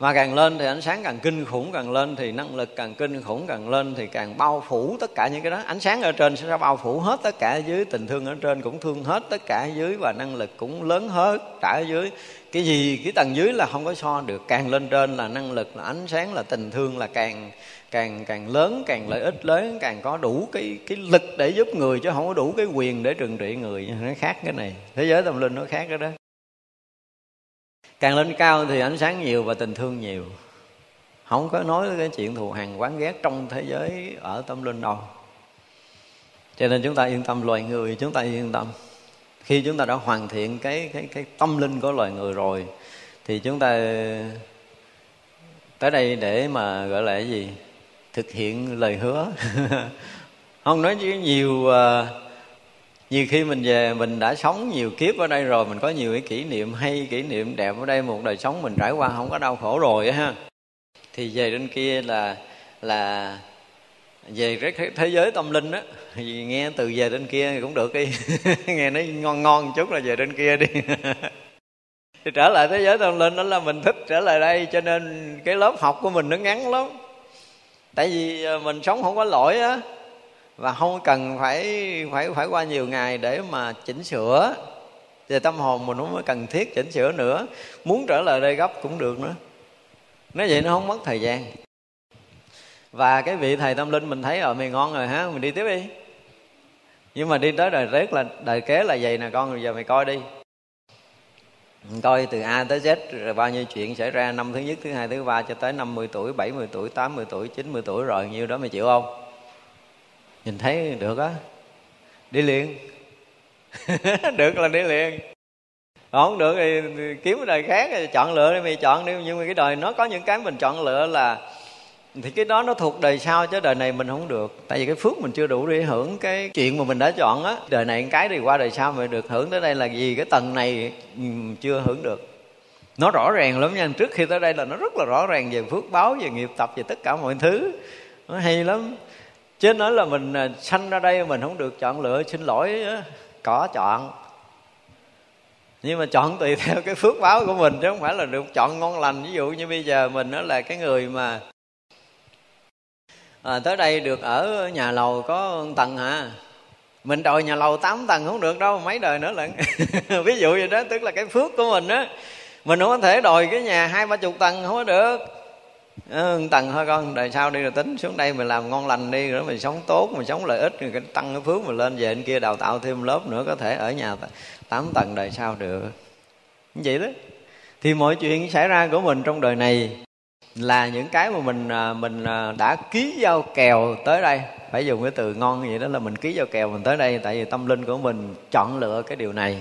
[SPEAKER 1] mà càng lên thì ánh sáng càng kinh khủng, càng lên thì năng lực càng kinh khủng, càng lên thì càng bao phủ tất cả những cái đó. Ánh sáng ở trên sẽ bao phủ hết tất cả ở dưới, tình thương ở trên cũng thương hết tất cả ở dưới và năng lực cũng lớn hết cả ở dưới. Cái gì, cái tầng dưới là không có so được. Càng lên trên là năng lực, là ánh sáng, là tình thương, là càng càng càng lớn, càng lợi ích lớn, càng có đủ cái cái lực để giúp người chứ không có đủ cái quyền để trừng trị người. Nó khác cái này. Thế giới tâm linh nó khác cái đó càng lên cao thì ánh sáng nhiều và tình thương nhiều. Không có nói cái chuyện thù hằn quán ghét trong thế giới ở tâm linh đâu. Cho nên chúng ta yên tâm loài người chúng ta yên tâm. Khi chúng ta đã hoàn thiện cái cái cái tâm linh của loài người rồi thì chúng ta tới đây để mà gọi là cái gì? Thực hiện lời hứa. (laughs) Không nói chứ nhiều uh, nhiều khi mình về, mình đã sống nhiều kiếp ở đây rồi, mình có nhiều cái kỷ niệm hay, kỷ niệm đẹp ở đây, một đời sống mình trải qua không có đau khổ rồi ha. Thì về bên kia là là về cái thế giới tâm linh á nghe từ về bên kia thì cũng được đi. (laughs) Nghe nó ngon ngon chút là về bên kia đi. (laughs) Thì trở lại thế giới tâm linh đó là mình thích trở lại đây, cho nên cái lớp học của mình nó ngắn lắm. Tại vì ờ, mình sống không có lỗi á và không cần phải phải phải qua nhiều ngày để mà chỉnh sửa. Thì tâm hồn mình không mới cần thiết chỉnh sửa nữa. Muốn trở lại đây gấp cũng được nữa. Nói vậy nó không mất thời gian. Và cái vị thầy tâm linh mình thấy ở mày ngon rồi ha mình đi tiếp đi. Nhưng mà đi tới đời rết là đời kế là vậy nè con rồi giờ mày coi đi. Coi từ A tới Z rồi bao nhiêu chuyện xảy ra năm thứ nhất, thứ hai, thứ ba cho tới 50 tuổi, 70 tuổi, 80 tuổi, 90 tuổi rồi nhiêu đó mày chịu không? Nhìn thấy được á. Đi liền. (laughs) được là đi liền. Không được thì kiếm cái đời khác thì chọn lựa đi, mày chọn đi. Nhưng mà cái đời nó có những cái mình chọn lựa là thì cái đó nó thuộc đời sau chứ đời này mình không được. Tại vì cái phước mình chưa đủ để hưởng cái chuyện mà mình đã chọn á. Đời này cái thì qua đời sau mình được hưởng. Tới đây là gì cái tầng này chưa hưởng được. Nó rõ ràng lắm nha. Trước khi tới đây là nó rất là rõ ràng về phước báo, về nghiệp tập, về tất cả mọi thứ. Nó hay lắm chứ nói là mình à, sanh ra đây mình không được chọn lựa xin lỗi có chọn. Nhưng mà chọn tùy theo cái phước báo của mình chứ không phải là được chọn ngon lành. Ví dụ như bây giờ mình nó là cái người mà à, tới đây được ở nhà lầu có tầng hả? Mình đòi nhà lầu 8 tầng không được đâu mấy đời nữa lận (laughs) ví dụ vậy đó tức là cái phước của mình á mình không có thể đòi cái nhà hai ba chục tầng không có được. Ờ, tăng tầng thôi con, đời sau đi rồi tính. Xuống đây mình làm ngon lành đi, rồi mình sống tốt mình sống lợi ích, rồi tăng cái phước mình lên về bên kia đào tạo thêm lớp nữa, có thể ở nhà tám tầng đời sau được. Vậy đó. Thì mọi chuyện xảy ra của mình trong đời này là những cái mà mình à, mình à, đã ký giao kèo tới đây. Phải dùng cái từ ngon vậy đó là mình ký giao kèo mình tới đây, tại vì tâm linh của mình chọn lựa cái điều này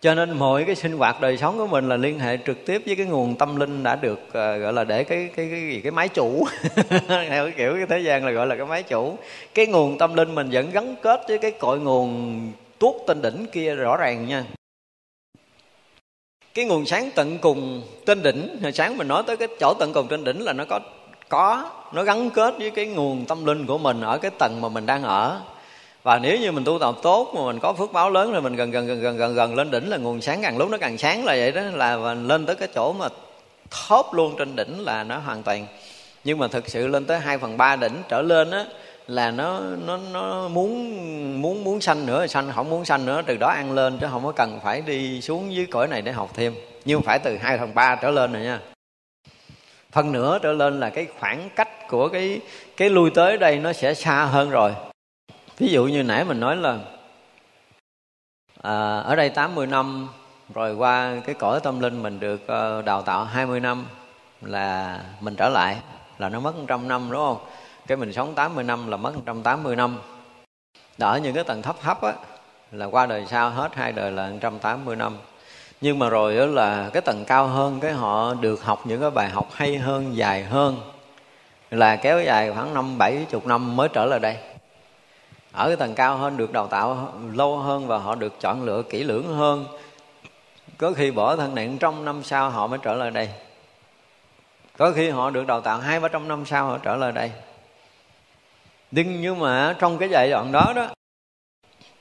[SPEAKER 1] cho nên mọi cái sinh hoạt đời sống của mình là liên hệ trực tiếp với cái nguồn tâm linh đã được uh, gọi là để cái cái cái gì? Cái máy chủ. (laughs) Theo cái kiểu cái thế gian là gọi là cái máy chủ. Cái nguồn tâm linh mình vẫn gắn kết với cái cội nguồn tuốt tinh đỉnh kia rõ ràng nha. Cái nguồn sáng tận cùng trên đỉnh hồi sáng mình nói tới cái chỗ tận cùng trên đỉnh là nó có có nó gắn kết với cái nguồn tâm linh của mình ở cái tầng mà mình đang ở và nếu như mình tu tập tốt mà mình có phước báo lớn rồi mình gần gần gần gần gần gần lên đỉnh là nguồn sáng càng lúc nó càng sáng là vậy đó, là mình lên tới cái chỗ mà thóp luôn trên đỉnh là nó hoàn toàn. Nhưng mà thực sự lên tới 2 phần ba đỉnh trở lên á, là nó nó nó muốn muốn muốn sanh nữa, sanh, không muốn sanh nữa, từ đó ăn lên chứ không có cần phải đi xuống dưới cõi này để học thêm. Nhưng phải từ hai phần ba trở lên rồi nha. Phần nữa trở lên là cái khoảng cách của cái cái lui tới đây nó sẽ xa hơn rồi ví dụ như nãy mình nói là à, ở đây 80 năm rồi qua cái cõi tâm linh mình được ờ, đào tạo 20 năm là mình trở lại là nó mất 100 năm đúng không? Cái mình sống 80 năm là mất 180 năm. Ở những cái tầng thấp thấp á là qua đời sau hết hai đời là 180 năm. Nhưng mà rồi đó là cái tầng cao hơn cái họ được học những cái bài học hay hơn dài hơn là kéo dài khoảng năm bảy chục năm mới trở lại đây ở cái tầng cao hơn, được đào tạo lâu hơn và họ được chọn lựa kỹ lưỡng hơn. Có khi bỏ thân này trong năm sau họ mới trở lại đây. Có khi họ được đào tạo hai ba trăm năm sau họ trở lại đây. Nhưng nhưng mà trong cái giai đoạn đó đó,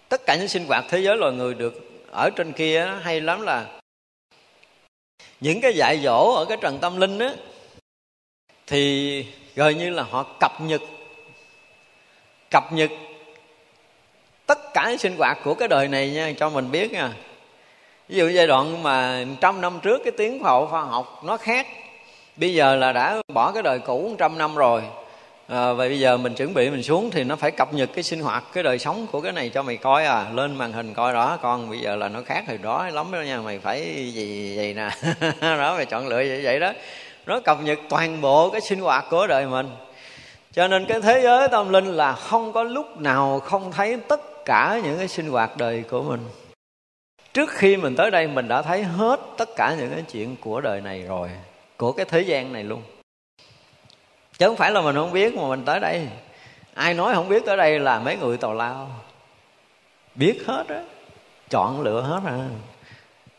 [SPEAKER 1] tất cả những sinh hoạt thế giới loài người được ở trên kia hay lắm là những cái dạy dỗ ở cái trần tâm linh á, thì gần như là họ cập nhật cập nhật tất cả sinh hoạt của cái đời này nha cho mình biết nha. Ví dụ giai đoạn mà trăm năm trước cái tiến khoa khoa học nó khác bây giờ là đã bỏ cái đời cũ trăm năm rồi. À, và bây giờ mình chuẩn bị mình xuống thì nó phải cập nhật cái sinh hoạt cái đời sống của cái này cho mày coi à. Lên màn hình coi đó con bây giờ là nó khác hồi đó lắm đó nha mày phải gì gì nè. (laughs) Đó mày chọn lựa vậy vậy đó. Nó cập nhật toàn bộ cái sinh hoạt của đời mình. Cho nên cái thế giới tâm linh là không có lúc nào không thấy tất cả những cái sinh hoạt đời của mình. Trước khi mình tới đây, mình đã thấy hết tất cả những cái chuyện của đời này rồi, của cái thế gian này luôn. Chứ không phải là mình không biết mà mình tới đây. Ai nói không biết tới đây là mấy người tào lao. Biết hết á, chọn lựa hết à.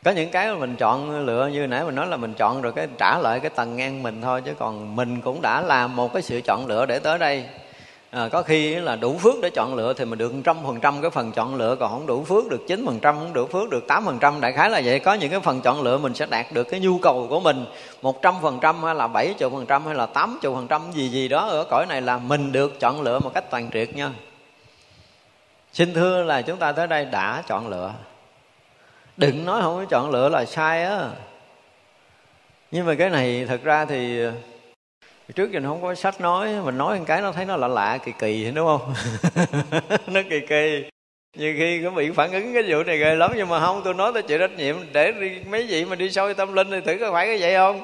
[SPEAKER 1] Có những cái mà mình chọn lựa như nãy mình nói là mình chọn rồi cái trả lại cái tầng ngang mình thôi, chứ còn mình cũng đã làm một cái sự chọn lựa để tới đây à, có khi là đủ phước để chọn lựa thì mình được trăm phần trăm cái phần chọn lựa còn không đủ phước được chín phần trăm không đủ phước được tám phần trăm. Đại khái là vậy. Có những cái phần chọn lựa mình sẽ đạt được cái nhu cầu của mình. Một trăm phần trăm hay là bảy chục phần trăm hay là tám chục phần trăm gì gì đó ở cõi này là mình được chọn lựa một cách toàn triệt nha. Xin thưa là chúng ta tới đây đã chọn lựa. Đừng nói không có chọn lựa là sai á. Nhưng mà cái này thật ra thì trước giờ không có sách nói, mình nói một cái nó thấy nó lạ lạ, kỳ kỳ đúng không? (laughs) Nó kỳ kỳ. Nhiều khi có bị phản ứng cái vụ này ghê lắm, nhưng mà không, tôi nói tôi chịu trách nhiệm. Để đi mấy vị mà đi sâu tâm linh thì thử có phải cái vậy không?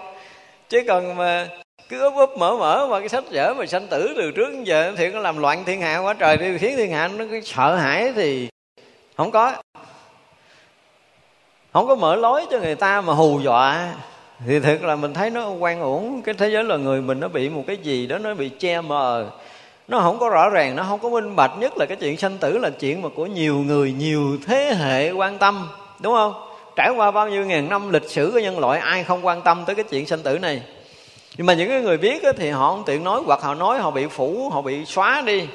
[SPEAKER 1] Chứ còn mà cứ úp úp mở mở mà cái sách vở mà sanh tử từ trước đến giờ thì nó làm loạn thiên hạ quá trời đi khiến thiên hạ nó cứ sợ hãi thì không có. Không có mở lối cho người ta mà hù dọa thì thực là mình thấy nó quan uổng. Cái thế giới loài người mình nó bị một cái gì đó, nó bị che mờ. Nó không có rõ ràng, nó không có minh bạch. Nhất là cái chuyện sanh tử là chuyện mà của nhiều người, nhiều thế hệ quan tâm. Đúng không? Trải qua bao nhiêu ngàn năm lịch sử của nhân loại, ai không quan tâm tới cái chuyện sanh tử này? Nhưng mà những cái người biết thì họ không tiện nói, hoặc họ nói họ bị phủ, họ bị xóa đi.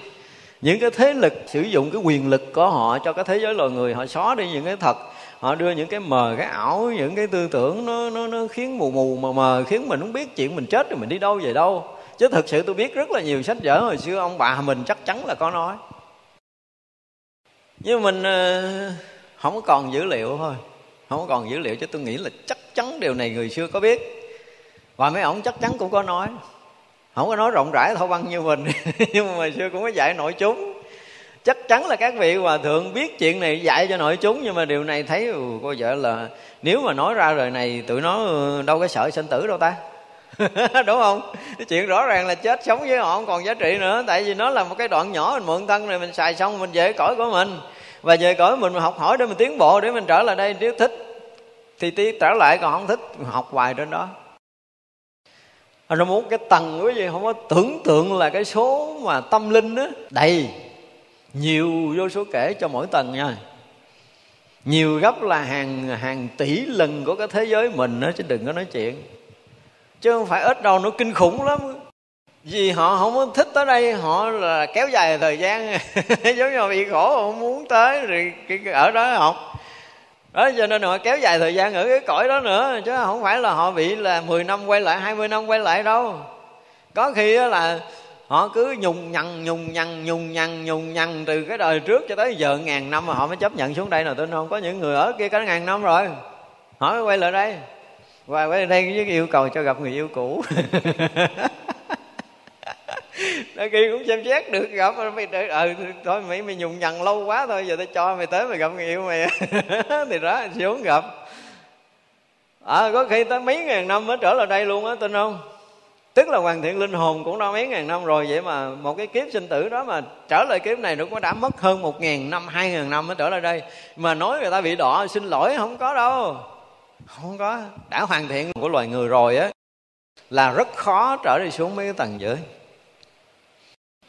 [SPEAKER 1] Những cái thế lực, sử dụng cái quyền lực của họ cho cái thế giới loài người, họ xóa đi những cái thật họ đưa những cái mờ, cái ảo, những cái tư tưởng nó nó nó khiến mù mù, mờ mờ, khiến mình không biết chuyện mình chết rồi mình đi đâu về đâu. Chứ thực sự tôi biết rất là nhiều sách vở hồi xưa ông bà mình chắc chắn là có nói. Nhưng mình ờ, không còn dữ liệu thôi. Không còn dữ liệu chứ tôi nghĩ là chắc chắn điều này người xưa có biết. Và mấy ông chắc chắn cũng có nói. Không có nói rộng rãi thâu băng như mình. (laughs) Nhưng mà xưa cũng có dạy nội chúng chắc chắn là các vị hòa thượng biết chuyện này dạy cho nội chúng nhưng mà điều này thấy ừ, cô vợ là nếu mà nói ra rồi này tụi nó đâu có sợ sinh tử đâu ta. (laughs) Đúng không? Cái chuyện rõ ràng là chết sống với họ không còn giá trị nữa tại vì nó là một cái đoạn nhỏ mình mượn thân này mình xài xong mình về cõi của mình. Và về cõi mình học hỏi để mình tiến bộ để mình trở lại đây nếu thích thì tí trở lại còn không thích học hoài trên đó. Nó muốn cái tầng quý vị không có tưởng tượng là cái số mà tâm linh đó đầy nhiều vô số kể cho mỗi tầng nha. Nhiều gấp là hàng hàng tỷ lần của cái thế giới mình đó, chứ đừng có nói chuyện. Chứ không phải ít đâu, nó kinh khủng lắm. Vì họ không có thích tới đây, họ là kéo dài thời gian. (laughs) Giống như bị khổ không muốn tới, rồi ở đó học. Đó, cho nên họ kéo dài thời gian ở cái cõi đó nữa, chứ không phải là họ bị là 10 năm quay lại 20 năm quay lại đâu. Có khi là họ cứ nhùng nhằn nhùng nhằn nhùng nhằn nhùng nhằn từ cái đời trước cho tới giờ ngàn năm mà họ mới chấp nhận xuống đây nào tin không có những người ở kia cả ngàn năm rồi. Họ mới quay lại đây. Quay quay đây với yêu cầu cho gặp người yêu cũ. (laughs) Đôi khi cũng xem xét được gặp mày đợi ờ thôi mày mày nhùng nhằn lâu quá thôi giờ tao cho mày tới mày gặp người yêu mày. (laughs) Thì đó xuống gặp. À, có khi tới mấy ngàn năm mới trở lại đây luôn á tin không? Tức là hoàn thiện linh hồn cũng đã mấy ngàn năm rồi, vậy mà một cái kiếp sinh tử đó mà trở lại kiếp này nó cũng đã mất hơn một ngàn năm, hai ngàn năm mới trở lại đây. Mà nói người ta bị đỏ xin lỗi, không có đâu. Không có. Đã hoàn thiện của loài người rồi á, là rất khó trở đi xuống mấy cái tầng dưới.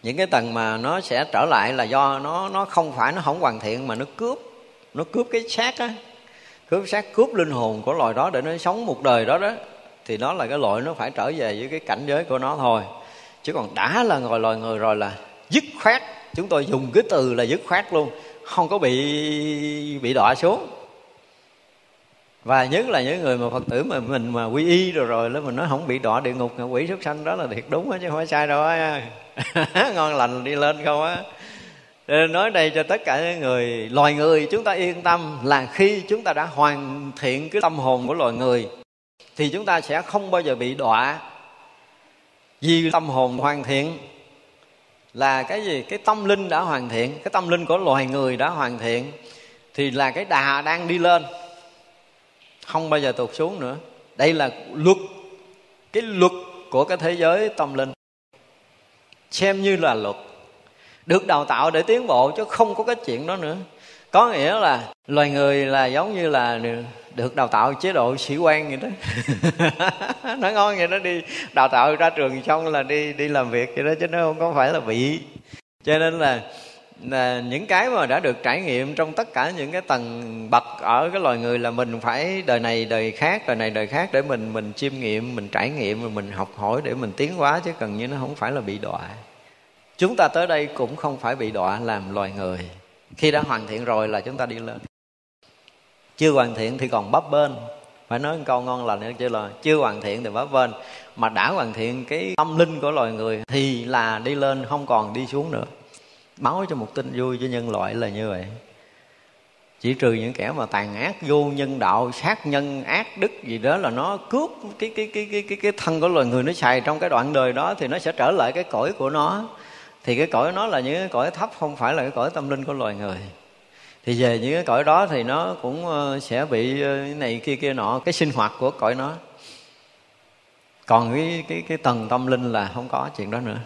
[SPEAKER 1] Những cái tầng mà nó sẽ trở lại là do nó nó không phải, nó không hoàn thiện mà nó cướp nó cướp cái xác á, cướp xác, cướp linh hồn của loài đó để nó sống một đời đó đó thì nó là cái loại nó phải trở về với cái cảnh giới của nó thôi. Chứ còn đã là ngồi loài người rồi là dứt khoát, chúng tôi dùng cái từ là dứt khoát luôn, không có bị bị đọa xuống. Và nhất là những người mà phật tử mà mình mà quy y rồi rồi đó, mình nói không bị đọa địa ngục, quỷ súc sanh, đó là thiệt đúng á, chứ không phải sai đâu á. (laughs) Ngon lành đi lên không á. Ờ, nói đây cho tất cả những người loài người, chúng ta yên tâm là khi chúng ta đã hoàn thiện cái tâm hồn của loài người thì chúng ta sẽ không bao giờ bị đọa. Vì tâm hồn hoàn thiện là cái gì? Cái tâm linh đã hoàn thiện, cái tâm linh của loài người đã hoàn thiện thì là cái đà đang đi lên. Không bao giờ tụt xuống nữa. Đây là luật, cái luật của cái thế giới tâm linh. Xem như là luật, được đào tạo để tiến bộ chứ không có cái chuyện đó nữa. Có nghĩa là loài người là giống như là được đào tạo chế độ sĩ quan vậy đó. (laughs) Nó ngon vậy đó, đi đào tạo ra trường xong là đi đi làm việc vậy đó, chứ nó không có phải là bị. Cho nên là là những cái mà đã được trải nghiệm trong tất cả những cái tầng bậc ở cái loài người là mình phải đời này đời khác, đời này đời khác để mình mình chiêm nghiệm, mình trải nghiệm mình học hỏi để mình tiến hóa, chứ cần như nó không phải là bị đọa. Chúng ta tới đây cũng không phải bị đọa làm loài người. Khi đã hoàn thiện rồi là chúng ta đi lên chưa hoàn thiện thì còn bấp bên phải nói một câu ngon lành nữa chứ là chưa hoàn thiện thì bấp bên mà đã hoàn thiện cái tâm linh của loài người thì là đi lên, không còn đi xuống nữa. Báo cho một tin vui cho nhân loại là như vậy. Chỉ trừ những kẻ mà tàn ác, vô nhân đạo, sát nhân, ác đức gì đó là nó cướp cái cái cái cái cái cái thân của loài người, nó xài trong cái đoạn đời đó thì nó sẽ trở lại cái cõi của nó. Thì cái cõi nó là những cái cõi thấp, không phải là cái cõi tâm linh của loài người thì về những cái cõi đó thì nó cũng ờ, sẽ bị ờ, này kia kia nọ, cái sinh hoạt của cõi nó. Còn cái cái cái tầng tâm linh là không có chuyện đó nữa.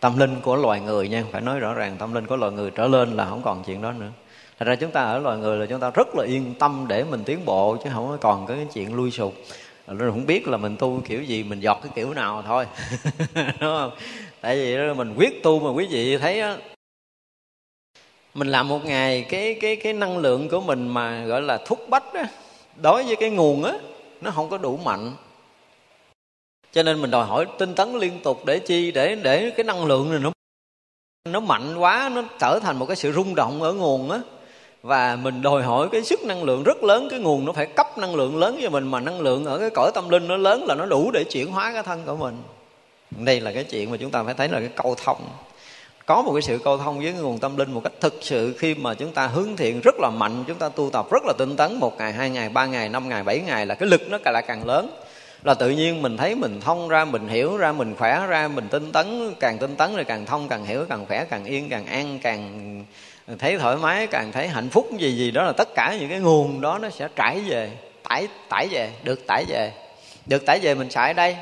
[SPEAKER 1] Tâm linh của loài người nha, phải nói rõ ràng, tâm linh của loài người trở lên là không còn chuyện đó nữa. Thật ra chúng ta ở loài người là chúng ta rất là yên tâm để mình tiến bộ, chứ không còn cái chuyện lui sụp. Rồi không biết là mình tu kiểu gì, mình giọt cái kiểu nào thôi. (laughs) Đúng không? Tại vì mình quyết tu mà quý vị thấy á mình làm một ngày cái cái cái năng lượng của mình mà gọi là thúc bách á, đối với cái nguồn á, nó không có đủ mạnh. Cho nên mình đòi hỏi tinh tấn liên tục để chi, để để cái năng lượng này nó nó mạnh quá, nó trở thành một cái sự rung động ở nguồn á. Và mình đòi hỏi cái sức năng lượng rất lớn, cái nguồn nó phải cấp năng lượng lớn cho mình mà năng lượng ở cái cõi tâm linh nó lớn là nó đủ để chuyển hóa cái thân của mình. Đây là cái chuyện mà chúng ta phải thấy là cái câu thông có một cái sự câu thông với nguồn tâm linh một cách thực sự khi mà chúng ta hướng thiện rất là mạnh, chúng ta tu tập rất là tinh tấn, một ngày, hai ngày, ba ngày, năm ngày, bảy ngày là cái lực nó càng là càng lớn. Là tự nhiên mình thấy mình thông ra, mình hiểu ra, mình khỏe ra, mình tinh tấn, càng tinh tấn rồi càng thông, càng hiểu, càng khỏe, càng yên, càng an, càng thấy thoải mái, càng thấy hạnh phúc, gì gì đó là tất cả những cái nguồn đó nó sẽ trải về, tải tải về, được tải về. Được tải về mình xài ở đây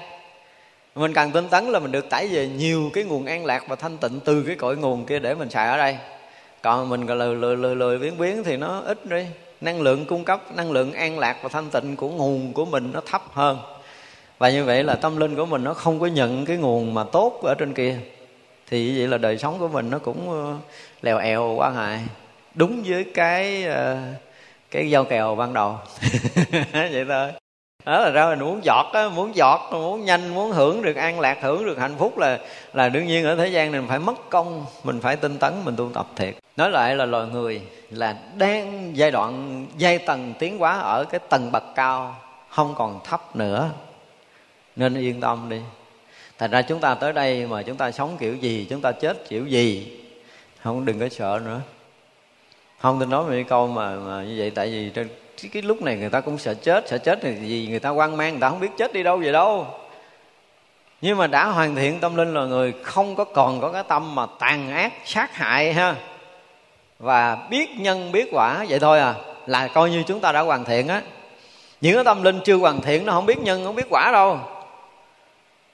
[SPEAKER 1] mình càng tinh tấn là mình được tải về nhiều cái nguồn an lạc và thanh tịnh từ cái cội nguồn kia để mình xài ở đây. Còn mình còn lười lười lười lười biến biến thì nó ít đi. Năng lượng cung cấp, năng lượng an lạc và thanh tịnh của nguồn của mình nó thấp hơn. Và như vậy là tâm linh của mình nó không có nhận cái nguồn mà tốt ở trên kia. Thì vậy là đời sống của mình nó cũng ờ, lèo èo quá hại đúng với cái ờ, cái giao kèo ban đầu. (laughs) Vậy thôi đó là ra mình muốn giọt á muốn giọt muốn nhanh muốn hưởng được an lạc hưởng được hạnh phúc là là đương nhiên ở thế gian này mình phải mất công mình phải tinh tấn mình tu tập thiệt. Nói lại là loài người là đang giai đoạn giai tầng tiến hóa ở cái tầng bậc cao không còn thấp nữa. Nên yên tâm đi. Thành ra chúng ta tới đây mà chúng ta sống kiểu gì chúng ta chết kiểu gì không đừng có sợ nữa. Không tôi nói một câu mà, mà như vậy tại vì trên cái lúc này người ta cũng sợ chết sợ chết thì gì, người ta quan mang, người ta không biết chết đi đâu về đâu. Nhưng mà đã hoàn thiện tâm linh là người không có còn có cái tâm mà tàn ác, sát hại ha. Và biết nhân, biết quả, vậy thôi à là coi như chúng ta đã hoàn thiện á. Những cái tâm linh chưa hoàn thiện, nó không biết nhân, không biết quả đâu.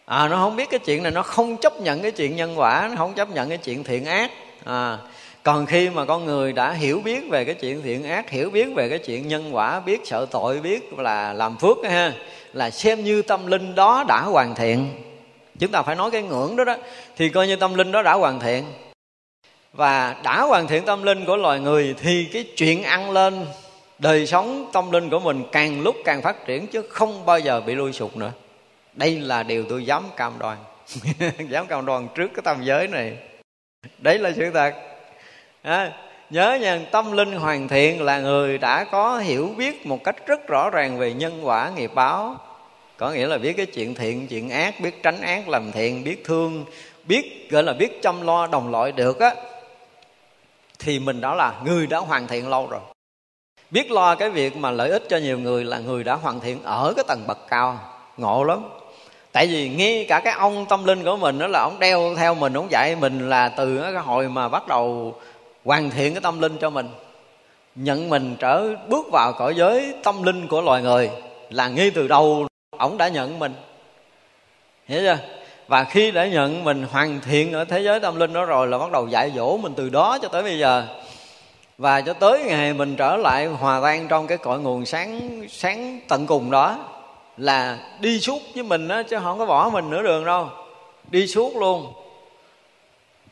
[SPEAKER 1] À nó không biết cái chuyện này, nó không chấp nhận cái chuyện nhân quả, nó không chấp nhận cái chuyện thiện ác. À còn khi mà con người đã hiểu biết về cái chuyện thiện ác, hiểu biết về cái chuyện nhân quả, biết sợ tội, biết là làm phước ha, là xem như tâm linh đó đã hoàn thiện. Chúng ta phải nói cái ngưỡng đó đó, thì coi như tâm linh đó đã hoàn thiện. Và đã hoàn thiện tâm linh của loài người thì cái chuyện ăn lên đời sống tâm linh của mình càng lúc càng phát triển chứ không bao giờ bị lui sụt nữa. Đây là điều tôi dám cam đoan. (laughs) Dám cam đoan trước cái tâm giới này. Đấy là sự thật à, nhớ nha tâm linh hoàn thiện là người đã có hiểu biết một cách rất rõ ràng về nhân quả nghiệp báo. Có nghĩa là biết cái chuyện thiện chuyện ác biết tránh ác làm thiện biết thương biết gọi là biết chăm lo đồng loại được á thì mình đó là người đã hoàn thiện lâu rồi. Biết lo cái việc mà lợi ích cho nhiều người là người đã hoàn thiện ở cái tầng bậc cao ngộ lắm. Tại vì ngay cả cái ông tâm linh của mình đó là ông đeo theo mình ông dạy mình là từ cái hồi mà bắt đầu hoàn thiện cái tâm linh cho mình. Nhận mình trở, bước vào cõi giới tâm linh của loài người là ngay từ đầu ổng đã nhận mình. Hiểu chưa? Và khi đã nhận mình hoàn thiện ở thế giới tâm linh đó rồi là bắt đầu dạy dỗ mình từ đó cho tới bây giờ. Và cho tới ngày mình trở lại hòa tan trong cái cội nguồn sáng sáng tận cùng đó là đi suốt với mình đó chứ không có bỏ mình nửa đường đâu. Đi suốt luôn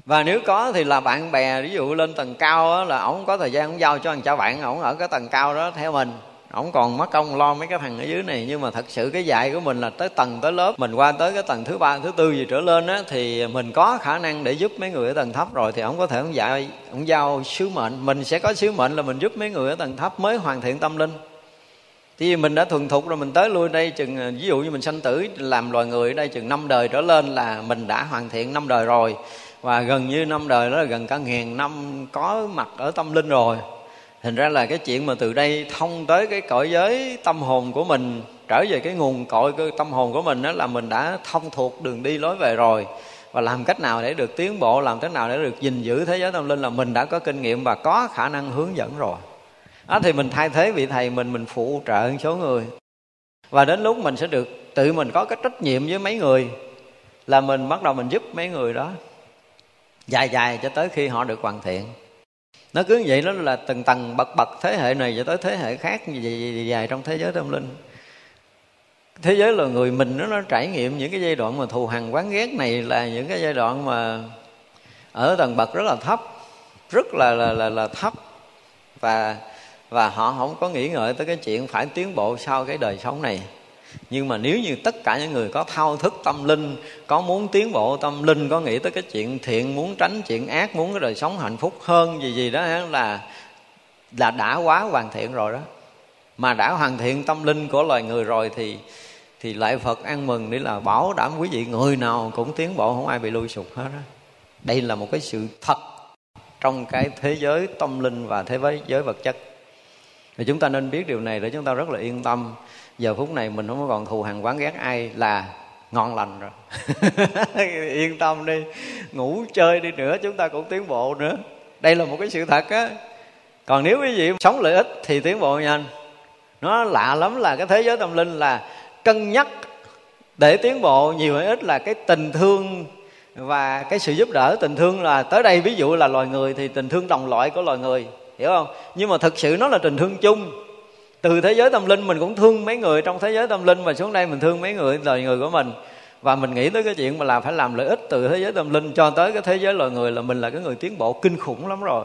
[SPEAKER 1] và nếu có thì là bạn bè ví dụ lên tầng cao đó, là ổng có thời gian ổng giao cho thằng cha bạn ổng ở cái tầng cao đó theo mình. Ổng còn mất công lo mấy cái thằng ở dưới này nhưng mà thật sự cái dạy của mình là tới tầng tới lớp. Mình qua tới cái tầng thứ ba thứ tư gì trở lên á thì mình có khả năng để giúp mấy người ở tầng thấp rồi thì ổng có thể ổng dạy ổng giao sứ mệnh. Mình sẽ có sứ mệnh là mình giúp mấy người ở tầng thấp mới hoàn thiện tâm linh. Thì mình đã thuần thục rồi mình tới lui đây chừng ví dụ như mình sanh tử làm loài người ở đây chừng năm đời trở lên là mình đã hoàn thiện năm đời rồi và gần như năm đời đó là gần cả ngàn năm có mặt ở tâm linh rồi. Thành ra là cái chuyện mà từ đây thông tới cái cõi giới tâm hồn của mình, trở về cái nguồn cội cái tâm hồn của mình đó là mình đã thông thuộc đường đi lối về rồi. Và làm cách nào để được tiến bộ, làm cách nào để được gìn giữ thế giới tâm linh là mình đã có kinh nghiệm và có khả năng hướng dẫn rồi. Đó, thì mình thay thế vị thầy mình mình phụ trợ số người. Và đến lúc mình sẽ được, tự mình có cái trách nhiệm với mấy người, là mình bắt đầu mình giúp mấy người đó dài dài cho tới khi họ được hoàn thiện. Nó cứ như vậy đó là từng tầng bậc bậc thế hệ này cho tới thế hệ khác như vậy dài trong thế giới tâm linh. Thế giới là người mình nó, nó trải nghiệm những cái giai đoạn mà thù hằn quán ghét này là những cái giai đoạn mà ở tầng bậc rất là thấp rất là là là, là thấp. Và và họ không có nghĩ ngợi tới cái chuyện phải tiến bộ sau cái đời sống này nhưng mà nếu như tất cả những người có thao thức tâm linh, có muốn tiến bộ tâm linh, có nghĩ tới cái chuyện thiện, muốn tránh chuyện ác, muốn cái đời sống hạnh phúc hơn gì gì đó là là đã quá hoàn thiện rồi đó. Mà đã hoàn thiện tâm linh của loài người rồi thì thì lại Phật ăn mừng để là bảo đảm quý vị người nào cũng tiến bộ, không ai bị lui sụp hết đó. đây là một cái sự thật trong cái thế giới tâm linh và thế giới vật chất. Thì chúng ta nên biết điều này để chúng ta rất là yên tâm giờ phút này mình không còn thù hằn quán ghét ai là ngon lành rồi. (laughs) Yên tâm đi, ngủ chơi đi nữa chúng ta cũng tiến bộ nữa. Đây là một cái sự thật á. Còn nếu quý vị sống lợi ích thì tiến bộ nhanh. Nó lạ lắm là cái thế giới tâm linh là cân nhắc để tiến bộ nhiều hay ít là cái tình thương và cái sự giúp đỡ tình thương là tới đây. Ví dụ là loài người thì tình thương đồng loại của loài người, hiểu không? Nhưng mà thực sự nó là tình thương chung từ thế giới tâm linh mình cũng thương mấy người trong thế giới tâm linh mà xuống đây mình thương mấy người loài người của mình. Và mình nghĩ tới cái chuyện mà là phải làm lợi ích từ thế giới tâm linh cho tới cái thế giới loài người là mình là cái người tiến bộ kinh khủng lắm rồi.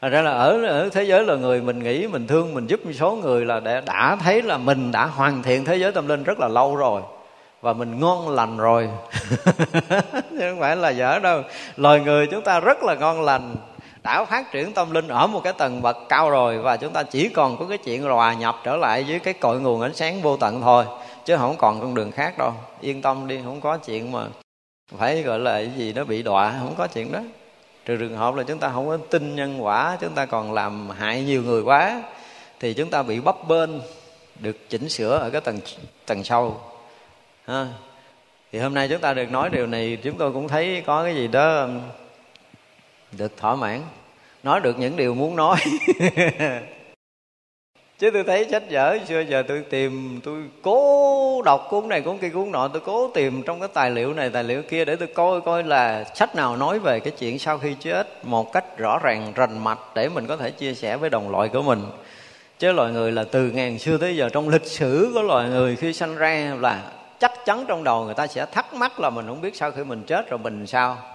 [SPEAKER 1] Thật ra là ở, ở thế giới loài người mình nghĩ mình thương mình giúp một số người là đã, đã thấy là mình đã hoàn thiện thế giới tâm linh rất là lâu rồi. Và mình ngon lành rồi. (laughs) Chứ không phải là dở đâu. Loài người chúng ta rất là ngon lành đã phát triển tâm linh ở một cái tầng bậc cao rồi và chúng ta chỉ còn có cái chuyện hòa nhập trở lại với cái cội nguồn ánh sáng vô tận thôi, chứ không còn con đường khác đâu. Yên tâm đi, không có chuyện mà phải gọi là cái gì nó bị đọa, không có chuyện đó. Trừ trường hợp là chúng ta không có tin nhân quả, chúng ta còn làm hại nhiều người quá, thì chúng ta bị bấp bên được chỉnh sửa ở cái tầng tầng sâu. Ha. thì hôm nay chúng ta được nói điều này, chúng tôi cũng thấy có cái gì đó được, thỏa mãn. Nói được những điều muốn nói. (laughs) Chứ tôi thấy sách vở xưa giờ tôi tìm, tôi cố đọc cuốn này, cuốn kia, cuốn nọ, tôi cố tìm trong cái tài liệu này, tài liệu kia để tôi coi coi là sách nào nói về cái chuyện sau khi chết một cách rõ ràng, rành mạch để mình có thể chia sẻ với đồng loại của mình. Chứ loài người là từ ngàn xưa tới giờ, trong lịch sử của loài người khi sanh ra là chắc chắn trong đầu người ta sẽ thắc mắc là mình không biết sau khi mình chết rồi mình sao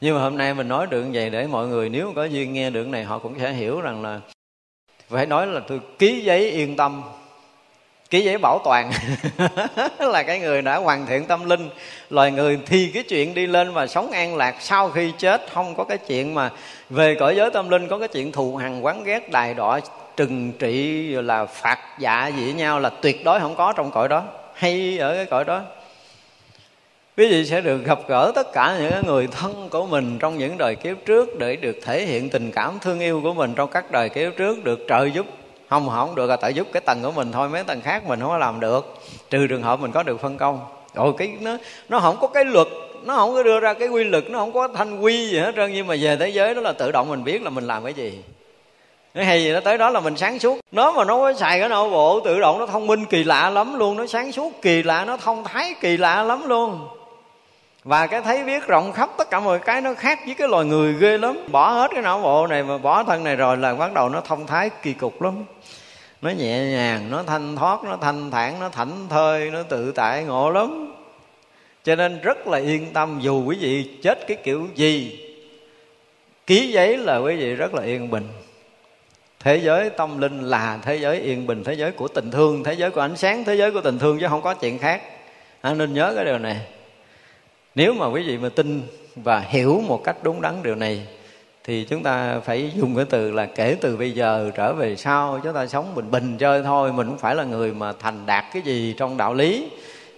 [SPEAKER 1] nhưng mà hôm nay mình nói được như vậy để mọi người nếu có duyên nghe được này, họ cũng sẽ hiểu rằng là phải nói là tôi ký giấy yên tâm, ký giấy bảo toàn. (laughs) Là cái người đã hoàn thiện tâm linh, loài người thì cái chuyện đi lên và sống an lạc sau khi chết, không có cái chuyện mà về cõi giới tâm linh, có cái chuyện thù hằn, quán ghét, đài đọa, trừng trị là phạt dạ dĩ nhau là tuyệt đối không có trong cõi đó, hay ở cái cõi đó quý vị sẽ được gặp gỡ tất cả những người thân của mình trong những đời kiếp trước để được thể hiện tình cảm thương yêu của mình trong các đời kiếp trước, được trợ giúp. Không không được là tại giúp cái tầng của mình thôi, mấy tầng khác mình không có làm được. Trừ trường hợp mình có được phân công. Rồi cái nó nó không có cái luật, nó không có đưa ra cái quy luật, nó không có thanh quy gì hết trơn, nhưng mà về thế giới đó là tự động mình biết là mình làm cái gì. Nó hay gì nó tới đó là mình sáng suốt. Nó mà nó có xài cái não bộ tự động, nó thông minh kỳ lạ lắm luôn, nó sáng suốt kỳ lạ, nó thông thái kỳ lạ lắm luôn và cái thấy biết rộng khắp tất cả mọi cái nó khác với cái loài người ghê lắm. Bỏ hết cái não bộ này mà bỏ thân này rồi là bắt đầu nó thông thái kỳ cục lắm. Nó nhẹ nhàng nó thanh thoát nó thanh thản nó thảnh thơi nó tự tại ngộ lắm. Cho nên rất là yên tâm dù quý vị chết cái kiểu gì. Ký giấy là quý vị rất là yên bình. Thế giới tâm linh là thế giới yên bình thế giới của tình thương thế giới của ánh sáng thế giới của tình thương chứ không có chuyện khác. À, nên nhớ cái điều này nếu mà quý vị mà tin và hiểu một cách đúng đắn điều này, thì chúng ta phải dùng cái từ là kể từ bây giờ trở về sau. Chúng ta sống bình bình chơi thôi, mình cũng phải là người mà thành đạt cái gì trong đạo lý,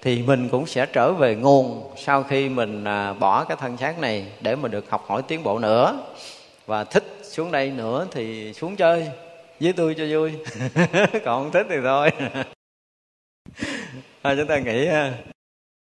[SPEAKER 1] thì mình cũng sẽ trở về nguồn sau khi mình à, bỏ cái thân xác này để mà được học hỏi tiến bộ nữa. Và thích xuống đây nữa thì xuống chơi, với tôi cho vui. (laughs) Còn không thích thì thôi. (laughs) Thôi chúng ta nghĩ ha.